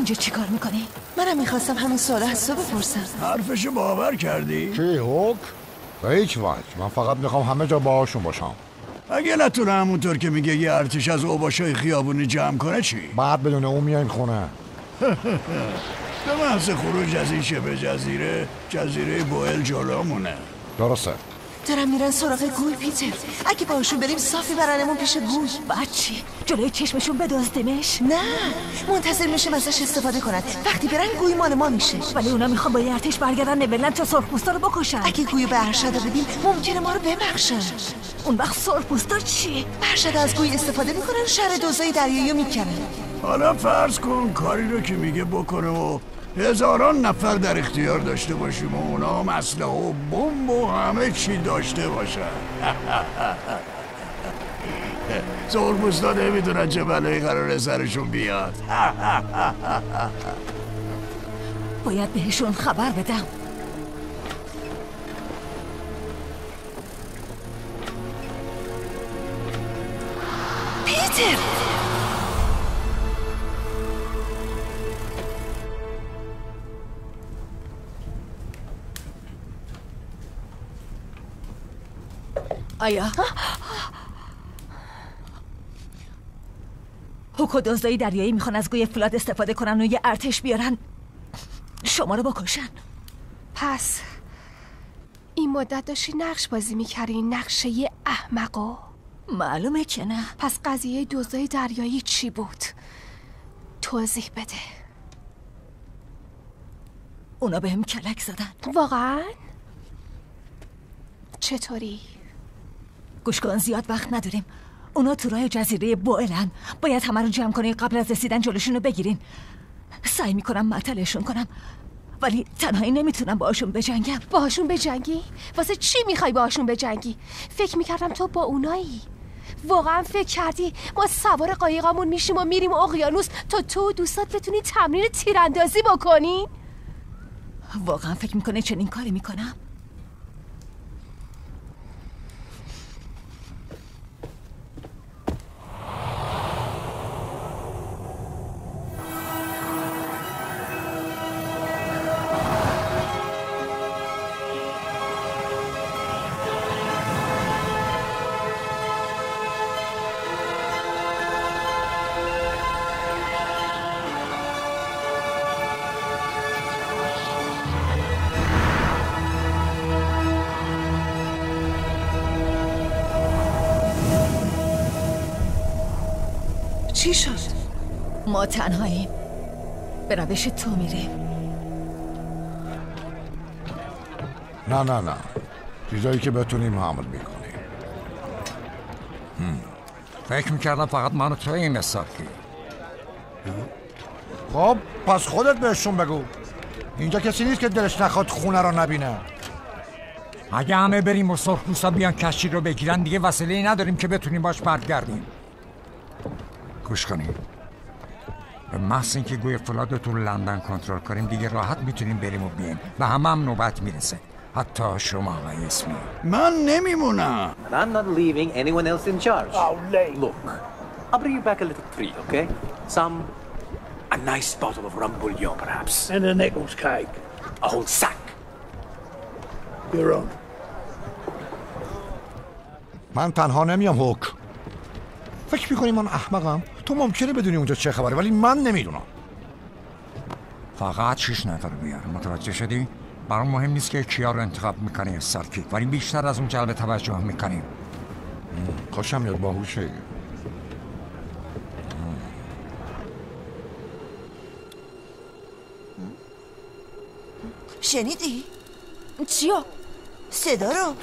اینجا چیکار می‌کنی؟ منم می‌خواستم همین سوال از تو بپرسم حرفشو باور کردی؟ کی هوک؟ به هیچ وجه من فقط می‌خوام همه جا باهاشون باشم اگه نتونه همونطور که میگه یه ارتش از اوباشای خیابونی جمع کنه چی؟ بعد بدون اون میایم خونه *laughs* به محض خروج از این شبه جزیره جزیره بوئل جلومونه درسته دارم میرن سراغ گوی پیتر. اگه باشون بریم صافی برنمون پیش گوی بچی جلوی چشمشون بدزدیمش نه منتظر میشه ازش استفاده کنن. وقتی برن گوی مال ما میشه. ولی اونا می‌خوان با یه ارتش برگردن نبلند تا سرخپوستا رو بکشن. اگه گوی به ارشد بدیم ممکنه ما رو ببخشن. اون وقت سرخپوستا چی؟ ارشد از گوی استفاده می‌کنن شر دوزای دریایی می‌کنن. حالا فرض کن کاری رو که میگه بکنه و هزاران نفر در اختیار داشته باشیم و اونا هم اسلحه و بمب و همه چی داشته باشن. *laughs* زوربوستا نمی‌دونن چه بلایی قرار سرشون بیاد. *laughs* باید بهشون خبر بدم. پیتر! آیا حکو دزدای دریایی می‌خوان از گوی فلاد استفاده کنن و یه ارتش بیارن. شما رو بکشن. پس این مدت داشتی نقش بازی می‌کردی نقشه یه احمقا معلومه که نه. پس قضیه دوزای دریایی چی بود؟ توضیح بده. اونا به هم کلک زدن. واقعا؟ چطوری؟ گوش کن زیاد وقت نداریم. اونا تو راه جزیره بوئلن باید همه رو جمع کنی قبل از رسیدن جلوشون رو بگیرین. سعی می‌کنم معطلشون کنم. ولی تنهایی نمی‌تونم باهاشون بجنگم. باهاشون بجنگی؟ واسه چی می‌خوای باهاشون بجنگی؟ فکر می‌کردم تو با اونایی. واقعا فکر کردی ما سوار قایقامون میشیم و میریم اقیانوس تا تو و دوستات بتونی تمرین تیراندازی بکنی؟ واقعا فکر می‌کنه چنین کاری می‌کنم؟ ما تنهاییم به روش تو میریم. نه نه نه. چیزایی که بتونیم حمل می‌کنیم. فکر می‌کردم فقط من و تو این حسابی. خب پس خودت بهشون بگو. اینجا کسی نیست که دلش نخواد خونه رو نبینه. اگه همه بریم و سرخپوستا بیان کشتی رو بگیرن دیگه وسیله نداریم که بتونیم باش برگردیم. گوش کنیم. به محض اینکه گوی فولاد رو تو لندن کنترل کنیم دیگه راحت می‌تونیم بریم و بیایم و همه هم نوبت می‌رسه حتی شما آقای اسمی من نمیمونم I'm not leaving anyone else in charge. Oh, Look, I'll bring you back a little treat, okay? Some. a nice bottle of rum bouillon, perhaps. And a Nichols cake. A whole sack. You're on. من تنها نمیام هوک فکر می‌کنی من احمقم تو ممکنه بدونی اونجا چه خبره ولی من نمی‌دونم فقط شیش نفر بیار متوجه شدی؟ برام مهم نیست که کیا رو انتخاب می‌کنی از سرکیک ولی بیشتر از اون جلب توجه می‌کنیم خوشم میاد باهوشه شنیدی؟ چیو؟ صدا رو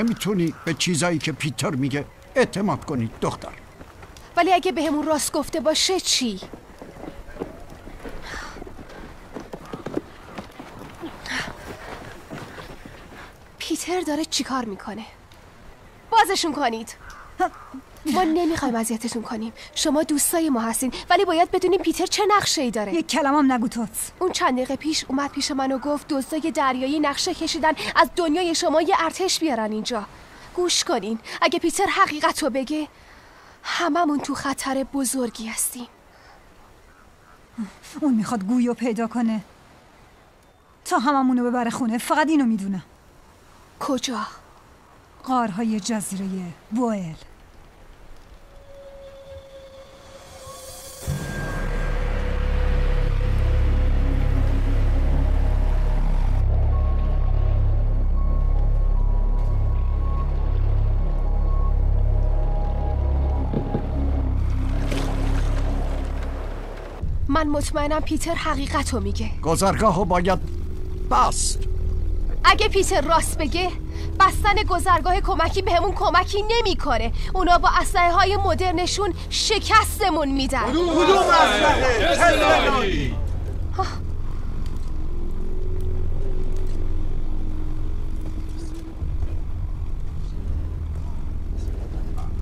نمی‌تونی به چیزایی که پیتر میگه اعتماد کنی دختر ولی اگه بهمون راست گفته باشه چی؟ پیتر داره چیکار می‌کنه؟ بازشون کنید ما نمی‌خوایم اذیتتون کنیم. شما دوستای ما هستین ولی باید بدونیم پیتر چه نقشه ای داره. یک کلمم نگو توت. اون چند دقیقه پیش اومد پیش من و گفت دزدای دریایی نقشه کشیدن از دنیای شما یه ارتش بیارن اینجا. گوش کنین اگه پیتر حقیقت رو بگه هممون تو خطر بزرگی هستیم. اون می‌خواد گویو پیدا کنه. تا هممونو ببره خونه فقط اینو می‌دونم کجا؟ قارهای جزیره بوئل. من مطمئنم پیتر حقیقت رو میگه. گذرگاه ها باید بست. اگه پیتر راست بگه بستن گذرگاه کمکی بهمون کمکی نمی‌کنه. اونا با اسلحه های مدرنشون شکستمون میدن. کدوم اسلحه؟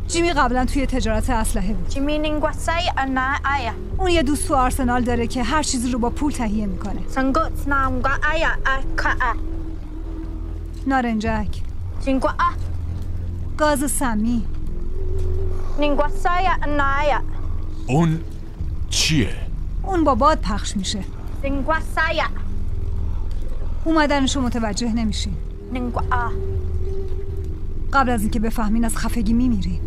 جیمی قبلا توی تجارت اسلحه بود. جیمی نینگواسای انا آیا اون یه دوست تو آرسنال داره که هر چیزی رو با پول تهیه می‌کنه. سنگوت نامگا آیا اکا نارنجک. جینگوا آ گاز سمی. نینگواسای انا آیا اون چیه؟ اون با باد پخش میشه. نینگواسای اومدنشو متوجه نمیشین. نینگوا آ قبل از اینکه بفهمین از خفگی میمیرین.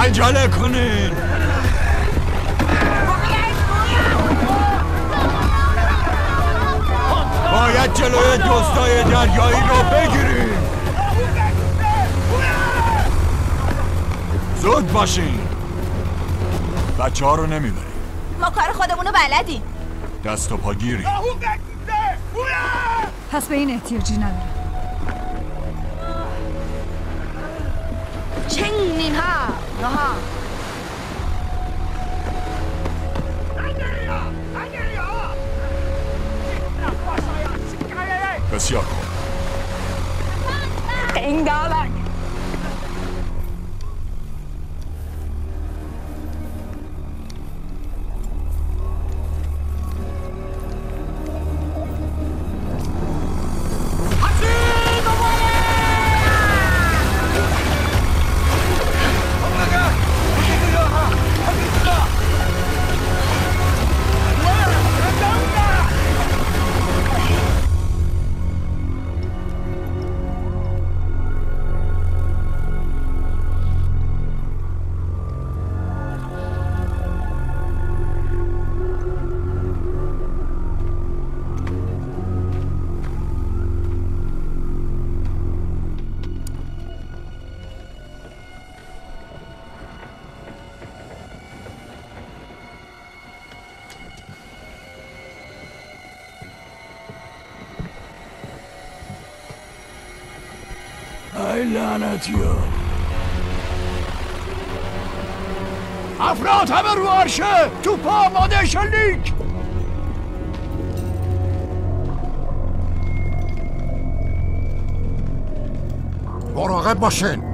عجله کنین. باید جلوی دزدای دریایی رو بگیریم. زود باشین. بچه ها رو نمی‌بریم. ما کار خودمونو بلدیم. دست و پا گیری پس به این احتیاجی نداره چنین ها نها بسیار خوب انگالک ای لعنتی ها. افراد همه رو عرشه تو پا آماده شلیک. مراقب باشین.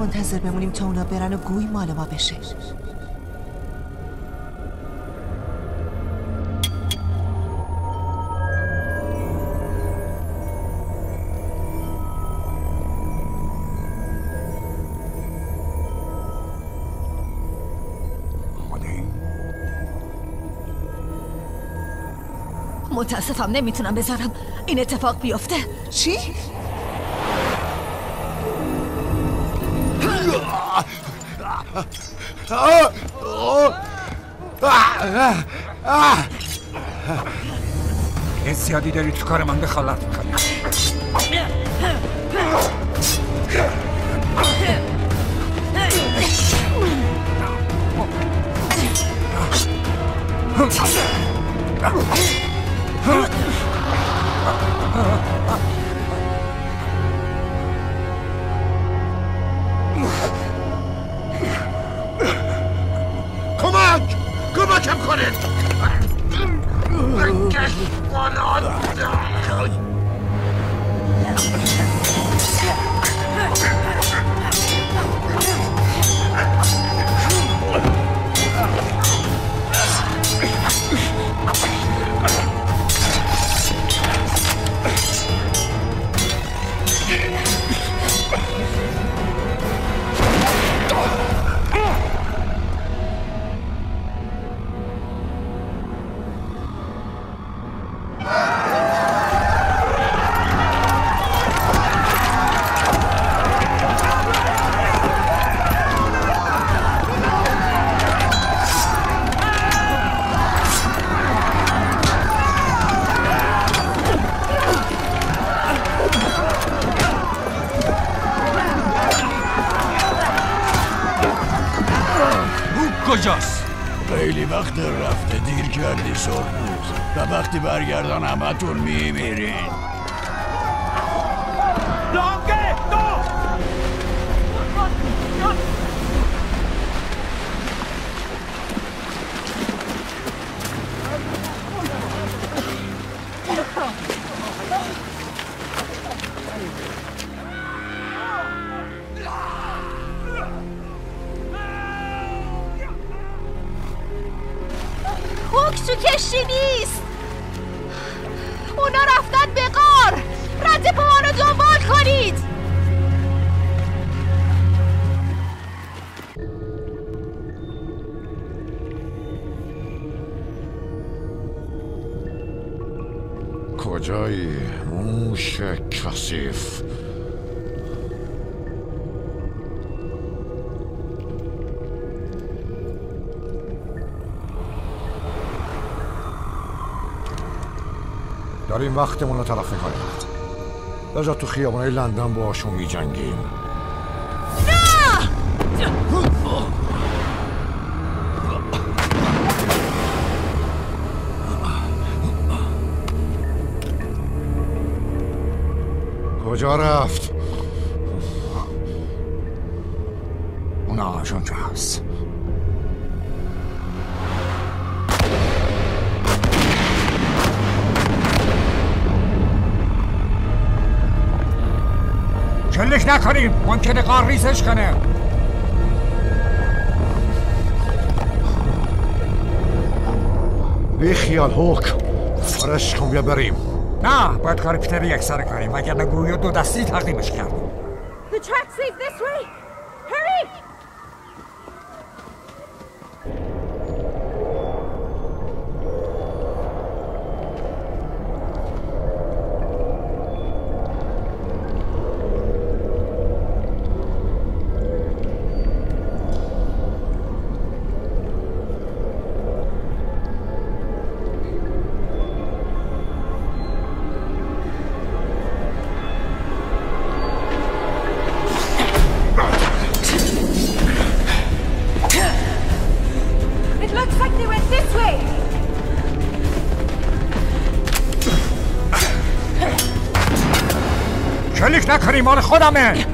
منتظر بمونیم تا اونا برن و گوی مال ما بشه متاسفم نمی‌تونم بذارم این اتفاق بیفته چی؟ زیادی داری تو کار من دخالت می‌کنی. کمک! کمکم کنید! بکش بالا او وقت رفته دیر کردی سرموز و وقتی برگردان همتون میمیرین. وقتمون رو تلف می‌کنیم بذار تو خیابانهای لندن باشون میجنگیم کجا رفت؟ ممکنه قار ریزش کنه. بی خیال هوک فرش کن بیا بریم. نه باید کار پیتر یک سر کنیم وگرنه گویو دو دستی تقدیمش کردیم. مال خودمه.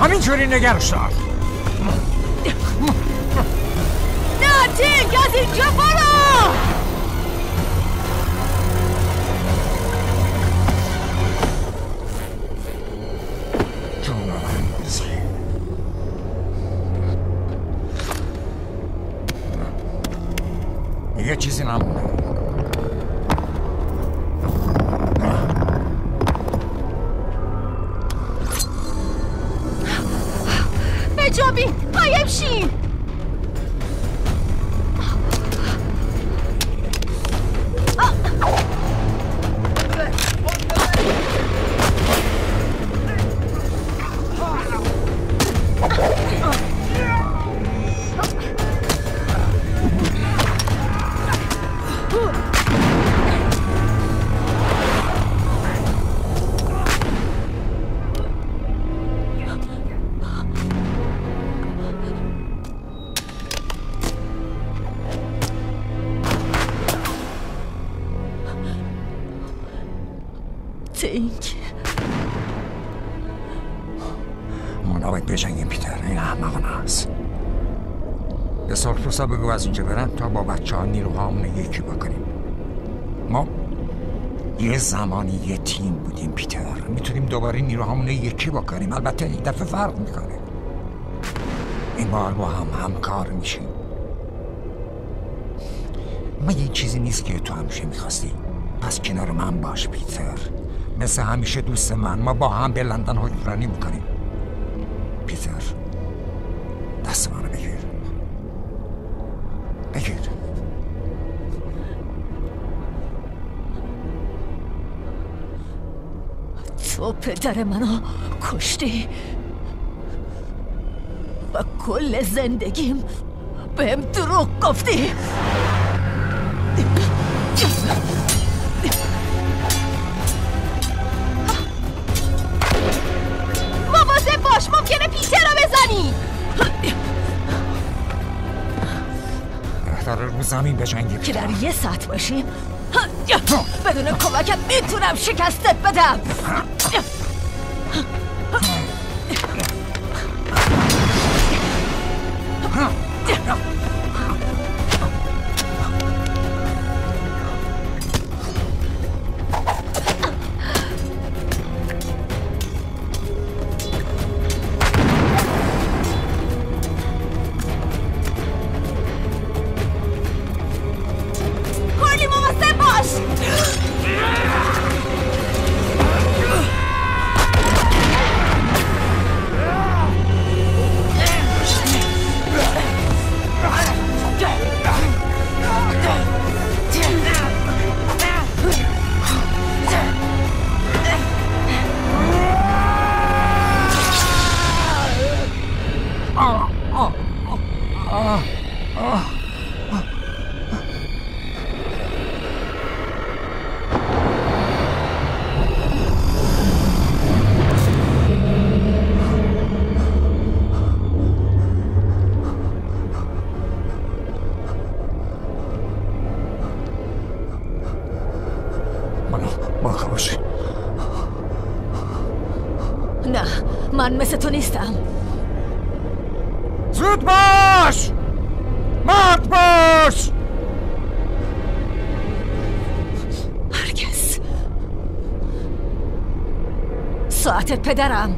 همینجوری نگرش دار یه زمانی یه تیم بودیم پیتر. می‌تونیم دوباره نیروهامون یکی بکنیم. البته این دفعه فرق می‌کنه. این بار با هم همکار میشیم. ما یه چیزی نیست که تو همیشه می‌خواستی. پس کنار من باش پیتر. مثل همیشه دوست من. ما با هم به لندن حکمرانی می‌کنیم. پیتر. تو پدر منو کشتی و کل زندگیم بهم دروغ گفتی. مواظب باش ممکنه پیتر رو بزنی. بهتر رو زمین بجنگیم. که در یه ساعت باشیم. بدون کمکت می‌تونم شکستت بدم. پدرم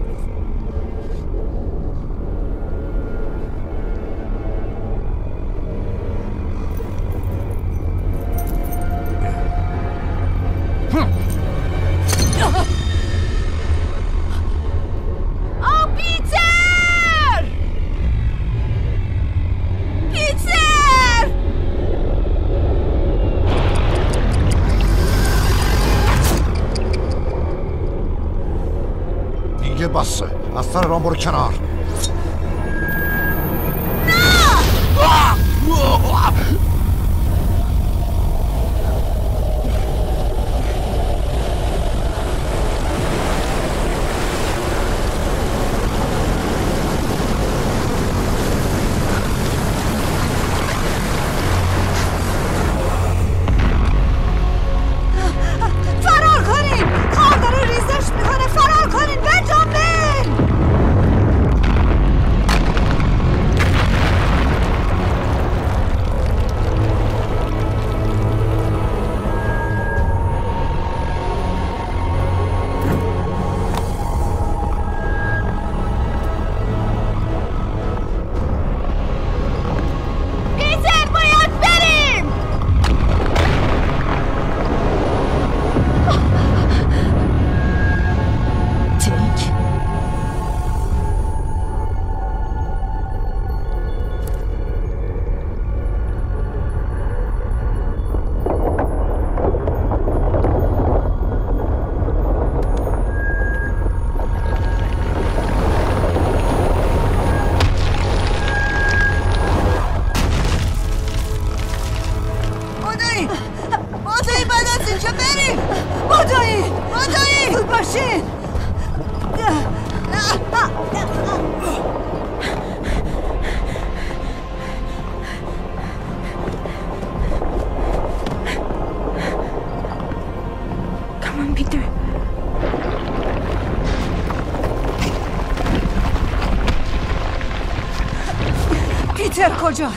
پیتر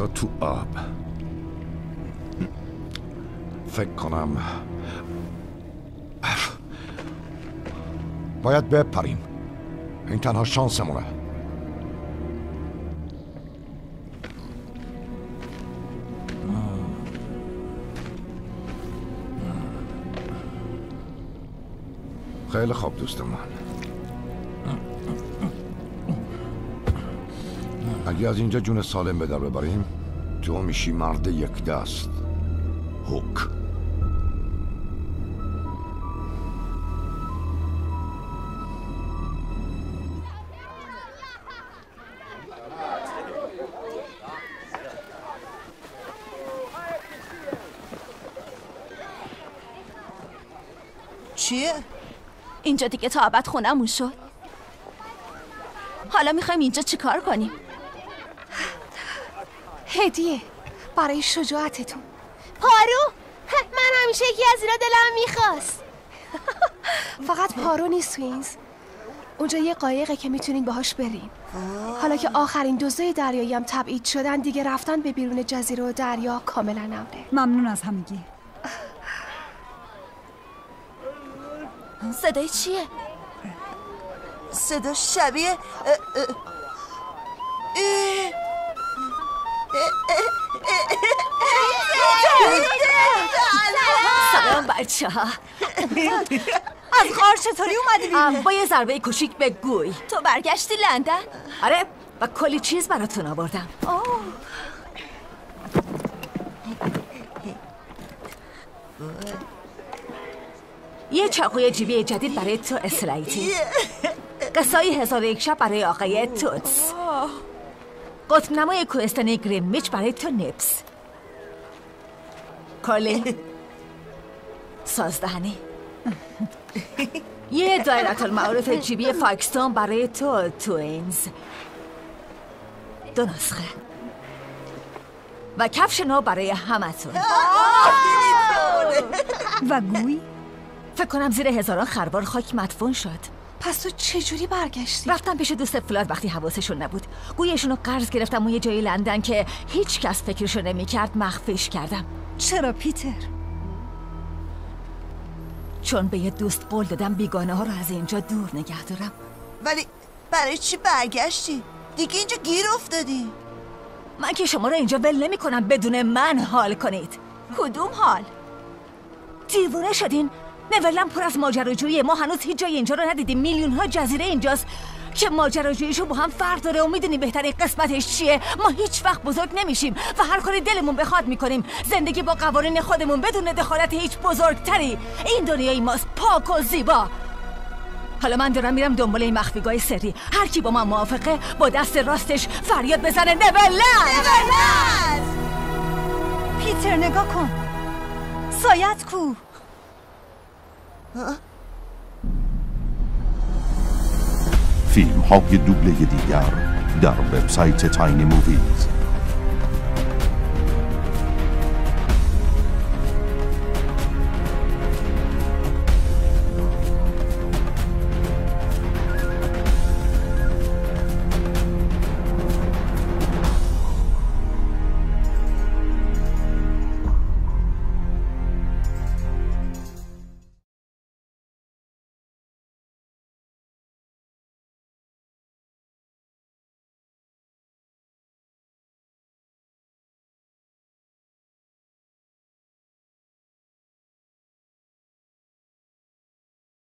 افتاد تو آب فکر کنم باید بپریم این تنها شانسمونه خیلی خوب دوست من اگه از اینجا جون سالم به در ببریم تو میشی مرد یک دست؟ هوک چیه؟ اینجا دیگه تا ابد خونمون شد. حالا می‌خوایم اینجا چیکار کنیم؟ هدیه برای شجاعتتون. پارو؟ من همیشه یکی از اینا دلم می‌خواست. *laughs* فقط پارو نیست توینز اونجا یه قایقه که می‌تونین باهاش برین. حالا که آخرین دوزه دریایی هم تبعید شدن دیگه رفتن به بیرون جزیره و دریا کاملا امره ممنون از همگی. *laughs* صدای چیه؟ صدا شبیه اه، اه، اه. سلام بچه ها از غار چطوری اومدی بیرون؟ با یه ضربه کوچیک به گوی. تو برگشتی لندن؟ آره و کلی چیز براتون آوردم. یه چاقوی جیبی جدید برای تو اسلایتی. قصای هزار یک شب برای آقای توتس. قطب نمای کوهستانی گریمیچ برای تو نپس کارلی سازدهنی. یه دایرت المعارف جیبی فاکستون برای تو توینز دو نسخه. و کفش نو برای همتون. و گوی؟ فکر کنم زیر هزاران خربار خاک مدفون شد. پس تو چجوری برگشتی؟ رفتم پیش دوست فلاد وقتی حواسشون نبود گویشون رو قرض گرفتم و یه جایی لندن که هیچ کس فکرشو نمی‌کرد مخفیش کردم چرا پیتر؟ چون به یه دوست قول دادم بیگانه ها رو از اینجا دور نگه دارم ولی برای چی برگشتی؟ دیگه اینجا گیر افتادی من که شما رو اینجا ول نمی کنم بدون من حال کنید کدوم حال؟ دیوونه شدین؟ نورلند پر از ماجراجویی ما هنوز هیچ جای اینجا رو ندیدیم. میلیون ها جزیره اینجاست که ماجراجوییشو با هم فرق داره و می‌دونی بهترین قسمتش چیه؟ ما هیچ وقت بزرگ نمیشیم و هر کاری دلمون بخواد می‌کنیم. زندگی با قوانین خودمون بدون دخالت هیچ بزرگتری. این دنیای ماست پاک و زیبا. حالا من دارم میرم دنبال این مخفیگاه سری. هر کی با من موافقه با دست راستش فریاد بزنه. نورلند پیتر نگاه کن. سایه‌ت کو؟ فیلم های دوبله دیگر در وبسایت تاینی موویز